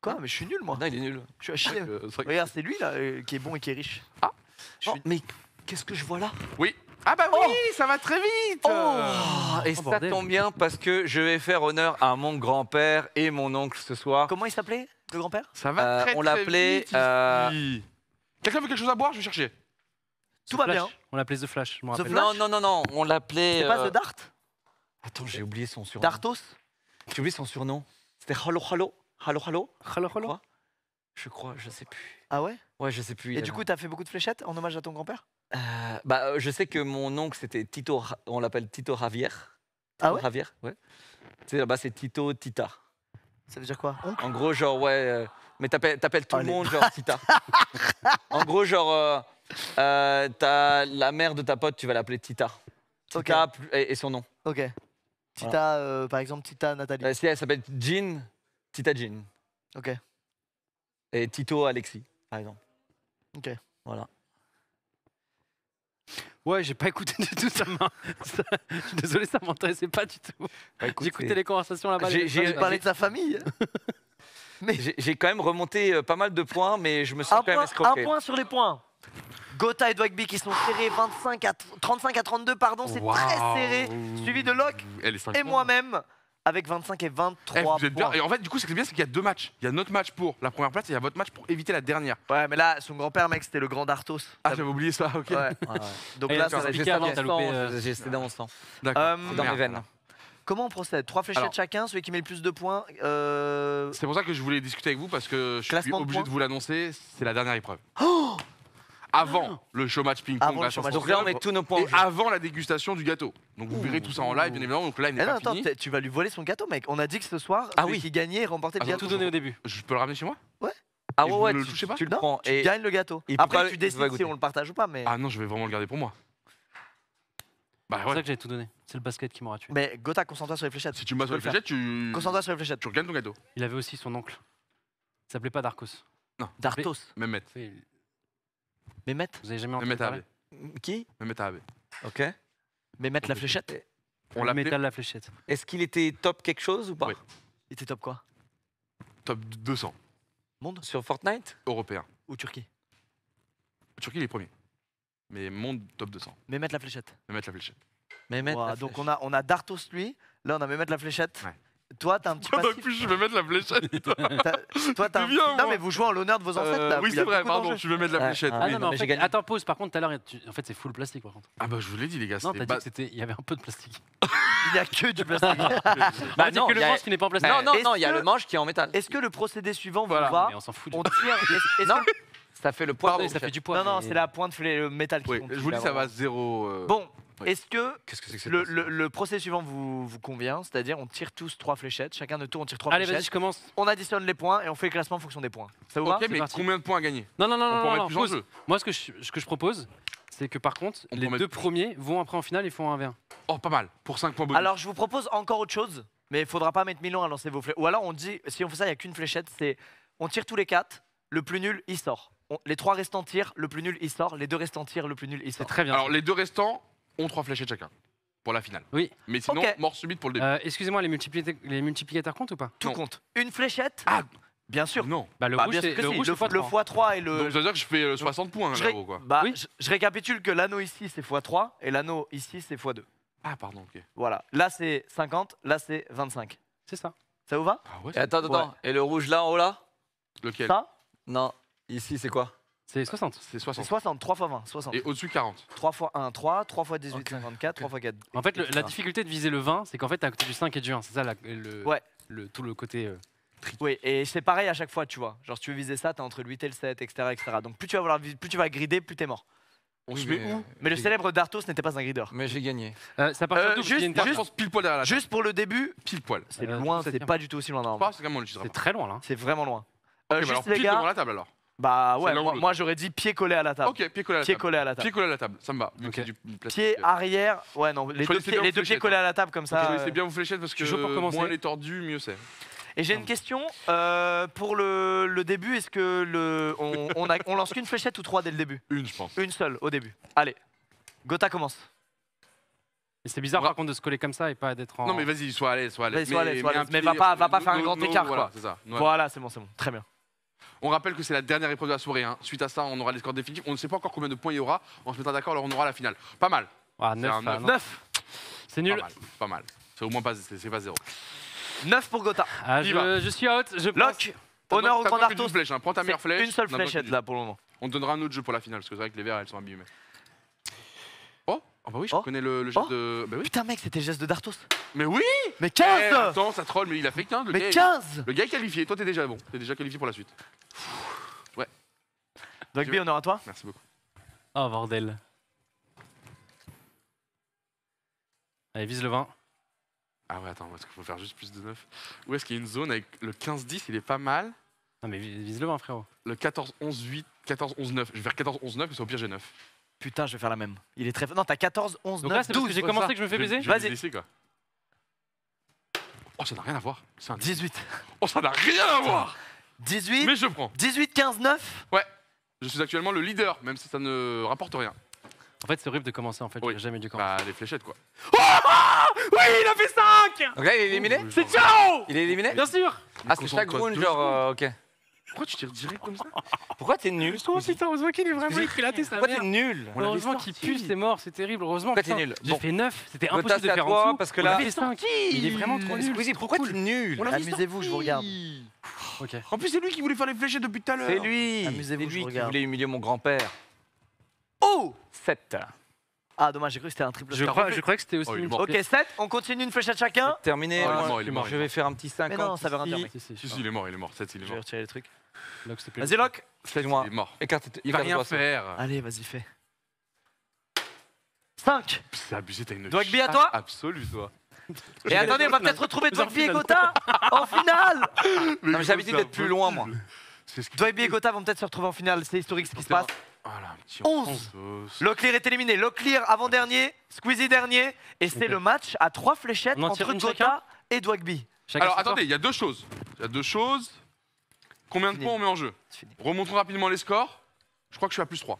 Quoi Mais je suis nul, moi. Non, il est nul. Je suis à chier. Euh, c'est vrai que- Regarde, c'est lui, là, euh, qui est bon et qui est riche. Je Oh, suis- mais qu'est-ce que je vois là Oui. Ah bah oui, ça va très vite. Oh Et Oh, ça bordel. tombe bien parce que je vais faire honneur à mon grand-père et mon oncle ce soir. Comment il s'appelait, le grand-père? Ça va Euh, très on très l'appelait, vite, euh. Quelqu'un veut quelque chose à boire? Je vais chercher. Tout va Flash. bien. On l'appelait The Flash, je me The rappelle. Flash Non, non, non, non, on l'appelait... C'est pas euh, The Dart Attends, j'ai oublié son surnom. Dartos J'ai oublié son surnom. C'était Halo Halo Halo Halo Hello, hello. Quoi? Je crois, je sais plus. Ah ouais? Ouais, je sais plus. il Et du avait coup, t'as fait beaucoup de fléchettes en hommage à ton grand-père? Un- Euh, bah, euh, je sais que mon oncle, c'était Tito... Ra- On l'appelle Tito Javier. Ah Tito ouais? Javier, ouais. Tu sais, là-bas, c'est Tito Tita. Ça veut dire quoi? Oncle En gros, genre, ouais. euh, mais t'appelles t'appelles tout le Allez. monde, genre Tita. en gros, genre, euh, euh, t'as la mère de ta pote, tu vas l'appeler Tita. Ok. Tita plus- et, et son nom. Ok. Tita, euh, par exemple, Tita Nathalie. Euh, si elle s'appelle Jean, Tita Jean. Ok. Et Tito Alexis, par exemple. Ok. Voilà. Ouais, j'ai pas écouté du tout ça. m'a- ça- Je suis désolé, ça m'intéressait pas du tout. Bah, écoute, J'écoutais c'est- les conversations là-bas. J'ai- les j'ai- messages, Il parlait de sa famille. J'ai j'ai quand même remonté euh, pas mal de points, mais je me sens Un quand même point, un escroqué. point sur les points. Gotha et Dwagby qui sont serrés 25 à 35 à 32, pardon, c'est très serré. Suivi de Locke et moi-même avec 25 et Eh, 23 vous êtes bien. points. Et en fait, du coup, ce qui est bien, c'est qu'il y a deux matchs. Il y a notre match pour la première place et il y a votre match pour éviter la dernière. Ouais, mais là, son grand-père, mec, c'était le grand Dartos. Ah, j'avais oublié ça, ok. Ouais. Ouais, ouais. Donc Et là, ça va avant, dans mon sang. D'accord. Euh, dans mes veines. Comment on procède? Trois fléchettes Alors. chacun, celui qui met le plus de points. euh, C'est pour ça que je voulais discuter avec vous parce que je suis de obligé points. de vous l'annoncer. C'est la dernière épreuve. Avant le show match ping-pong. Avant la le Donc là, on met tous nos points Et en jeu. avant la dégustation du gâteau. Donc vous verrez tout ça en live, bien évidemment. Donc là, il n'est Eh non, pas attends, fini. tu vas lui voler son gâteau, mec. On a dit que ce soir, Ah oui. qui gagnait remportait le Ah, J'ai gâteau. tout donné au début. Je peux le ramener chez moi? Ah Et ouais, vous ouais, ne le tu, tu le Non, prends. Tu Et gagnes le gâteau. Après, pas- tu décides si on le partage ou pas, mais. Ah non, je vais vraiment le garder pour moi. Bah C'est pour ça ouais. que j'ai tout donné. C'est le basket qui m'aura tué. Mais Gotha, concentre-toi sur les fléchettes. Si tu me bats sur les le fléchettes, tu... Concentre-toi sur les fléchettes. tu regagnes ton gâteau. Il avait aussi son oncle. Il s'appelait pas Darkos. Dartos. Mehmet. Mehmet. Vous avez jamais entendu Mehmet parler AB. Qui? Mehmet AB. Ok. Mehmet la fléchette? On l'appelait métal la fléchette. Est-ce qu'il était top quelque chose ou pas? Oui. Il était top quoi? Top 200 Monde? Sur Fortnite? Européen. ou Turquie? Turquie, il est premier. Mais monde top 200. Mehmet la fléchette. Mehmet la fléchette. Mehmet, Ouah, la donc flèche. on a, on a Dartos lui. Là, on a Mehmet la fléchette. Ouais. Toi, t'as un petit Quoi passif. plus je vais mettre la fléchette T'as- Toi, t'as un Non, moi. mais vous jouez en l'honneur de vos ancêtres. Euh, là. Oui, Il y c'est vrai, beaucoup pardon, d'enjeux. je vais mettre la fléchette. ah, oui, non, mais non, en mais fait, j'ai gagné. attends, pause. Par contre, tout à l'heure, tu- en fait, c'est full plastique par contre. Ah bah je vous l'ai dit les gars, Non, c'était t'as dit ba- que c'était, il y avait un peu de plastique. Il n'y a que du plastique. Bah on dit non, que le il y a- manche qui n'est pas en plastique. Non, non, Est-ce non, il y a que- le manche qui est en métal. Est-ce que le procédé suivant vous Voilà. va Mais on s'en fout. du On coup. tire. est-ce- est-ce Non, que- ça fait le. Pardon, de- ça fait du poids. Non, non, mais- c'est la pointe flé- le métal qui Oui, compte. je vous dis là, ça va vraiment. zéro. euh, Bon, Oui. est-ce que Qu'est-ce que c'est que le, cette le, le procédé suivant vous, vous convient C'est-à-dire, on tire tous trois fléchettes. Chacun de tour, on tire trois Allez, vas-y, fléchettes. je commence. On additionne les points et on fait le classement en fonction des points. Ça vous va Ok, mais parti. combien de points à gagner Non, non, non, On non, peut en non, mettre non, plus en pause. jeu. Moi, ce que je, ce que je propose, c'est que par contre, On peut les en mettre deux plus. premiers vont après en finale et font un V1. Oh, pas mal. Pour 5 points bonus. Alors, je vous propose encore autre chose, mais il faudra pas mettre Milan à lancer vos fléchettes. Ou alors, on dit, si on fait ça, il n'y a qu'une fléchette, c'est on tire tous les quatre, le plus nul, il sort. On- les trois restants tirent, le plus nul il sort, les deux restants tirent, le plus nul il C'est sort. très bien. Alors, les deux restants ont trois fléchettes chacun pour la finale. Oui. Mais sinon, Ok. mort subite pour le début. Euh, Excusez-moi, les, multiplicateurs- les multiplicateurs comptent ou pas? Tout non. compte. Une fléchette? Ah, Bien sûr. non. Bah, le Bah, rouge, bien c'est sûr que le si, rouge, le, c'est le x3. x3 et le. Donc, ça veut dire que je fais euh, 60 points je, là ré- quoi. bah, Oui. je, je récapitule que l'anneau ici c'est x3 et l'anneau ici c'est x2. Ah, pardon, ok. Voilà. Là c'est 50, là c'est 25. C'est ça. Ça vous va? Ah ouais Et attends, attends, attends. Et le rouge là en haut là? Lequel? Ça? Non. Ici, c'est quoi C'est 60. C'est C'est 60. 60, 3 x 20, 60. Et au-dessus, 40. 3 x 1, 3, 3 x 18, Ok, 54, 3 x 4. En fait, le- la etc. difficulté de viser le 20, c'est qu'en fait, t'es à côté du 5 et du 1. C'est ça la- le, Ouais. le, tout le côté. euh, Oui, et c'est pareil à chaque fois, tu vois. Genre, si tu veux viser ça, t'es entre le 8 et le 7, etc. etc. Donc, plus tu vas, vouloir, vis- plus tu vas grider, plus t'es mort. On Oui, se met mais- où Mais le j'ai- célèbre Dartos n'était pas un grideur. Mais j'ai gagné. euh, ça part Euh, surtout parce qu'il y a juste- une Moi, je juste- pense pile poil derrière la table. Juste pour le début, Pile poil. c'est Euh, loin, c'est pas du tout aussi loin normalement. c'est quand même on l'utilisera C'est pas. très loin là. C'est vraiment loin. Ok, Euh, bah juste alors, les pile gars, devant la table alors. Bah C'est ouais, moi, j'aurais dit pied collé à la table. Ok, pied collé à la Pied table. collé à la table. Pied collé à la table, ça me va. c'est du. Pied arrière, ouais non, les deux pieds, les deux collés à la table comme ça. Choisissez euh. bien vos fléchettes parce que moins les tordus, mieux c'est. Et j'ai une question euh, pour le, le début. Est-ce que le on, on, a- on lance qu'une fléchette ou trois dès le début? Une, je pense. Une seule au début. Allez, Gotha commence. C'est bizarre Bra- par contre de se coller comme ça et pas d'être en. Non mais vas-y, sois à l'aise, sois à l'aise. L'aise. Mais pied- va pas- va pas faire un no- grand no- écart, c'est. Voilà, c'est bon, c'est bon, très bien. On rappelle que c'est la dernière épreuve de la soirée. hein. Suite à ça, on aura les scores définitifs. On ne sait pas encore combien de points il y aura. On se mettra d'accord, alors on aura la finale. Pas mal. Ah, C'est 9. un neuf. 9 C'est Pas nul. mal. Pas mal. C'est au moins pas, c'est c'est pas zéro. 9 pour Gotha. Ah, je, je suis out. Je. Lock, honneur au grand d'une Dartos. flèche, hein. Prends ta C'est meilleure flèche. Une seule fléchette là pour le moment. On te donnera un autre jeu pour la finale parce que c'est vrai que les verts elles sont abîmées. Oh, ah bah oui, je Oh. connais le, le jet Oh. de. Bah oui. Putain mec, c'était le geste de Dartos. Mais oui Mais Eh, 15 Attends, ça troll, mais il a fait 15. Le, Mais gars, est- 15 le gars est qualifié. Toi, t'es déjà bon. T'es déjà qualifié pour la suite. Dogby, honneur à toi. Merci beaucoup. Oh bordel. Allez, vise le 20. Ah ouais, attends, parce qu'il faut faire juste plus de 9. Où est-ce qu'il y a une zone avec le 15-10 Il est pas mal. Non mais vise le 20 frérot. Le 14-11-8, 14-11-9. Je vais faire 14-11-9, mais c'est au pire, j'ai 9. Putain, je vais faire la même. Il est très fort. Non, t'as 14, 11, Donc 9, là c'est parce que 12. j'ai ouais, commencé que je me fais baiser Vas-y. viser ici, quoi. Oh, ça n'a rien à voir. C'est un- 18. Oh, ça n'a rien à voir 18, Mais je prends. 18, 15, 9. Je suis actuellement le leader, même si ça ne rapporte rien. En fait c'est horrible de commencer en fait. Oui. J'aurais jamais dû commencer. Bah, les fléchettes, quoi. Oui, il a fait 5 Donc là, il est éliminé C'est ciao Il est éliminé Bien sûr Ah, c'est chaque round, genre, euh, ok. Pourquoi tu tires direct comme ça Pourquoi t'es nul Oh putain, heureusement qu'il est vraiment éclaté sa Pourquoi mère. t'es nul On l'avait Heureusement qu'il sorti. pue, c'est mort, c'est terrible. Heureusement Pourquoi putain, t'es nul J'ai Bon. fait 9, c'était impossible c'est de à faire toi, en dessous. parce que On là- a fait 5. Il est vraiment trop nul. Squeezie, pourquoi t'es nul On Amusez-vous, je vous regarde. Ok. En plus, c'est lui qui voulait faire les fléchettes depuis tout à l'heure. C'est lui Amusez-vous, je lui qui regarde. voulait humilier mon grand-père. Oh 7. Ah, dommage, j'ai cru que c'était un triple Je score. crois, je crois que c'était aussi Oh, il est mort. Ok, 7, on continue une fléchette chacun. Terminé. Oh, il est mort, il est mort, il je est vais mort. faire un petit 50. non, ça veut rien dire, ici. mec. Si, si, Si, si, il est mort, il est mort. 7, il est Je vais mort. retirer les trucs. Vas-y, Lock. Fais-moi. Il est mort. Écarte, Il va rien faire. Allez, vas-y, fais. 5 C'est abusé, t'as une Dogby, à toi absolue, toi. Et attendez, on va peut-être retrouver Dogby et. Gotha en finale Non, mais j'ai l'habitude d'être plus loin, moi. Dogby et Gotha vont peut-être se retrouver en finale, c'est historique ce qui se passe. Voilà, un petit 11. enfonce. Locklear est éliminé, Locklear avant-dernier, Squeezie dernier, et c'est le match à trois fléchettes entre Gotha et. Chacun Alors attendez, il y a deux choses. Il y a deux choses. Combien de points on met en jeu. Remontons rapidement les scores. Je crois que je suis à plus 3.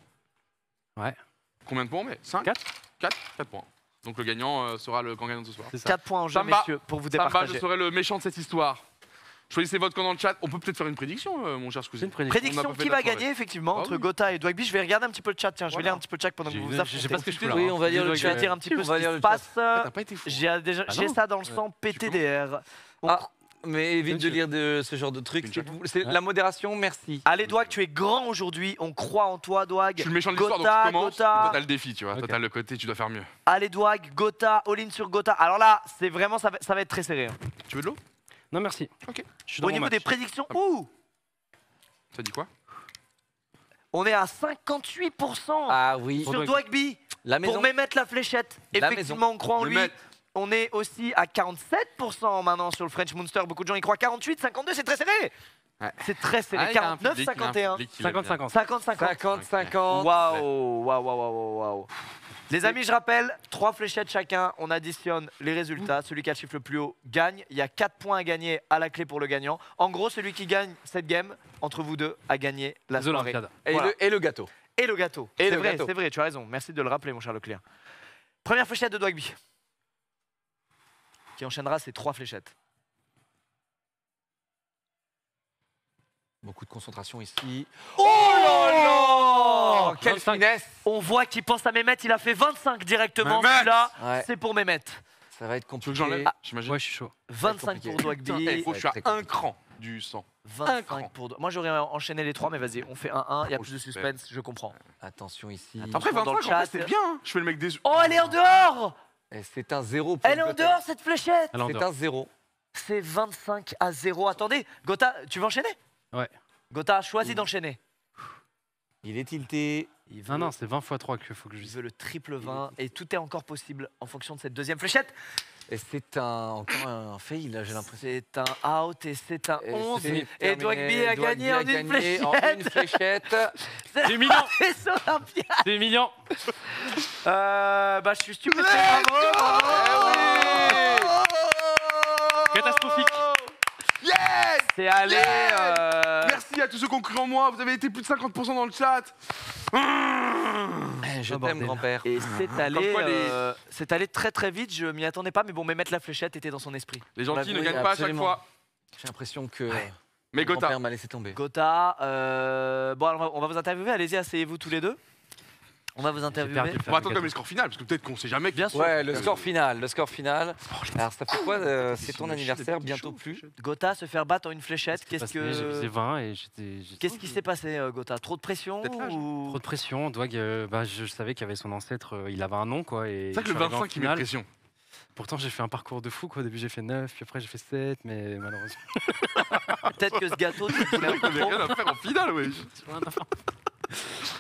Ouais. Combien de points on met? 5 Quatre. 4 4 points. Donc le gagnant euh, sera le grand gagnant de ce soir. C'est ça. 4 points en jeu, Samba. messieurs, pour vous me va, je départager. serai le méchant de cette histoire. Choisissez votre camp dans le chat. On peut peut-être faire une prédiction, euh, mon cher Squeezie. une prédiction. On Prédiction qui va gagner effectivement Ah entre oui. Gotha et Dogby. Je vais regarder un petit peu le chat, tiens, je vais lire un petit peu le chat pendant que J'ai- vous vous affrontez. Je sais pas ce que je fais là. Oui, on va dire le Je vais chat. dire un petit peu ce qui se chat. passe. Ah, T'as pas été fou. J'ai déjà- Ah ça dans le sang, PTDR. Mais évite de lire de ce genre de trucs. C'est la modération, merci. Allez, Dwag, tu es grand aujourd'hui. On croit en toi, Je Dwag. suis le méchant de l'histoire, donc Gotha, je commence. Gotha. Toi, t'as le défi, tu vois. Toi, t'as le côté, tu dois faire mieux. Allez, Dwag, Gotha, all-in sur Gotha. Alors là, c'est vraiment, ça va, ça va être très serré. hein. Tu veux de l'eau? Non, merci. Ok. Je suis dans Au mon niveau match. des prédictions, Ah. ouh, Ça dit quoi? On est à 58% Ah oui. sur Dwagby La maison. pour m'émettre la fléchette. La Effectivement, on croit en Le lui. mettre. On est aussi à 47% maintenant sur le French Monster. Beaucoup de gens y croient. 48, 52, c'est très serré. Ouais. C'est très serré. Ah, il y a un 49, public, il y a un 51. public qui l'aime bien. 50-50. 50, 50. 50, 50. Waouh, waouh, waouh, waouh, waouh. Les amis, je rappelle, trois fléchettes chacun, on additionne les résultats. Celui qui a le chiffre le plus haut gagne. Il y a 4 points à gagner à la clé pour le gagnant. En gros, celui qui gagne cette game, entre vous deux, a gagné la Les soirée. Et, Voilà. le, et le gâteau. Et le gâteau. Et C'est le vrai, gâteau. c'est vrai, tu as raison. Merci de le rappeler, mon cher Leclerc. Première fléchette de Dwagby. Qui enchaînera ses trois fléchettes. Beaucoup de concentration ici. Oh là là Quelle 25. finesse On voit qu'il pense à Mehmet, il a fait 25 directement. Ouais. c'est pour Mehmet. Ça va être Tu veux que compliqué. Ah. J'imagine. Ouais, je suis chaud. 25 pour. Dwagby. Eh, faut que je à un cran du sang. 25 pour. Moi, j'aurais enchaîné les trois, mais vas-y, on fait 1-1. Il y a Oh, plus de suspense. je comprends. Attention ici. Après, Dans 25, le en chat. vrai, c'est bien. hein. Je fais le mec déçu. Oh, elle est en dehors C'est un zéro pour Elle est en dehors, cette fléchette Elle est en C'est dehors. un zéro. C'est 25 à 0. Attendez, Gotha, tu veux enchaîner? Ouais. Gotha, choisis d'enchaîner. Il est tilté. Il Non, non, c'est 20 x 3 qu'il faut que je Il dise. veut le triple 20 et tout est encore possible en fonction de cette deuxième fléchette. Et c'est un, encore un fail, là, j'ai l'impression. C'est un out et c'est un Et 11. c'est Et. Dwagby a gagné en une gagné en une fléchette. C'est mignon C'est mignon Euh, bah, je suis stupéfait. Bravo, bravo. Catastrophique Yes C'est allé. Yes euh, Merci à tous ceux qui ont cru en moi. Vous avez été plus de 50% dans le chat. Je Oh, t'aime, grand-père. Et c'est allé, quoi, les- euh, c'est allé très très vite. Je m'y attendais pas, mais bon, mais mettre la fléchette était dans son esprit. Les gentils ne oui, gagnent pas à chaque absolument. fois. J'ai l'impression que Mais mon Gotha. père m'a laissé tomber. Gotha, euh, bon, alors on va, on va vous interviewer. Allez-y, asseyez-vous tous les deux. On va vous interviewer. On va attendre le score final, parce que peut-être qu'on sait jamais. Bien sûr. Ouais, le score final, le score final. Alors ça fait quoi euh, C'est ton anniversaire, bientôt plus. Gotha se faire battre en une fléchette. Qu'est-ce Qu'est-ce qui s'est passé J'ai visé que 20 et j'étais. qu'est-ce qui s'est passé, euh, Gotha? Trop de pression Peut-être l'âge. ou... Trop de pression, Dwag, euh, bah, je, je savais qu'il y avait son ancêtre, euh, il avait un nom quoi. C'est vrai que le suis arrivé en 25 qui met finale. pression. Pourtant j'ai fait un parcours de fou quoi. Au début j'ai fait 9, puis après j'ai fait 7, mais malheureusement. Peut-être que ce gâteau, tu rien à faire en finale, wesh.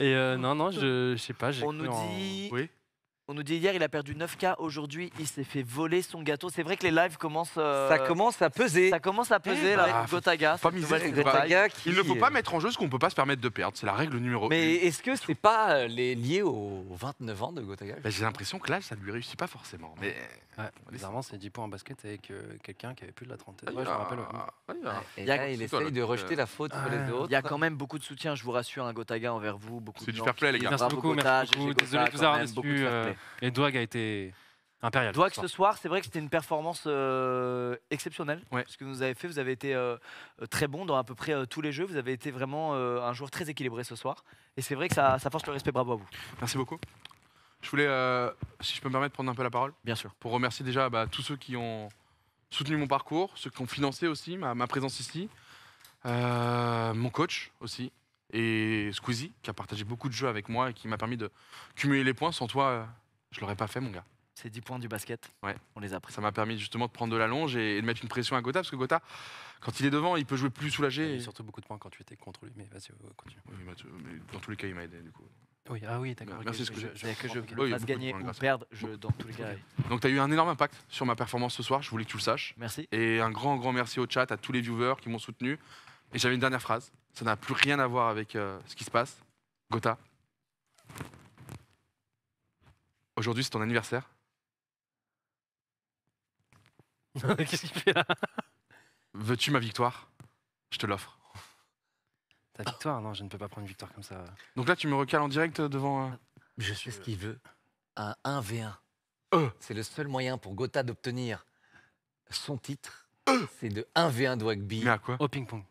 Et euh, non, non, je, je sais pas. On nous en- dit, Oui. on nous dit hier, il a perdu 9K. Aujourd'hui, il s'est fait voler son gâteau. C'est vrai que les lives commencent. euh, Ça commence à peser. ça commence à peser Eh là. bah, faut- Gotaga. pas miser qui, Il ne faut pas mettre en jeu ce qu'on peut pas se permettre de perdre. C'est la règle numéro 1. Mais est-ce que c'est pas euh, lié aux 29 ans de Gotaga J'ai l'impression que l'âge, ça lui réussit pas forcément. Mais Ouais, bizarrement c'est 10 points en basket avec euh, quelqu'un qui avait plus de la trentaine. Ah, Ouais, je me rappelle. ouais. Et Il là, essaye de euh, rejeter la faute sur les autres. Il y a quand même beaucoup de soutien, je vous rassure, un Gotaga envers vous. Beaucoup C'est de du gens fair play, qui les gars. Merci bravo beaucoup, Gotha, merci beaucoup. GG Désolé de Gotha, vous avoir quand même, beaucoup de déçu. fair euh, play. Et Dwag a été impérial. Dwag, ce ce soir. soir, c'est vrai que c'était une performance euh, exceptionnelle. Ouais. Ce que vous avez fait, vous avez été euh, euh, très bon dans à peu près euh, tous les jeux. Vous avez été vraiment euh, un joueur très équilibré ce soir. Et c'est vrai que ça, ça force le respect. Bravo à vous. Merci beaucoup. Je voulais, euh, si je peux me permettre, prendre un peu la parole Bien sûr. pour remercier déjà bah, tous ceux qui ont soutenu mon parcours, ceux qui ont financé aussi ma, ma présence ici, euh, mon coach aussi, et Squeezie qui a partagé beaucoup de jeux avec moi et qui m'a permis de cumuler les points. Sans toi, euh, je l'aurais pas fait, mon gars. C'est 10 points du basket. Ouais. On les a pris. Ça m'a permis justement de prendre de la longe et, de mettre une pression à Gotha, parce que Gotha, quand il est devant, il peut jouer plus Il soulagé. a eu et- surtout beaucoup de points quand tu étais contre lui, mais vas-y, continue. Oui, mais dans tous les cas, il m'a aidé du coup. Oui, ah oui, d'accord. ok, Merci, je- je- C'est que je le Oui, fasse gagner ou perdre, je, dans tous les cas. Donc tu as eu un énorme impact sur ma performance ce soir, je voulais que tu le saches. Merci. Et un grand, grand merci au chat, à tous les viewers qui m'ont soutenu. Et j'avais une dernière phrase. Ça n'a plus rien à voir avec euh, ce qui se passe. Gotha. Aujourd'hui, c'est ton anniversaire. Qu'est-ce qu'il fait là? Veux-tu ma victoire? Je te l'offre. Ta victoire Non, je ne peux pas prendre une victoire comme ça. Donc là, tu me recales en direct devant. euh, Je sais ce qu'il veut. Un 1v1. Euh. C'est le seul moyen pour Gotha d'obtenir son titre. C'est de 1v1 de Wagby. Mais à quoi Au ping-pong.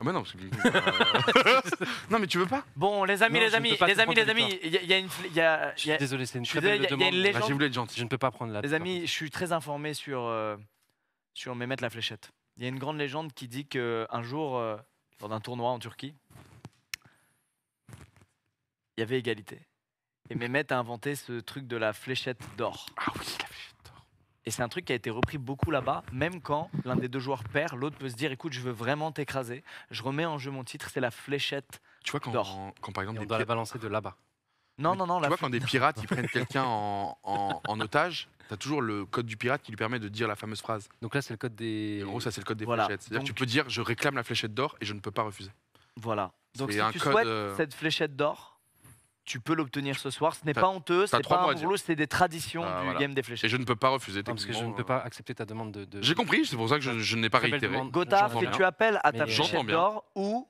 Ah bah non, parce que. euh, non, mais tu veux pas Bon, les amis, Non, les je ne amis, peux pas les te amis, les amis, il y, a- il y a une, fl- il y a- Je il y a- suis désolé, c'est une je suis très belle désolé, il y a- il y a demande. une Bah, légende. J'ai voulu être gentil. Je ne peux pas prendre la. Les amis, je suis très informé sur, euh, sur Mehmet la fléchette. Il y a une grande légende qui dit qu'un jour, euh, lors d'un tournoi en Turquie, il y avait égalité. Et Mehmet a inventé ce truc de la fléchette d'or. Ah oui, la fléchette d'or. Et c'est un truc qui a été repris beaucoup là-bas, même quand l'un des deux joueurs perd, l'autre peut se dire écoute, je veux vraiment t'écraser, je remets en jeu mon titre, c'est la fléchette. Tu vois, quand, D'or. quand par Et exemple on doit la balancer de là-bas. Non, non, non, tu la vois quand des pirates ils prennent quelqu'un en, en- en otage, t'as toujours le code du pirate qui lui permet de dire la fameuse phrase. Donc là, c'est le code des. Et en gros, ça c'est le code des Voilà. fléchettes. C'est-à-dire que tu peux dire je réclame la fléchette d'or et je ne peux pas refuser. Voilà. Donc C'est si un tu code, souhaites euh, cette fléchette d'or, tu peux l'obtenir ce soir. Ce n'est T'as- pas honteux, c'est trois pas mois un boulot, c'est des traditions Ah, du voilà. game des Et fléchettes. je ne peux pas refuser. Non, parce que je ne peux euh, pas accepter ta demande de. de- J'ai compris, c'est pour ça que je, je n'ai pas réitéré. Gotha, J'entends fais-tu bien. appel à ta fléchette d'or ou,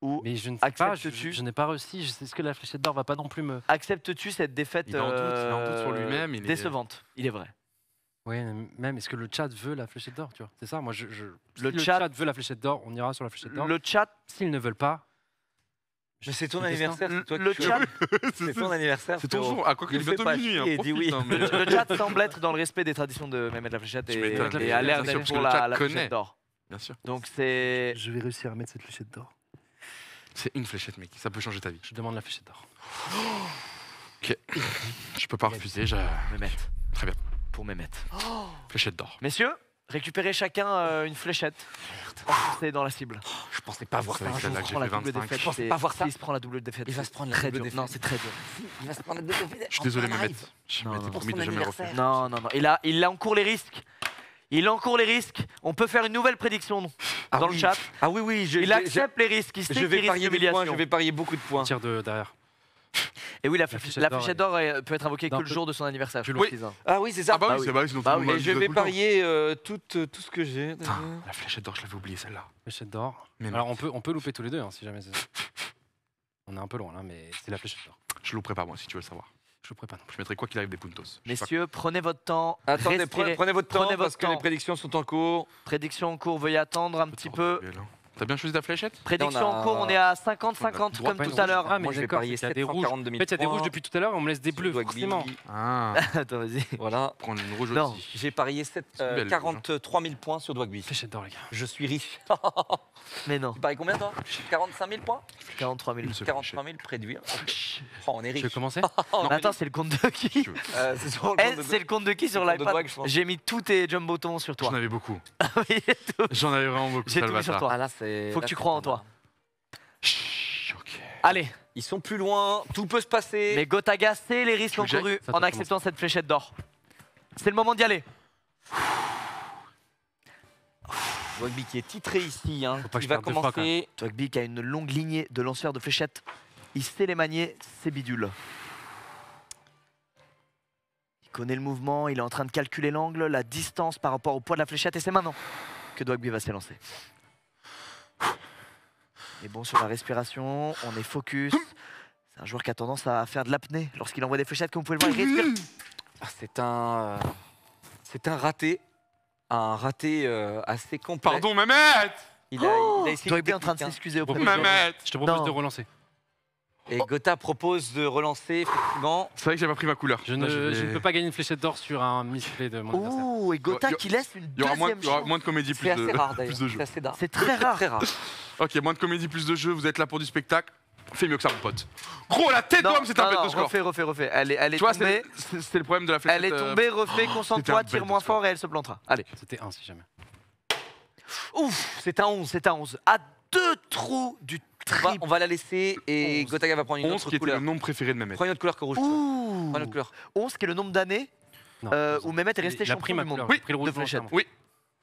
ou Mais je ne sais pas, je, je n'ai pas réussi. Je sais ce que la fléchette d'or va pas non plus me. acceptes-tu cette défaite Il est en doute, il est en doute sur lui-même, il est- décevante? Il est vrai. Oui, même est-ce que le chat veut la fléchette d'or, tu vois? C'est ça, moi je. je- Le si le chat- chat... veut la fléchette d'or, on ira sur la fléchette d'or. Le chat, S'ils ne veulent pas. Mais c'est ton Le destin. anniversaire, c'est toi le qui chat, C'est ton anniversaire. C'est ton frérot. jour. Ah, quoi qu'il Ne est fais bientôt pas minuit. hein, chier, dis profite, oui. hein, mais- le chat semble être dans le respect des traditions de Mehmet la fléchette Tu et, m'étonnes. et a l'air d'être pour chat la, la connaît. fléchette d'or. Bien sûr. Donc c'est Je vais réussir à mettre cette fléchette d'or. C'est une fléchette, mec. Ça peut changer ta vie. Je demande la fléchette d'or. Je peux pas refuser. j'ai- Mehmet. Très bien. Pour Mehmet. Fléchette d'or. Messieurs, récupérez chacun euh, une fléchette. Enfoncée dans la cible. Je pensais pas voir ça un jour. prend la fait double 25. défaite. Je pensais pas voir ça. S'il se prend la double défaite. Il va se prendre la double défaite. Non, c'est très dur. Il va se prendre la double défaite Je suis désolé, Mehmet. Je m'étais promis de jamais refuser. Non, non, non. Il, a, il encourt les risques. Il encourt les risques. On peut faire une nouvelle prédiction Ah dans oui. le chat. Ah oui, oui, je, Il je- accepte les risques. Il sait je, vais parier des points, je vais parier beaucoup de points. Tire de derrière. Et oui, la, La la d'or, peut être invoquée que le jour de son anniversaire. Je Oui. hein. Ah oui, c'est ça. Ah bah oui, bah oui, Bah oui. Et je vais parier euh, tout, euh, tout ce que j'ai. La fléchette d'or, je l'avais oublié celle-là. Fléchette d'or. Mais Alors on peut, on peut louper tous les deux hein, si jamais. c'est- On est un peu loin là, mais c'est la fléchette d'or. Je louperai pas moi si tu veux le savoir. Je pas non plus. Je mettrai quoi qu'il arrive des puntos. Messieurs, prenez votre temps. Attendez, respirez. prenez, prenez votre temps Prenez votre parce que temps. les prédictions sont en cours. Prédiction en cours, veuillez attendre un petit peu. Hein. T'as bien choisi ta fléchette Prédiction en cours, on est à 50-50 Droite, comme tout à l'heure. Ah, mais d'accord, qu'il y a des rouges. 740 En fait, il y a des rouges depuis tout à l'heure et on me laisse des bleus, forcément. Ah, Attends, vas-y. Voilà. prendre une rouge Non. aussi. J'ai parié sept- C'est euh, belle, le 43 000 points sur Dwagby. Fléchette d'or, les gars. Je suis riche. Mais non, tu paries combien toi 45 000 points 43 000. Une seule 43 000 près de lui. Oh, on est Tu riche. veux commencer Attends, c'est le compte de qui euh, c'est sur le Eh, compte de- C'est le compte de qui sur l'iPad. J'ai mis tous tes jumbotons sur J'en toi. avais beaucoup. Tout. J'en avais vraiment beaucoup. J'ai tout mis sur toi. Faut que tu crois en toi. Chut, ok. Allez, Ils sont plus loin, tout peut se passer. mais Gotaga, c'est les risques encourus Ça, en acceptant cette fléchette d'or. C'est le moment d'y aller. Dwagby qui est titré ici. Hein. Faut pas que Il je va perde deux fois, quand commencer. Qui a une longue lignée de lanceurs de fléchettes. Il sait les manier, c'est bidule. Il connaît le mouvement, il est en train de calculer l'angle, la distance par rapport au poids de la fléchette et c'est maintenant que Dwagby va s'élancer. Et bon sur la respiration, on est focus. C'est un joueur qui a tendance à faire de l'apnée lorsqu'il envoie des fléchettes, comme vous pouvez le voir, il respire. Ah, C'est un. euh, C'est un raté. Un raté euh, assez complet. Pardon, Mehmet Il a, il a essayé est en train de technique, hein. s'excuser auprès de de- Mehmet Je te propose Non. de relancer. Et Gotha propose de relancer, effectivement. C'est vrai que j'ai pas pris ma couleur. Je Là, ne, vais- je ne peux pas gagner une fléchette d'or sur un misplay de mon adversaire. Ouh, et Gotha Il y a- qui laisse une Il y aura, moins, deuxième il y aura chance. moins de comédie, plus C'est de, assez rare plus d'ailleurs. de jeu. C'est assez rare. C'est très rare. Très rare. Ok, moins de comédie, plus de jeu. Vous êtes là pour du spectacle. Fais mieux que ça, mon pote. Gros, la tête Non, d'homme, c'est un non, bête de score. refais, refais, refais. Elle est, elle est Tu vois, tombée. c'est c'est- c'est le problème de la fléchette. Elle est euh, tombée, refais, c'était concentre-toi, un tire bête moins de score. fort et elle se plantera. Allez. C'était un si jamais. Ouf, c'est un 11, c'est un 11. À deux trous du On va, triple. on va la laisser et Onze. Gotaga va prendre une 11 autre qui était couleur. le nombre préféré de Mehmet. Prends une autre couleur que rouge. toi. Ouh. Prends une autre couleur. 11 qui est le nombre d'années euh, où Mehmet est resté Il a pris champion ma du monde. couleur. Oui, pris le rouge de fléchette. Oui,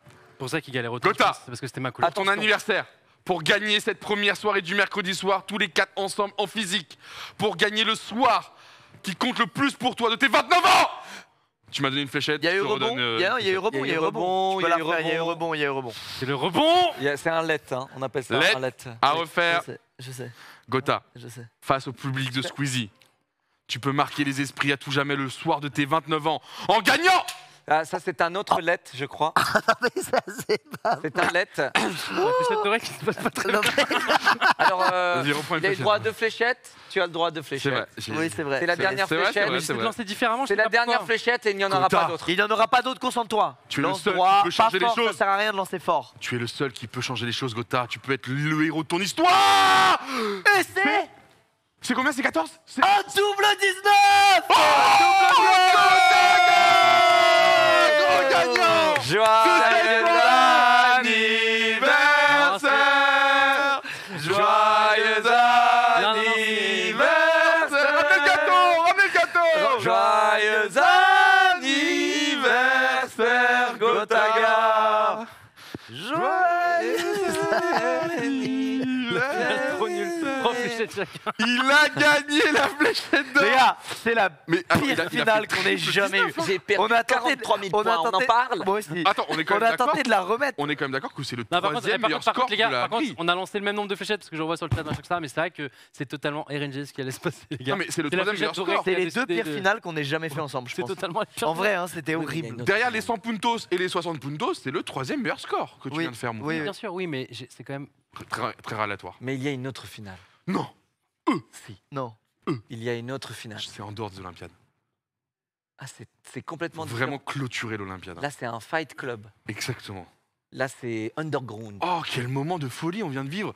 C'est pour ça qu'il galère autant. Gotha. pense, c'est parce que c'était ma couleur. à ton anniversaire, pour gagner cette première soirée du mercredi soir, tous les quatre ensemble en physique, pour gagner le soir qui compte le plus pour toi de tes 29 ans Tu m'as donné une fléchette. Il y a eu je rebond, il y a eu rebond, il y a eu rebond. Il y a eu rebond. rebond, il y a eu rebond. C'est le rebond C'est un let, hein. on appelle ça Let. un let. À Je refaire, sais, je sais, Gotha, je sais. face au public de Squeezie. Tu peux marquer les esprits à tout jamais le soir de tes 29 ans en gagnant ah, ça, c'est un autre let, je crois. Ah, ah mais ça, c'est pas. C'est un let. C'est qui se passe pas très bien. Alors, euh, il a le droit à deux fléchettes, tu as le droit à deux fléchettes. Oui, c'est vrai. C'est la dernière C'est vrai, fléchette. vrai, c'est vrai. lancer différemment. je C'est la dernière pourquoi. fléchette et il n'y en aura pas d'autre. Il n'y en aura pas d'autres, concentre-toi. Tu es le Lance seul qui peut changer les choses. Ça sert à rien de lancer fort. Tu es le seul qui peut changer les choses, Gotha. Tu peux être le héros de ton histoire Et c'est C'est combien? C'est 14 un double 19 Double 19じわー Il a gagné la fléchette d'or Les gars, c'est la Mais attends, pire il a- il a finale fait qu'on ait jamais eue. J'ai perdu On a tenté, 43 000 on a points, on en tenté- parle Moi aussi. Attends, on est quand On même a d'accord tenté de la remettre. On est quand même d'accord que c'est le Non, par contre, eh, troisième par meilleur contre, par score contre, les gars, de la par contre, grille. on a lancé le même nombre de fléchettes parce que je revois sur le chat machin que ça, mais c'est vrai que c'est totalement RNG ce qui allait se passer, les gars. Non mais c'est le C'est la troisième meilleur fléchette score. C'est a les deux décidé pires de- finales qu'on ait jamais fait ensemble, je C'est pense. totalement En vrai, hein, c'était horrible. Derrière les finale. 100 puntos et les 60 puntos, c'est le troisième meilleur score que tu Oui, viens de faire, mon oui. Bien sûr, oui, mais j'ai- c'est quand même. Très, très aléatoire. Mais il y a une autre finale. Non, Non. Il y a une autre finale. c'est en dehors des Olympiades. Ah, c'est c'est complètement Vraiment différent. clôturer l'Olympiade. Là, c'est un fight club. Exactement. Là, c'est underground. Oh, quel moment de folie on vient de vivre.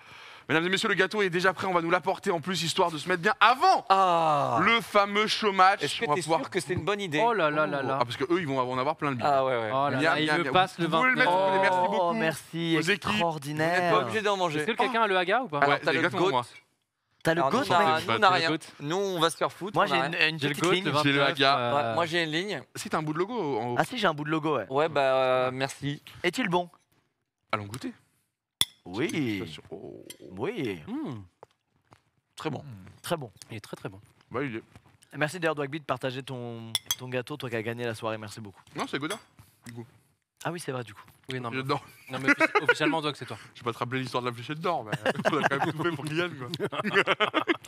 Mesdames et messieurs, le gâteau est déjà prêt. On va nous l'apporter en plus, histoire de se mettre bien avant Ah le fameux show match. Est-ce que t'es pouvoir- sûr que c'est une bonne idée Oh là là là là. Ah, parce que eux, ils vont en avoir plein le bide. Ah ouais, ouais. Oh là là, il miam, me miam. passe Vous le pouvez le mettre, 29. vous pouvez- merci beaucoup. Oh, merci, Aux équipes. Vous n'êtes pas extraordinaire. obligé d'en manger. Est-ce que quelqu'un a le Haga ou pas Alors, Ouais, t'as le exactement goat. T'as le Alors, goat, nous, on a- mec nous, on n'a Le rien. Nous, on va se faire foutre. Moi, on j'ai a une, rien. une J'ai le petite goat, ligne. le J'ai le 29, Haga. euh, Ouais, moi, j'ai une ligne. Si t'as un bout de logo en haut, Ah si, j'ai un bout de logo, ouais. Ouais, bah, euh, merci. Est-il bon? Allons goûter. Oui. Oh. Oui. hmm, Très bon. Très bon. Il est très très bon. Bah, il est... Merci d'ailleurs, Dwagby, de partager ton, ton gâteau, toi qui as gagné la soirée. Merci beaucoup. Non, c'est Godard. Ah oui, c'est vrai, du coup. Oui, non, mais, J'adore. non, mais offici- officiellement, Doc, c'est toi. Je vais pas te rappeler l'histoire de la fléchette d'or, mais on a quand même tout fait pour qu'il gagne. quoi.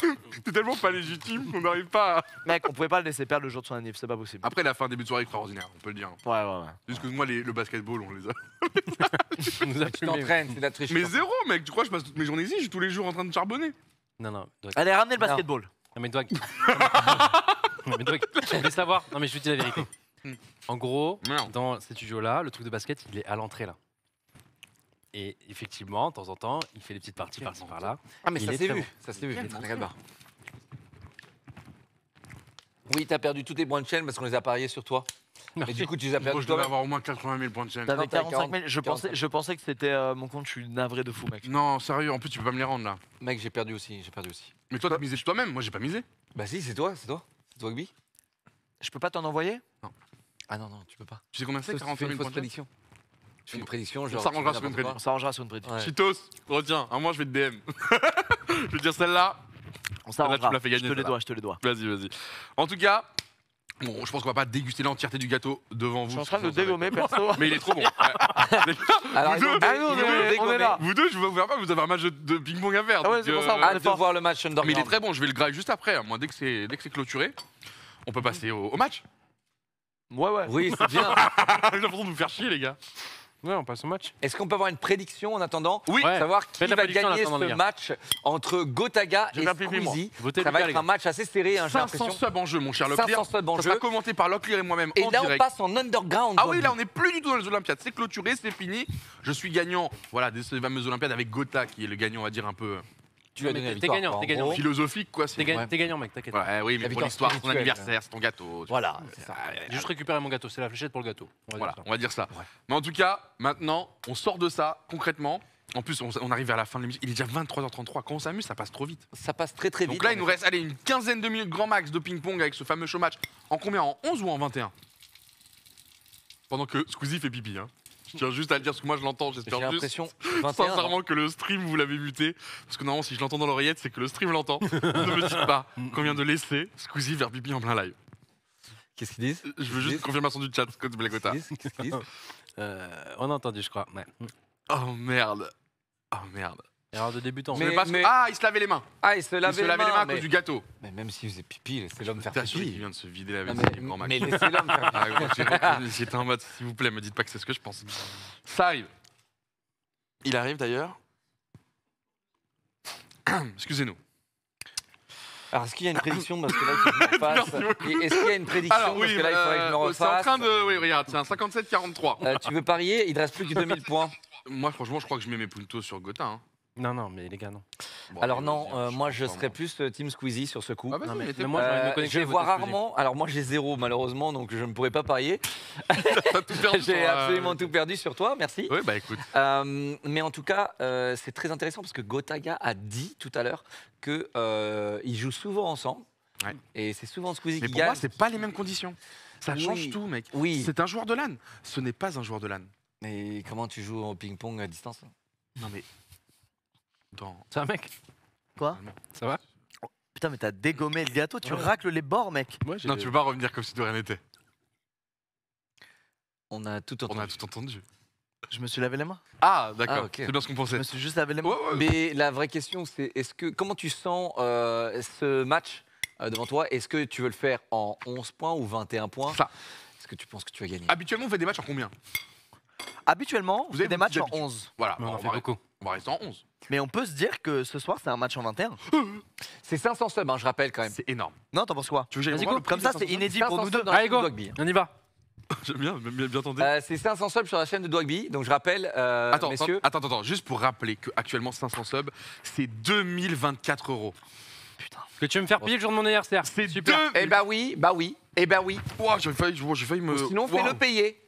C'est tellement pas légitime qu'on n'arrive pas à... Mec, on pouvait pas le laisser perdre le jour de son anniv, c'est pas possible. Après, la fin début de soirée extraordinaire, on peut le dire. Ouais, ouais, ouais. Excuse-moi, les- le basketball, on les a. Tu nous as Tu plumé. t'entraînes, c'est de la triche. Mais zéro, mec, tu crois que je passe toutes mes journées ici Je suis tous les jours en train de charbonner. Non, non, Doc. Allez, ramenez le Non. basketball. Non, mais Doc. non, mais Doc, je voulais savoir. Non, mais je te dis la vérité. En gros, Merde. dans ces studios-là, le truc de basket, il est à l'entrée là. Et effectivement, de temps en temps, il fait des petites parties par-ci par-là. Ah, mais Il ça est s'est vu. bon. Ça s'est vu. Très. Oui, t'as perdu tous tes points de chaîne parce qu'on les a pariés sur toi. Mais Merci. du coup, tu les as perdus je devais avoir au moins 80 000 points de chaîne. T'avais Non, t'avais 45 000. 40, Je pensais, 45. je pensais que c'était euh, mon compte, je suis navré de fou, mec. Non, sérieux, en plus, tu peux pas me les rendre là. Mec, j'ai perdu aussi. J'ai perdu aussi. Mais toi, t'as misé sur toi-même, moi, j'ai pas misé. Bah si, c'est toi, c'est toi. C'est toi, Gby Je peux pas t'en envoyer? Ah non, non, tu peux pas. Tu sais combien c'est Sauf si tu 45 fais 000 une points fausse de prédiction. Je fais une prédiction, On genre. s'arrangera tu sur une n'importe On s'arrangera sur une prédiction. Ouais. Cheetos, retiens, un mois, je vais te DM. je vais te dire celle-là. On Là, tu s'arrangera. me Je te les dois, je te les dois. Vas-y, vas-y. En tout cas, bon, je pense qu'on va pas déguster l'entièreté du gâteau devant vous. Je suis en train de le va quoi. perso. Mais il est trop bon. Ouais. Alors, Vous deux Ah non, on on est là. Vous deux, je vous faire pas, vous avez un match de- ping-pong à faire. Ah ouais, c'est pour euh, ça, on fort. voir le match underground. Mais il est très bon, je vais le grailler juste après. hein. Moi, dès que c'est dès que c'est clôturé, on peut passer au, au match. Ouais, ouais. Oui, c'est bien. J'ai l'impression de vous faire chier, les gars. Ouais, on passe au match. Est-ce qu'on peut avoir une prédiction en attendant Oui. Ouais. Savoir qui Faites la va prédiction en gagner attendant, les ce gars. match entre Gotaga et moi. Squeezie. Votez Ça va les être gars. un match assez serré, hein, j'ai 500 l'impression. subs en jeu, mon cher Leclerc. 500 subs en Ça jeu. sera commenté par Leclerc et moi-même Et en là, on direct. passe en underground. Ah oui, là, on n'est plus du tout dans les Olympiades. C'est clôturé, c'est fini. Je suis gagnant voilà, de ces fameuses Olympiades avec Gotha, qui est le gagnant, on va dire, un peu Tu vas donner la t'es victoire, gagnant, quoi, en t'es gagnant. gros. philosophique, quoi. c'est- T'es ga- Ouais. t'es gagnant, mec, t'inquiète. Ouais, oui, mais pour victoire l'histoire, ton spirituelle. anniversaire, c'est ton gâteau. tu Voilà, c'est ça. J'ai juste récupéré mon gâteau, c'est la fléchette pour le gâteau. On va dire Voilà, ça. on va dire ça. Ouais. Mais en tout cas, maintenant, on sort de ça concrètement. En plus, on, on arrive vers la fin de l'émission. Il est déjà 23h33. Quand on s'amuse, ça passe trop vite. Ça passe très très vite. Donc là, il nous reste allez, une quinzaine de minutes grand max de ping-pong avec ce fameux show match. En combien? En 11 ou en 21 Pendant que Squeezie fait pipi. Hein. Je tiens juste à le dire parce que moi je l'entends. J'ai J'espère juste l'impression. 21, non sincèrement que le stream vous l'avez muté. Parce que normalement, si je l'entends dans l'oreillette, c'est que le stream l'entend. ne me dites pas qu'on vient de laisser Squeezie faire pipi en plein live. Qu'est-ce qu'ils disent? Je veux juste une confirmation du chat, Scott Blagota. Qu'est-ce qu'ils disent? Qu'est-ce qu'ils disent? Euh, on a entendu, je crois. Ouais. Oh merde. Oh merde. Erreur de débutant. Mais- Mais parce que- Ah, il se lavait les mains. Ah, il se Il lavait se lavait les mains à mais... cause du gâteau. mais même s'il faisait pipi, laissez l'homme faire T'as sûr qu'il pipi. vient de se vider la Non, vessie mais, grand max. mais laissez l'homme faire Ah, gros, j'ai- J'étais en mode, s'il vous plaît, me dites pas que c'est ce que je pense. Ça arrive. Il arrive d'ailleurs. Excusez-nous. Alors, est-ce qu'il y a une prédiction Parce que là, il faut que je me refasse. Et Est-ce qu'il y a une prédiction Alors Parce oui, que là, il faudrait que je me euh, c'est en refasse. train de... Oui, regarde, c'est un 57-43. Euh, tu veux parier Il ne reste plus que 2000 points. Moi, franchement, je crois que je mets mes puntos sur Gotha. Hein. Non, non, mais les gars, non. Bon, Alors non, euh, moi je serais plus euh, Team Squeezie sur ce coup. Ah, Non, mais- moi, Euh, je votre Squeezie. rarement. Alors moi j'ai zéro malheureusement, donc je ne pourrais pas parier. J'ai euh, absolument tout perdu sur toi, merci. Oui, bah écoute. Euh, mais en tout cas, euh, c'est très intéressant parce que Gotaga a dit tout à l'heure qu'ils jouent souvent ensemble. Ouais. Et c'est souvent Squeezie Mais qui pour gagne. moi, c'est pas les mêmes conditions. Ça Oui. change tout, mec. Oui, C'est un joueur de LAN. Ce n'est pas un joueur de LAN. mais comment tu joues au ping-pong à distance? Non, mais. Dans... C'est un mec? Quoi? Ça va? Putain, mais t'as dégommé le gâteau, tu racles les bords, mec. Non, tu peux pas revenir comme si de rien n'était. On a tout On entendu. a tout entendu. Je me suis lavé les mains. Ah, d'accord. Ah, ok. C'est bien ce qu'on Je pensait. me suis juste lavé les mains. Ouais, ouais. Mais la vraie question, c'est est-ce que comment tu sens euh, ce match euh, devant toi? Est-ce que tu veux le faire en 11 points ou 21 points? Ça. Est-ce que tu penses que tu vas gagner? Habituellement, on fait des matchs en combien? Habituellement, Vous avez des matchs en d'habitude. 11. Voilà, On va, fait beaucoup. on va rester en 11. Mais on peut se dire que ce soir, c'est un match en 21. C'est 500 subs, hein, je rappelle quand même. C'est énorme. Non, t'en penses quoi Tu veux que j'aille Vas-y, voir go. le prix Comme des ça, 500 c'est subs inédit pour nous deux. dans la Allez, chaîne de go Dogby. On y va. J'aime bien, bien, bien tenté. Euh, c'est 500 subs sur la chaîne de Dogby. Donc je rappelle, euh, attends, messieurs. attends, attends, attends, juste pour rappeler qu'actuellement 500 subs, c'est 2024 euros. Que tu veux me faire payer le jour de mon anniversaire. C'est super. deux. Eh ben oui, bah oui, eh ben oui. Ouah, j'ai failli, j'ai failli me. Ou sinon, Waouh. fais-le payer.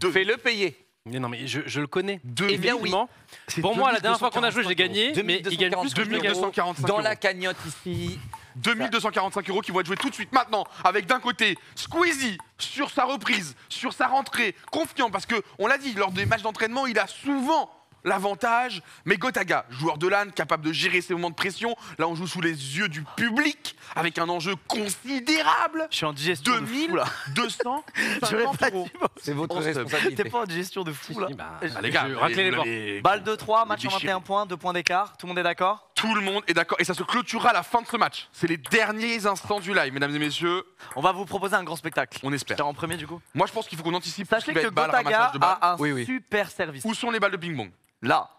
Deux. Fais-le payer. Mais non, mais je, je le connais. Deux Eh bien, oui. Évidemment. C'est Pour moi, la dernière fois qu'on a joué, 2245 j'ai gagné, mais il gagne plus que je 2245 gagne. 2245 Dans euros. la cagnotte ici. 2245 euros qui vont être joués tout de suite maintenant avec d'un côté Squeezie sur sa reprise, sur sa rentrée, confiant parce que on l'a dit lors des matchs d'entraînement, il a souvent l'avantage, mais Gotaga, joueur de LAN, capable de gérer ses moments de pression, là on joue sous les yeux du public avec un enjeu considérable. Je suis en digestion de fou là. 2250 J'aurais pas euros. dit. C'est votre responsabilité. T'es pas en digestion de fou là. Bah, Ah, les gars, raclez les bords. Balle de 3, match en déchiré. 21 points, 2 points d'écart. Tout le monde est d'accord? Tout le monde est d'accord et ça se clôturera à la fin de ce match. C'est les derniers instants du live, mesdames et messieurs. On va vous proposer un grand spectacle. On espère. T'es en premier du coup Moi, je pense qu'il faut qu'on anticipe. Sachez que Gotaga ramassage de balles. a un Oui, oui. super service. Où sont les balles de ping-pong? Là.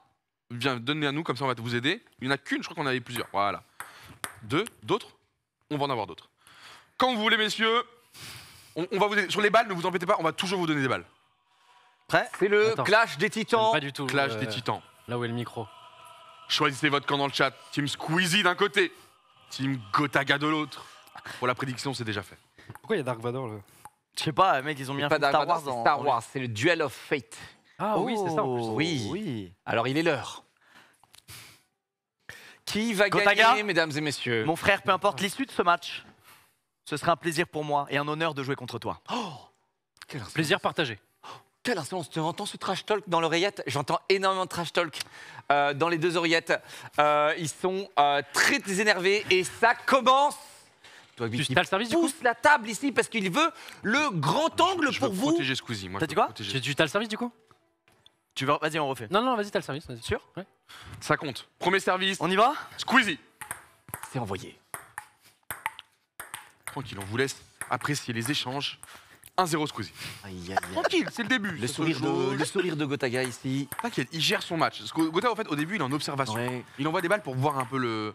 Viens, donnez à nous, comme ça on va vous aider. Il n'y en a qu'une, je crois qu'on en avait plusieurs. Voilà. Deux, d'autres? On va en avoir d'autres. Quand vous voulez, messieurs, on, on va vous aider. Sur les balles, ne vous embêtez pas, on va toujours vous donner des balles. Prêt? C'est le Attends. clash des titans. Pas du tout. Clash euh, des titans. Là où est le micro. Choisissez votre camp dans le chat. Team Squeezie d'un côté, Team Gotaga de l'autre. Pour la prédiction, c'est déjà fait. Pourquoi il y a Dark Vador là Je sais pas, mec, ils ont mis un Pas Star Dark Wars Vador, c'est en Star Wars, c'est le Duel of Fate. Ah oui, c'est ça en plus. Oh, Oui. Oui. Alors il est l'heure. Qui va Gotaga gagner, mesdames et messieurs? Mon frère, peu importe l'issue de ce match, ce sera un plaisir pour moi et un honneur de jouer contre toi. Insolence. Plaisir partagé. Insolence. Tu entends ce trash talk dans l'oreillette? J'entends énormément de trash talk euh, dans les deux oreillettes. Euh, ils sont euh, très, très énervés et ça commence. Toi, Tu qui t'as le service du coup pousse la table ici parce qu'il veut le grand angle Je pour veux vous. protéger Squeezie. Moi, T'as je dit veux quoi? protéger. Tu tu- t'as le service du coup? Tu vas, vas-y, on refait. Non, non, vas-y, t'as le service. vas-y. Sûr? Ouais. Ça compte. Premier service, On y va? Squeezie. C'est envoyé. Tranquille, on vous laisse apprécier les échanges. 1-0 Squeezie. Tranquille, c'est le début. Le, sourire de, le sourire de Gotaga ici. T'inquiète, il gère son match. Parce que Gotaga, en fait, au début, il est en observation. Il envoie des balles pour voir un peu le.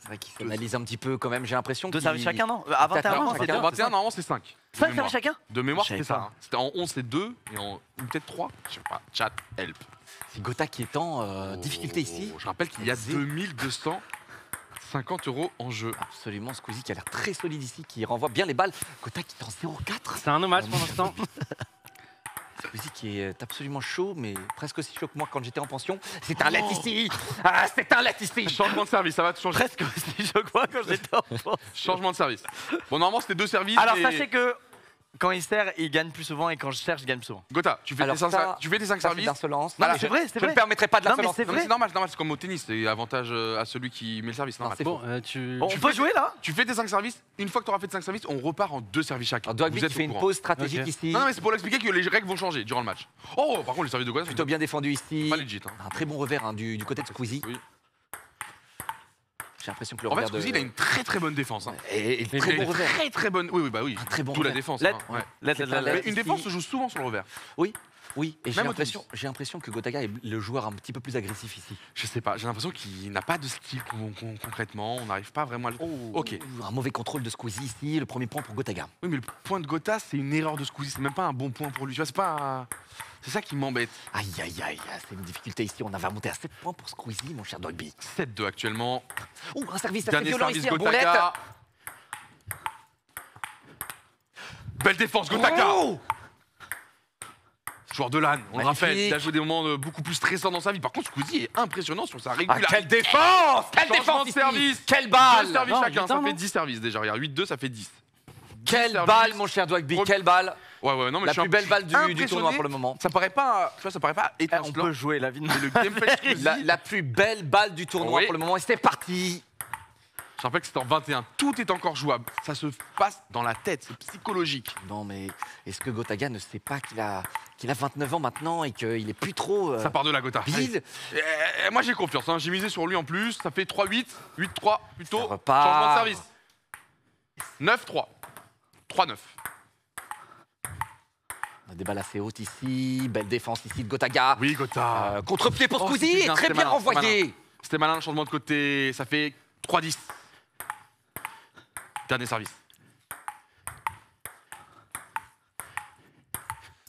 C'est vrai qu'il s'analyse un petit peu quand même, j'ai l'impression. Deux services chacun, non À 21 ans, c'est 21, normalement, c'est 5. 5 services chacun De mémoire, c'était ça. Hein. C'était en 11, c'est 2, et en peut-être 3. Je sais pas. Chat, help. C'est Gotha qui est en euh, difficulté ici. Oh, je rappelle qu'il y a 2200 50 euros en jeu. Absolument, Squeezie qui a l'air très solide ici, qui renvoie bien les balles. Kota qui est en 0-4. C'est un hommage pour l'instant. Squeezie qui est absolument chaud, mais presque aussi chaud que moi quand j'étais en pension. C'est un oh. Ah, c'est un let Changement de service, ça va te changer. Presque aussi chaud que moi quand j'étais en pension. Changement de service. Bon, normalement, c'était deux services. Alors, et... sachez que quand il sert, il gagne plus souvent et quand je sers, je gagne plus souvent. Gotha, tu fais Alors tes 5 ça- tu fais tes cinq Ça, c'est services. d'insolence. Voilà, mais c'est vrai, c'est Je ne vrai. permettrai pas de Non, mais l'insolence. c'est Non, mais vrai. c'est normal, c'est normal, c'est comme au tennis, c'est avantage euh, à celui qui met le service. normal. c'est Bon, euh, tu. On Tu peut jouer là Tu fais tes 5 services, une fois que tu auras fait tes 5 services, on repart en deux services chacun. Alors, Dogby Vous qui êtes fait au une courant. pause stratégique Ok. ici. Non, non, mais c'est pour l'expliquer que les règles vont changer durant le match. Oh, par contre, les services de Gotha, c'est Plutôt bien défendu ici. pas legit. hein. Un très bon revers hein, du, du côté de Squeezie. Oui. J'ai l'impression que le En fait, revers de... Squeezie, il a une très très bonne défense. hein. Et, et Mais très a bon revers. très très bonne. Oui, oui, bah oui. Un très bon Tout la défense. Hein, ouais. Une défense se joue souvent sur le revers. Oui, oui. Et j'ai l'impression, j'ai l'impression que Gotaga est le joueur un petit peu plus agressif ici. Je sais pas, j'ai l'impression qu'il n'a pas de con- con- concrètement. On n'arrive pas vraiment à le. Ok. Un mauvais contrôle de Squeezie ici. Le premier point pour Gotaga. Oui, mais le point de Gotha, c'est une erreur de Squeezie. C'est même pas un bon point pour lui. Tu vois, c'est pas. un- C'est ça qui m'embête. Aïe, aïe, aïe. C'est une difficulté ici. On avait remonté à 7 points pour Squeezie, mon cher Dogby. 7-2 actuellement. Ouh, un service assez violent service ici. Let. Gotaga. Belle défense, Gotaga Oh Joueur de LAN, on le rappelle, Magnifique. il a joué des moments euh, beaucoup plus stressants dans sa vie. Par contre, Squeezie est impressionnant sur sa Ah, régularité. quelle défense Quelle Changement défense de ici service. Quelle Deux balle services Non, chacun, ça fait non. 10 services déjà. Regarde, 8-2, ça fait 10. Quelle balle, mon cher Dogby Premier- Quelle balle Ouais, ouais, non, mais La je suis plus belle balle du, du impressionné. tournoi pour le moment. Ça paraît pas, tu vois, ça paraît pas Eh, On étincelant. peut jouer la vie de le gameplay de Squeezie, La, la plus belle balle du tournoi Oui. pour le moment. Et c'est parti Je rappelle que c'est en 21. Tout est encore jouable. Ça se passe dans la tête, c'est psychologique. Non, mais est-ce que Gotaga ne sait pas qu'il a, qu'il a 29 ans maintenant et qu'il est plus trop euh, Ça part de la Gotha. Vide Euh, moi j'ai confiance, hein. j'ai misé sur lui en plus. Ça fait 3-8, 8-3 plutôt. Changement de service. 9-3. 3-9. On a des balles assez hautes ici, belle défense ici de Gotaga. Oui, Gotha. Euh, Contre-pied pour Oh, très bien malin, renvoyé. C'était malin le changement de côté. Ça fait 3-10. Dernier service.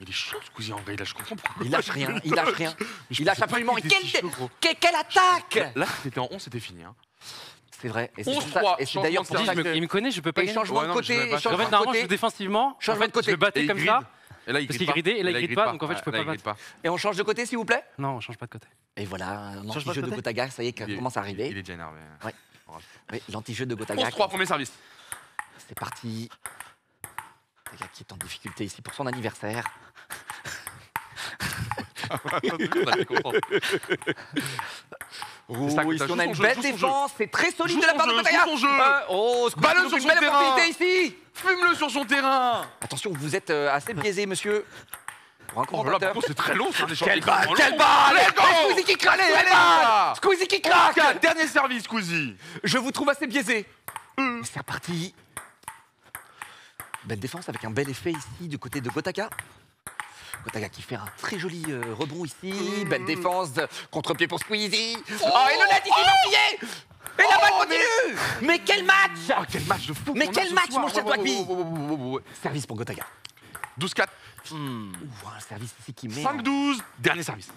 Il est chaud, Squeezie, en vrai. Là, je comprends pourquoi. Il lâche rien, il lâche rien. Il lâche absolument rien. Quelle, attaque Là, si t'étais en 11, c'était fini. Hein. C'est vrai. Et c'est pour 11-3, ça- et c'est changement d'ailleurs pour ça que... il me connaît, je peux pas Et changement Ouais, de côté, changement fait, de côté. défensivement. En Changement fait, de côté. Je le battais Et il comme ça. Et là, il Parce qu'il gridait, et là, il pas. gride pas, donc en fait, je peux pas il. Et on change de côté, s'il vous plaît? Non, on change pas de côté. Et voilà, pas de Gotaga, ça y est, Il commence à Il arriver. est déjà énervé. Ouais. Oui, l'anti-jeu de Gotaga. 11-3, premier service. C'est parti. Gotaga qui est en difficulté ici pour son anniversaire. Oh, ça, Gotaga, on a une belle jeu, défense, c'est très solide Joue de la part de jeu, son jeu. Euh, oh, trouve sur son belle terrain. ici. Fume-le sur son terrain Attention, vous êtes euh, assez biaisé, monsieur. Pour un Oh là par contre, c'est très long, échange Quelle balle, quelle balle Squeezie qui craque Allez, là Squeezie qui craque Dernier service, Squeezie Je vous trouve assez biaisé. Et C'est reparti. Belle défense avec un bel effet ici du côté de Gotaka. Gotaka qui fait un très joli euh, rebond ici. Belle défense, de- contre-pied pour Squeezie. Oh, et le net ici marqué Et la balle continue Mais quel match Oh, quel match de fou Mais quel match, soir. mon cher Dwagby. Service pour Gotaka. 12-4, Ouh, un service ici qui met... 5-12, dernier service.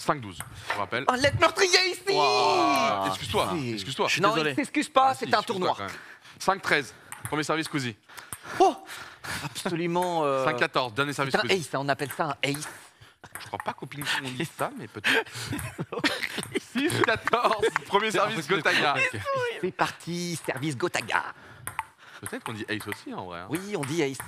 5-12, je vous rappelle. Un lettre meurtrier ici Ouah, Excuse-toi, excuse-toi. suis Non, désolé. il s'excuse pas, Ah, si, c'est un excuse-toi tournoi. quand même. 5-13, premier service, Squeezie. Oh Absolument... euh, 5-14, dernier service, C'est un Squeezie. ace, hein, on appelle ça un ace. Je crois pas qu'au ping-pong on dit ça, mais peut-être. 6-14, premier service, Gotaga. C'est parti, service Gotaga. Peut-être qu'on dit ace aussi, en vrai. hein. Oui, on dit ace.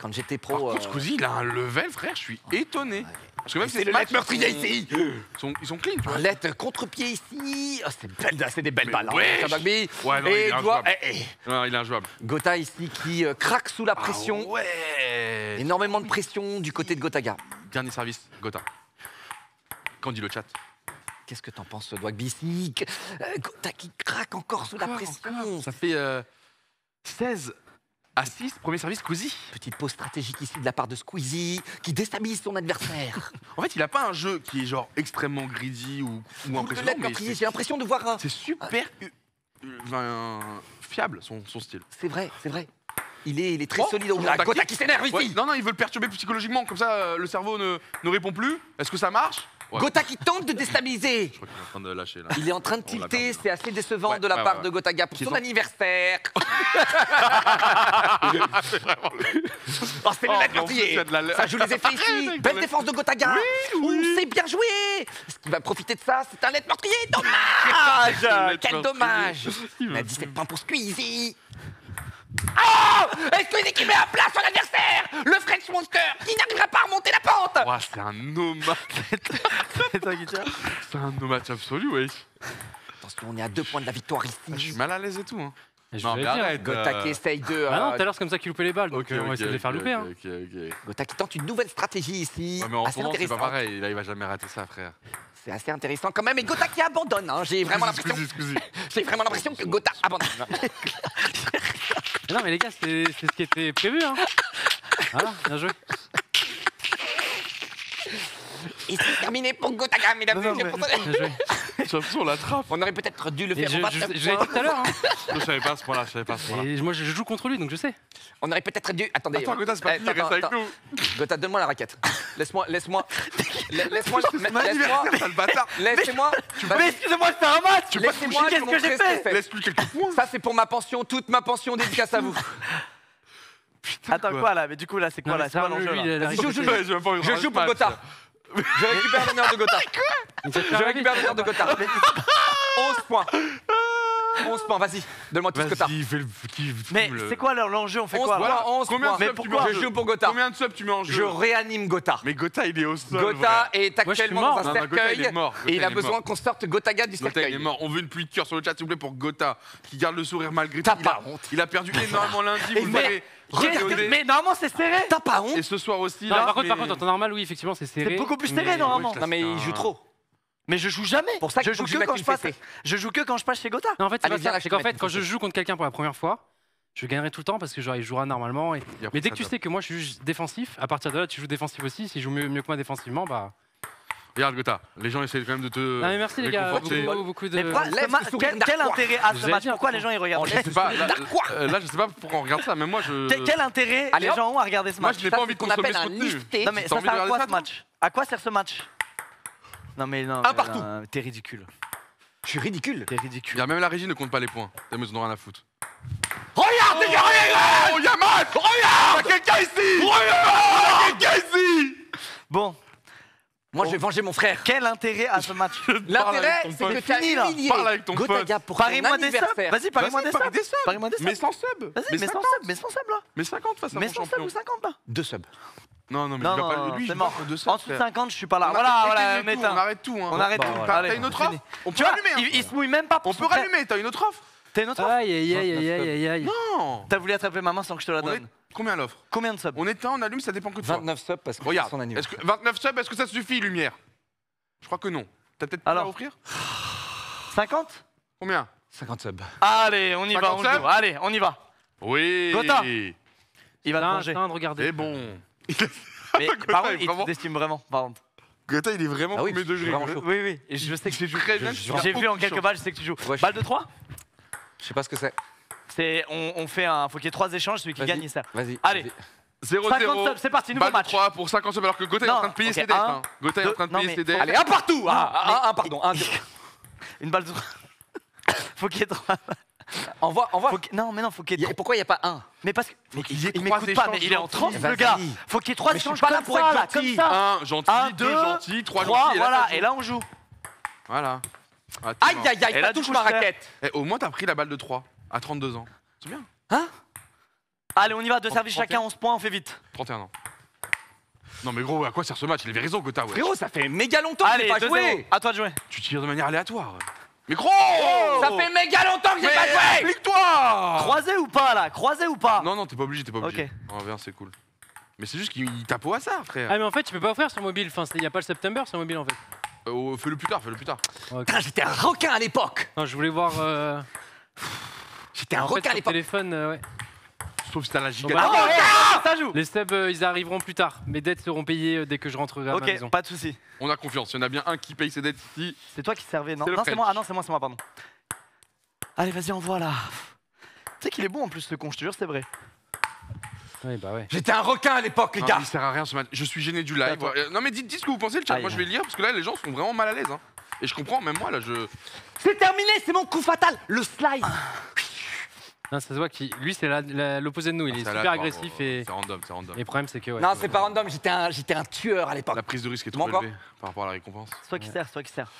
Quand j'étais Par pro. contre, euh, Squeezie, il a un level, frère, je suis étonné. Parce que même C'est ces le lettre meurtrier ici Ils sont, ils sont clean, tu vois. Contre-pied ici. Oh, c'est belle- c'est des belles Mais balles. hein, Richard Dogby. Ouais, non, il Et est injouable. eh, eh. Non, il est injouable. Gotha ici qui euh, craque sous la pression. Ah ouais Énormément de pression du côté de Gotaga. Dernier service, Gotha. Quand dit le chat? Qu'est-ce que t'en penses, Dwagby ici Que- euh, Gotha qui craque encore sous la pression. encore. Ça fait euh, 16 6, premier service, Squeezie. Petite pause stratégique ici de la part de Squeezie qui déstabilise son adversaire. En fait, il a pas un jeu qui est genre extrêmement greedy ou, ou impressionnant, mais c'est- j'ai l'impression de voir un. c'est super euh, euh, enfin, fiable son, son style. C'est vrai, c'est vrai. Il est, il est très Oh, solide. Changement ah, tactique. qui s'énerve ici. Ouais, non, non, ils veulent perturber psychologiquement, comme ça euh, le cerveau ne, ne répond plus. Est-ce que ça marche? Ouais. Gotha qui tente de déstabiliser. Je crois qu'il est en train de lâcher là. Il est en train de tilter, c'est assez décevant Ouais, de la ouais, part de Gotaga pour Qui son anniversaire. oh, c'est le Oh, il y a de la- Ça joue les effets ici. Belle défense de Gotaga. Oui, c'est bien joué. Est-ce qu'il va profiter de ça C'est un lettre meurtrier. Le Dommage. Quel dommage. Il a 17 points pour Squeezie. Oh Et Squeezie qui met à plat son adversaire Le French Monster qui n'arrivera pas à remonter la pente Ouah, c'est un match. C'est un match absolu, wesh. Attention, on est à deux points de la victoire Ah, Je suis ici. mal à l'aise et tout. Hein. Et je Non, mais hein. arrête. Gotha euh, qui essaye de... Ah non, euh, tout à l'heure, c'est comme ça qu'il loupait les balles, donc Ok, euh, on va essayer de les faire ok, louper. hein. qui tente une nouvelle stratégie ici. Ouais, mais en assez ce moment, c'est pas pareil. Là, il va jamais rater ça, frère. C'est assez intéressant quand même. Et Gotha qui abandonne. hein. J'ai vraiment l'impression. Excusez, excusez. J'ai vraiment l'impression que Gotha abandonne. Non, mais les gars, c'est ce qui était prévu. Hein. Voilà, bien joué. Et c'est terminé pour Gotaga, mesdames et messieurs. J'ai l'impression qu'on l'attrape. On aurait peut-être dû le faire je, en je, 29 je l'ai points. dit tout à l'heure. Hein. Je savais pas à ce point-là, je savais pas à ce point-là. Et moi, je joue contre lui, donc je sais. On aurait peut-être dû. Attendez. Attends, Gotha, c'est pas Eh, fini, reste attends, avec attends. nous. Gotha, donne-moi la raquette. Laisse-moi, laisse-moi. La- Laisse-moi, C'est laisse-moi. anniversaire, sale bâtard. Laissez-moi. Mais excusez-moi, c'est un match Laissez-moi Qu'est-ce vous que j'ai fait que c'est. Laisse plus quelques points. Ça, c'est pour ma pension, toute ma pension dédicace à vous. Attends, quoi là Mais du coup, là, c'est quoi Non, là C'est quoi l'enjeu pas Je joue pour. Gotha. Je récupère l'honneur de Gotha. Je la récupère l'honneur de Gotha. 11 points. 11 points, vas-y. Donne-moi tout ce que t'as. Vas-y, fais le. qui- Mais le- c'est quoi l'enjeu On fait 11 quoi points, Voilà. 11 Combien points. de Mais pourquoi Je joue pour Gotha. Combien de subs tu mets en jeu Je réanime Gotha. Mais Gotha, il est au sol. Gotha est actuellement dans un Non, Gotha, cercueil et il a besoin qu'on sorte Gotaga du Gotha, il cercueil. est mort. On veut une pluie de cœur sur le chat, s'il vous plaît, pour Gotha, qui garde le sourire malgré tout. T'as pas honte. Il a perdu énormément lundi, Et vous le mais- que- normalement c'est serré T'as pas honte Et ce soir aussi, Non, là. par contre, mais- par contre, en temps normal, oui, effectivement, c'est serré. C'est beaucoup plus serré, mais- normalement. Non mais il joue trop. Mais je joue jamais. Pour ça je joue que quand je passe. Je joue que quand je passe chez Gotha. Non, en fait, c'est qu'en fait, quand je joue contre quelqu'un pour la première fois, je gagnerai tout le temps parce que genre il jouera normalement. et- Mais dès que tu sais que moi je suis défensif, à partir de là tu joues défensif aussi. Si je joue mieux, mieux que moi défensivement, bah. Regarde, Gotha, les gens essaient quand même de te. Non, mais merci les gars. Beaucoup, beaucoup de. Mais pourquoi- quel, quel intérêt a ce match Pourquoi les gens ils regardent Je sais pas, là, euh, là, je sais pas pourquoi on regarde ça, mais moi je. quel, quel intérêt Allez, les gens ont à regarder ce Moi match je n'ai pas envie de consommer ce contenu. Non mais ça envie sert de à quoi ce match? À quoi sert ce match? Non mais non. Un mais partout. non, T'es ridicule. Je suis ridicule. T'es ridicule. a même la régie ne compte pas les points. T'as ils en ont rien à foutre. Regarde, les gars, regarde Oh, y'a match Regarde Y'a quelqu'un ici Regarde Y'a quelqu'un ici Bon, Moi, je vais venger mon frère. quel intérêt à ce match L'intérêt, avec ton c'est pote. que tu as Fini, là. humilié Parle avec ton pote. Gotaga pour ton Parie-moi des subs. anniversaire. Vas-y, parie-moi des Vas-y, parie subs. des subs. Parie-moi des subs. Mais sans sub Vas-y, mais sans 50. sub, mais sans sub là. Mais 50 face à Mais mon sans sub champion. ou 50 là. Deux subs. Non, non, mais Non, il va non, pas. Lui, c'est il mort. pas de subs, En dessous de frère. 50, je suis pas là. On Voilà, arrête voilà, tout, On arrête tout. hein. On arrête Bah, tout. Voilà, T'as allez, t'as une autre c'est offre. On Tu peut vois, rallumer. hein. il, il se mouille même pas pour On son peut frère. rallumer, t'as une autre offre T'as une autre offre Aïe aïe aïe aïe aïe aïe aïe. Non T'as voulu attraper ma main sans que je te la On est- donne. Combien l'offre Combien de subs On éteint, on allume, ça dépend que de toi. 29 subs parce que c'est Regarde, son est-ce anniversaire. que 29 subs, est-ce que ça suffit, Lumière? Je crois que non. T'as peut-être plus Alors à offrir? 50 Combien? 50 subs. Allez, on y va, 50 on subs joue. Allez, on y va. Oui Gotha. Il va te Putain, manger. putain, de regarder. C'est bon. Mais Gotha par contre, est il vraiment- te estime vraiment. Par contre. Gotha, il est vraiment Ah oui, premier degré. vraiment chaud. Oui, oui. Et je sais que bien. je- j'ai vu en quelques balles, je sais que tu joues. Balle de 3 Je sais pas ce que c'est. C'est on, on fait un faut qu'il y ait trois échanges, celui qui Vas-y. gagne il sert. Vas-y. Allez. vas-y. 0-0. 50 subs, c'est parti, nouveau Balle de match. 3 pour 50 subs alors que Gotha est en train de payer ses dettes. hein. Gotha est en train de non, payer mais- ses dettes. Allez, un partout Ah, un, pardon. Une balle de 3. faut qu'il y ait trois. Envoie, envoie. Faut non, mais non, faut qu'il y ait Pourquoi il n'y a pas un? Mais parce que mais il m'écoute pas, mais il est en transe le gars. Faut qu'il y ait trois échanges pas là pour être là, comme gentil. ça. Un gentil, Un, deux deux, gentils, trois Trois, gentils. et là, voilà. Et là on joue. Voilà. Ah, Aïe, aïe, aïe, ça touche ma raquette. Eh, Au moins, t'as pris la balle de 3 à 32 ans. C'est bien. Allez, on y va, deux services chacun, 11 points, on fait vite. 31 ans. Non mais gros, à quoi sert ce match? Il avait raison, Gotha. ouais. Frérot, ça fait méga longtemps que j'ai pas 2-0. joué. À toi de jouer. Tu tires de manière aléatoire. Mais gros Ça fait méga longtemps que j'ai pas joué. Applique-toi Croisé ou pas là? Croisé ou pas? Non, non, t'es pas obligé, t'es pas obligé. Ok. On viens, c'est cool. Mais c'est juste qu'il tape au hasard, frère. Ah mais en fait tu peux pas offrir sur mobile, enfin il y a pas le September sur mobile en fait. Euh, oh, fais-le plus tard, fais-le plus tard. Putain, J'étais un requin à l'époque. Non je voulais voir. Euh... J'étais un en fait, requin à sur l'époque. téléphone, euh, ouais. Sauf si t'as la giga. bah, Ah ça joue. Les subs euh, ils arriveront plus tard. Mes dettes seront payées euh, dès que je rentrerai à ma maison. Ok, pas de soucis. On a confiance. Il y en a bien un qui paye ses dettes ici. C'est toi qui servais, non C'est le Non, c'est French. moi. Ah non, c'est moi, c'est moi, pardon. Allez, vas-y, envoie là. Tu sais qu'il est bon en plus ce con, je te jure, c'est vrai. Oui bah ouais. J'étais un requin à l'époque, les Non, gars. il sert à rien ce match. Je suis gêné du live. Attends. Euh, Non mais dites, dites ce que vous pensez le chat. Aïe. Moi je vais lire parce que là les gens sont vraiment mal à l'aise. hein. Et je comprends, même moi là je. C'est terminé, c'est mon coup fatal. Le slide. Non, ça se voit qu'il lui c'est la- la- l'opposé de nous, il est C'est super agressif et C'est random, c'est random. et le problème c'est que ouais. Non, c'est pas random. J'étais un, j'étais un tueur à l'époque. La prise de risque est trop élevée par rapport à la récompense. Toi qui sert, toi qui sert.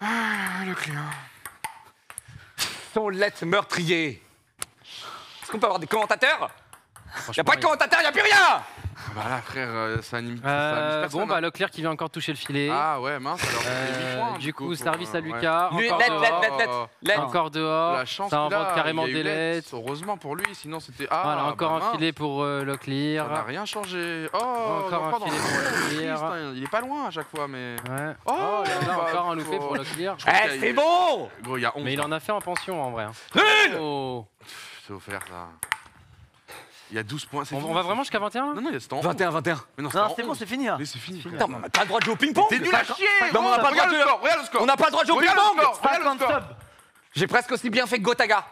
Ah, le client. Son lettre meurtrier. Est-ce qu'on peut avoir des commentateurs? Y a Franchement, pas de il- commentateurs, y a plus rien. Bah là frère, euh, ça anime. Euh, personne, bon bah hein. Leclerc qui vient encore toucher le filet. Ah ouais, mince. Alors, Euh, points, du coup, service à euh, ouais. Lucas. Lui, encore dehors. lettre. Encore dehors. La chance ça invente carrément il y a eu des l'aide. lettres. Heureusement pour lui, sinon c'était. Ah, voilà, encore bah un mince. filet pour euh, Leclerc. Ça n'a rien changé. Oh, Encore un filet pour Leclerc. Hein, Il est pas loin à chaque fois, mais. Ouais. Oh, Oh, là, là, bah, encore un loupé pour Leclerc. Eh, c'est bon. Gros, il y a 11. Mais il en a fait en pension en vrai. hein. Nul. Oh. C'est offert ça. Il y a 12 points. c'est On, fini. on va vraiment jusqu'à 21 là Non, non, c'était en 21, 21. Mais non, c'est bon, 11. c'est fini là. Mais c'est fini. Fini. frère. Putain, mais on n'a pas le droit de jouer au ping-pong. T'es nul à chier Non, mais on n'a pas le droit Regarde de- le score, regarde le score On n'a pas le droit de jouer au Regarde le ping-pong. score, regarde le 50 score. subs. J'ai presque aussi bien fait que Gotaga.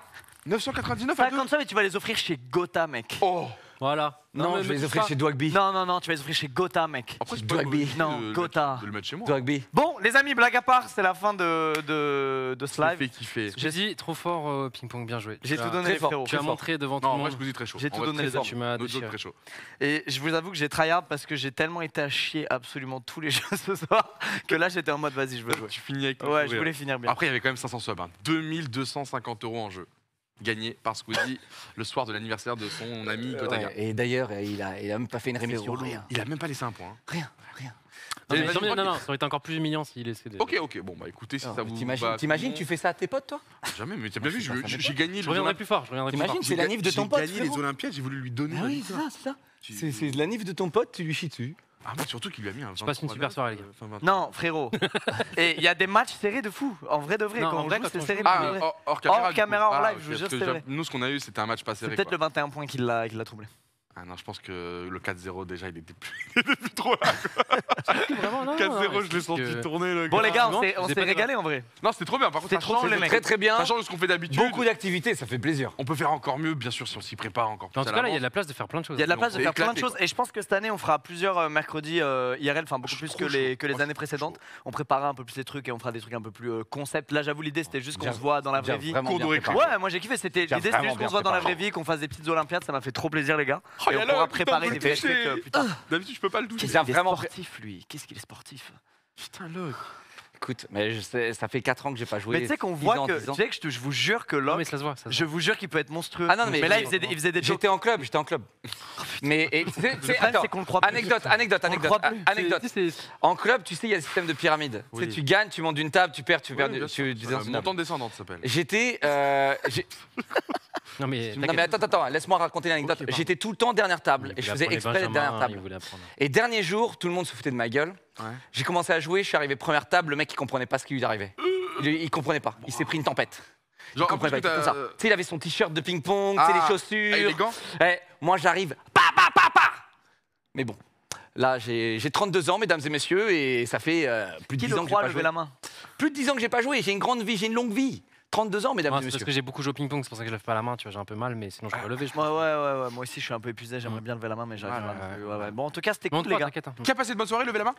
999 à 2 50 subs et tu vas les offrir chez Gotha, mec. Oh voilà. Non, je vais les offrir chez Dwagby. Non, non, non, tu vas les offrir chez Gotha, mec. Après, c'est pas Non, de le mettre- chez moi. Hein. Dwagby. Bon, les amis, blague à part, c'est la fin de, de, ce Ça me live. fait kiffer. J'ai dit trop fort euh, ping-pong, bien joué. J'ai tout donné, très. Tu as montré devant tout le en vrai, je vous dis très chaud. J'ai tout donné très très chaud. Et je vous avoue que j'ai tryhard parce que j'ai tellement été à chier absolument tous les jeux ce soir que là, j'étais en mode vas-y, je veux jouer. Tu finis avec Ouais, je voulais finir bien. Après, il y avait quand même 500 subs. Hein. 2250 euros en jeu gagné par Squeezie le soir de l'anniversaire de son ami euh, Gotaga. Et d'ailleurs, il a, il a même pas fait une rémission. Rien. Il a même pas laissé un point. Hein. Rien, rien. Non, mais, non, non, non, ça aurait été encore plus humiliant s'il laissait des... Ok, ok, bon, bah écoutez, si ça vous. T'imagines, tu fais ça à tes potes, toi ah, Jamais, mais t'as bien vu, ah, j'ai gagné Je reviendrai plus fort, je reviendrai plus fort. T'imagines, c'est la nif de ton pote. J'ai gagné les Olympiades, j'ai voulu lui donner. Ah oui, c'est ça, c'est. C'est la nif de ton pote, tu lui chies dessus. Ah, mais surtout qu'il lui a mis un. Je passe une super soirée, les euh, gars. Non, frérot. Et il y a des matchs serrés de fou. En vrai de vrai. Non, en vrai, quand c'est serré. Ah, hors, hors caméra, hors, live, je vous jure, c'est vrai. Nous, ce qu'on a eu, c'était un match pas serré. Peut-être le 21 points qui l'a troublé. Ah non, je pense que le 4-0, déjà, il était plus, trop là. 4-0, je l'ai senti que... tourner. Bon, les gars, on s'est régalé en vrai. Non, c'était trop bien. Par contre, ça trop change, les mecs. très très bien. Ça change ce qu'on fait d'habitude. Beaucoup d'activités, ça fait plaisir. On peut faire encore mieux, bien sûr, si on s'y prépare encore plus. En tout cas, là, il y a de la place de faire plein de choses. Il y a de la place de faire plein de choses. Et je pense que cette année, on fera plusieurs euh, mercredis euh, IRL, enfin beaucoup plus que les, années précédentes. On préparera un peu plus les trucs et on fera des trucs un peu plus euh, concept. Là, j'avoue, l'idée, c'était juste qu'on se voit dans la vraie vie. Ouais, moi j'ai kiffé. L'idée, c'était juste qu'on se voit dans la vraie vie, qu'on fasse des petites Olympiades. Ça m'a fait trop plaisir, les gars et on pourra préparer des VHT plus tard. D'habitude, je peux pas le douter. Qu'est-ce qu'il est sportif, lui? Qu'est-ce qu'il est sportif? Putain, Locke Écoute, mais ça fait 4 ans que j'ai pas joué. Mais tu sais qu'on voit que, tu sais que je, te- je vous jure que Locke, mais ça se voit. Ça je vous jure qu'il peut être monstrueux. Ah non, mais- là, il faisait, des- il. J'étais en club, j'étais en club. Oh, mais tu sais- attends, c'est qu'on le croit plus. anecdote, anecdote, anecdote, anecdote. En club, tu sais, il y a le système de pyramide. Tu, sais, tu gagnes, tu montes d'une table, tu perds, tu perds, du- tu tu descends. Montant descendant, ça s'appelle. J'étais, euh, Non, mais. non mais attends, attends, laisse-moi raconter l'anecdote. J'étais tout le temps dernière table et je faisais exprès dernière table. Et dernier jour, tout le monde se foutait de ma gueule. J'ai commencé à jouer, je suis arrivé première table, le mec il comprenait pas ce qui lui arrivait. Il, il comprenait pas, il s'est pris une tempête. Genre, il comprenait pas, comme ça. Tu sais, il avait son t-shirt de ping-pong, ah, les chaussures. Élégant. Eh, moi j'arrive, pa pa pa pa Mais bon, là j'ai 32 ans, mesdames et messieurs, et ça fait euh, plus de 10 ans que j'ai pas joué. la main? Plus de 10 ans que j'ai pas joué, j'ai une grande vie, j'ai une longue vie. 32 ans, mesdames et messieurs. parce que j'ai beaucoup joué au ping-pong, c'est pour ça que je ne lève pas la main, tu vois, j'ai un peu mal, mais sinon je peux lever. Je pense. Ouais, ouais, ouais, moi aussi je suis un peu épuisé, j'aimerais bien lever la main, mais j'arrive pas. Ouais, ouais. Bon, en tout cas, c'était cool, les gars. Hein. Qui a passé de bonne soirée, levez la main?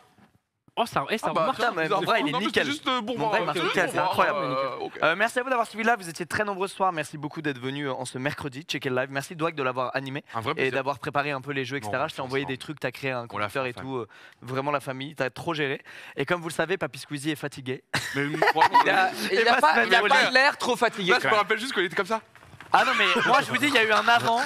Oh, ça, eh, ça Ah bah, remarque. mais hein. en vrai, il est nickel. Juste euh, Bourbon. Mon vrai, il m'a c'est incroyable, euh, euh, merci à vous d'avoir suivi là, vous étiez très nombreux ce soir, merci beaucoup d'être venus euh, en ce mercredi, checker le live, merci Dwight de l'avoir animé et d'avoir préparé un peu les jeux, etc. Bah, je t'ai envoyé des trucs, t'as créé un compteur et tout, vraiment la famille, t'as trop géré. Et comme vous le savez, Papy Squeezie est fatigué. Il a, a pas, l'air trop fatigué. Je me rappelle juste qu'il était comme ça. Ah non, mais moi je vous dis, il y a eu un avant.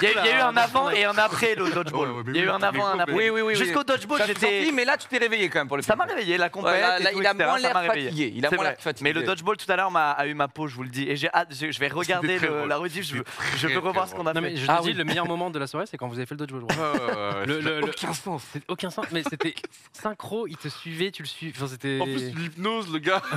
Il y, a- eu un avant et un après le dodgeball. Il y a eu un mais avant, un après. Oui, oui, oui. Jusqu'au dodgeball, j'étais. mais là, tu t'es réveillé quand même pour le Ça m'a réveillé, la compète. Il a moins fatigué, il a moins Mais le dodgeball tout à l'heure m'a- a eu ma peau, je vous le dis. Et j'ai hâte, je vais regarder la rediff, je, veux- revoir ce qu'on a Non, mais je ah te dis, le meilleur moment de la soirée, c'est quand vous avez fait le dodgeball. Le- le- Aucun sens. c'est- Aucun sens, mais c'était synchro, il te suivait, tu le suis. Enfin, c'était. En plus, l'hypnose, le gars.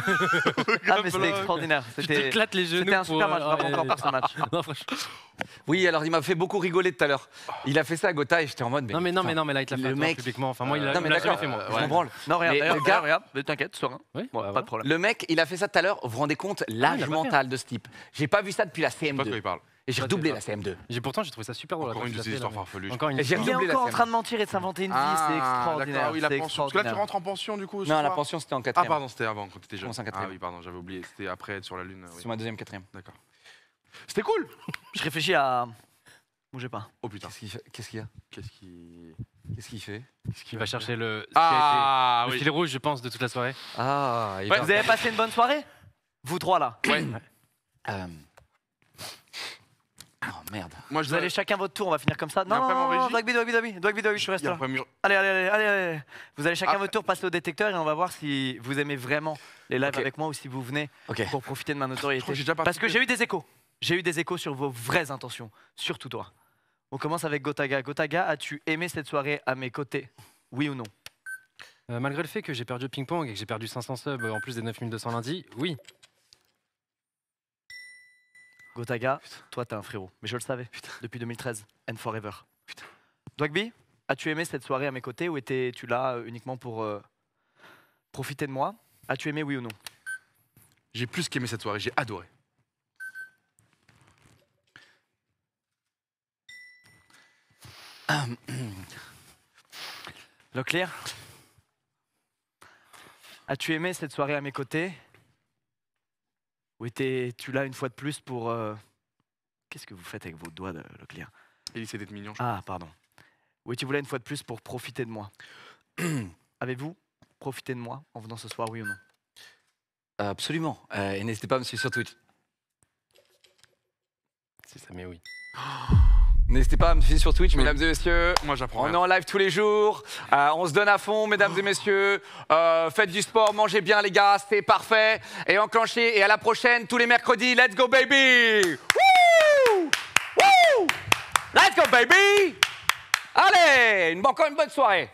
Ah, mais c'était extraordinaire. C'était c'était un super match, encore Oui, alors il m'a fait beaucoup rigoler tout à l'heure. Il a fait ça à Gotha et j'étais en mode. Non, mais non, mais non, mais là, il te l'a fait le mec- Enfin, moi, il euh, l'a non, mais je branle. Non, regarde, Mais gars- regarde, mais t'inquiète, serein. Oui, bah pas de problème. Le mec, il a fait ça tout à l'heure. Vous vous rendez compte ah, l'âge mental de ce type J'ai pas vu ça depuis la pas de quoi CM2. il parle. Et j'ai bah, redoublé la CM2. Pourtant j'ai trouvé ça super drôle. Encore une de ces histoires farfelues. Il est encore en train de mentir et de s'inventer une vie, ah, c'est extraordinaire. Ah Parce que là, tu rentres en pension, du coup, Non, la pension, c'était en Ah, pardon, c'était avant, quand t'étais jeune. en Ah oui, pardon, j'avais oublié. C'était après, être sur la Lune. C'est ma deuxième quatrième. D'accord. C'était cool. Je réfléchis à. Bougez pas. Oh putain. Qu'est-ce qu'il Qu'est-ce qu'il y a Qu'est-ce qu'il Qu'est-ce qu'il fait Qu'est-ce qu'il Il va chercher le, ce Ah, le fil rouge, je pense, de toute la soirée. Ah, il Vous avez passé une bonne soirée? Vous trois là. Ouais. Euh. Oh merde. Je Vous allez chacun votre tour, on va finir comme ça. Non, non, non, non, régie Dogby, Dogby, Dogby, je reste là. Allez, allez, allez, allez. Vous allez chacun ah. votre tour passer au détecteur et on va voir si vous aimez vraiment les lives avec moi ou si vous venez pour profiter de ma notoriété. Parce que j'ai eu des échos. J'ai eu des échos sur vos vraies intentions, surtout toi. On commence avec Gotaga. Gotaga, as-tu aimé cette soirée à mes côtés Oui ou non? Euh, malgré le fait que j'ai perdu ping-pong et que j'ai perdu 500 subs en plus des 9200 lundi, oui. Gotaga, toi t'es un frérot, mais je le savais, depuis 2013, and forever. Dwagby, as-tu aimé cette soirée à mes côtés ou étais-tu là euh, uniquement pour euh, profiter de moi? As-tu aimé, oui ou non? J'ai plus qu'aimé cette soirée, j'ai adoré. Leclerc As-tu aimé cette soirée à mes côtés? Ou étais-tu là une fois de plus pour... euh, Qu'est-ce que vous faites avec vos doigts, de Leclerc? Il essaie d'être mignon. je Ah, pardon. Ou étiez-vous là une fois de plus pour profiter de moi? Avez-vous profité de moi en venant ce soir, oui ou non? Absolument. Euh, et n'hésitez pas à me suivre sur Twitch. Si ça met oui. N'hésitez pas à me suivre sur Twitch, mesdames et messieurs. Moi, j'apprends. On est en live tous les jours. Euh, on se donne à fond, mesdames et messieurs. Euh, faites du sport, mangez bien, les gars, c'est parfait. Et enclenchez. Et à la prochaine, tous les mercredis. Let's go, baby! Woo! Woo! Let's go, baby! Allez, une, encore une bonne soirée.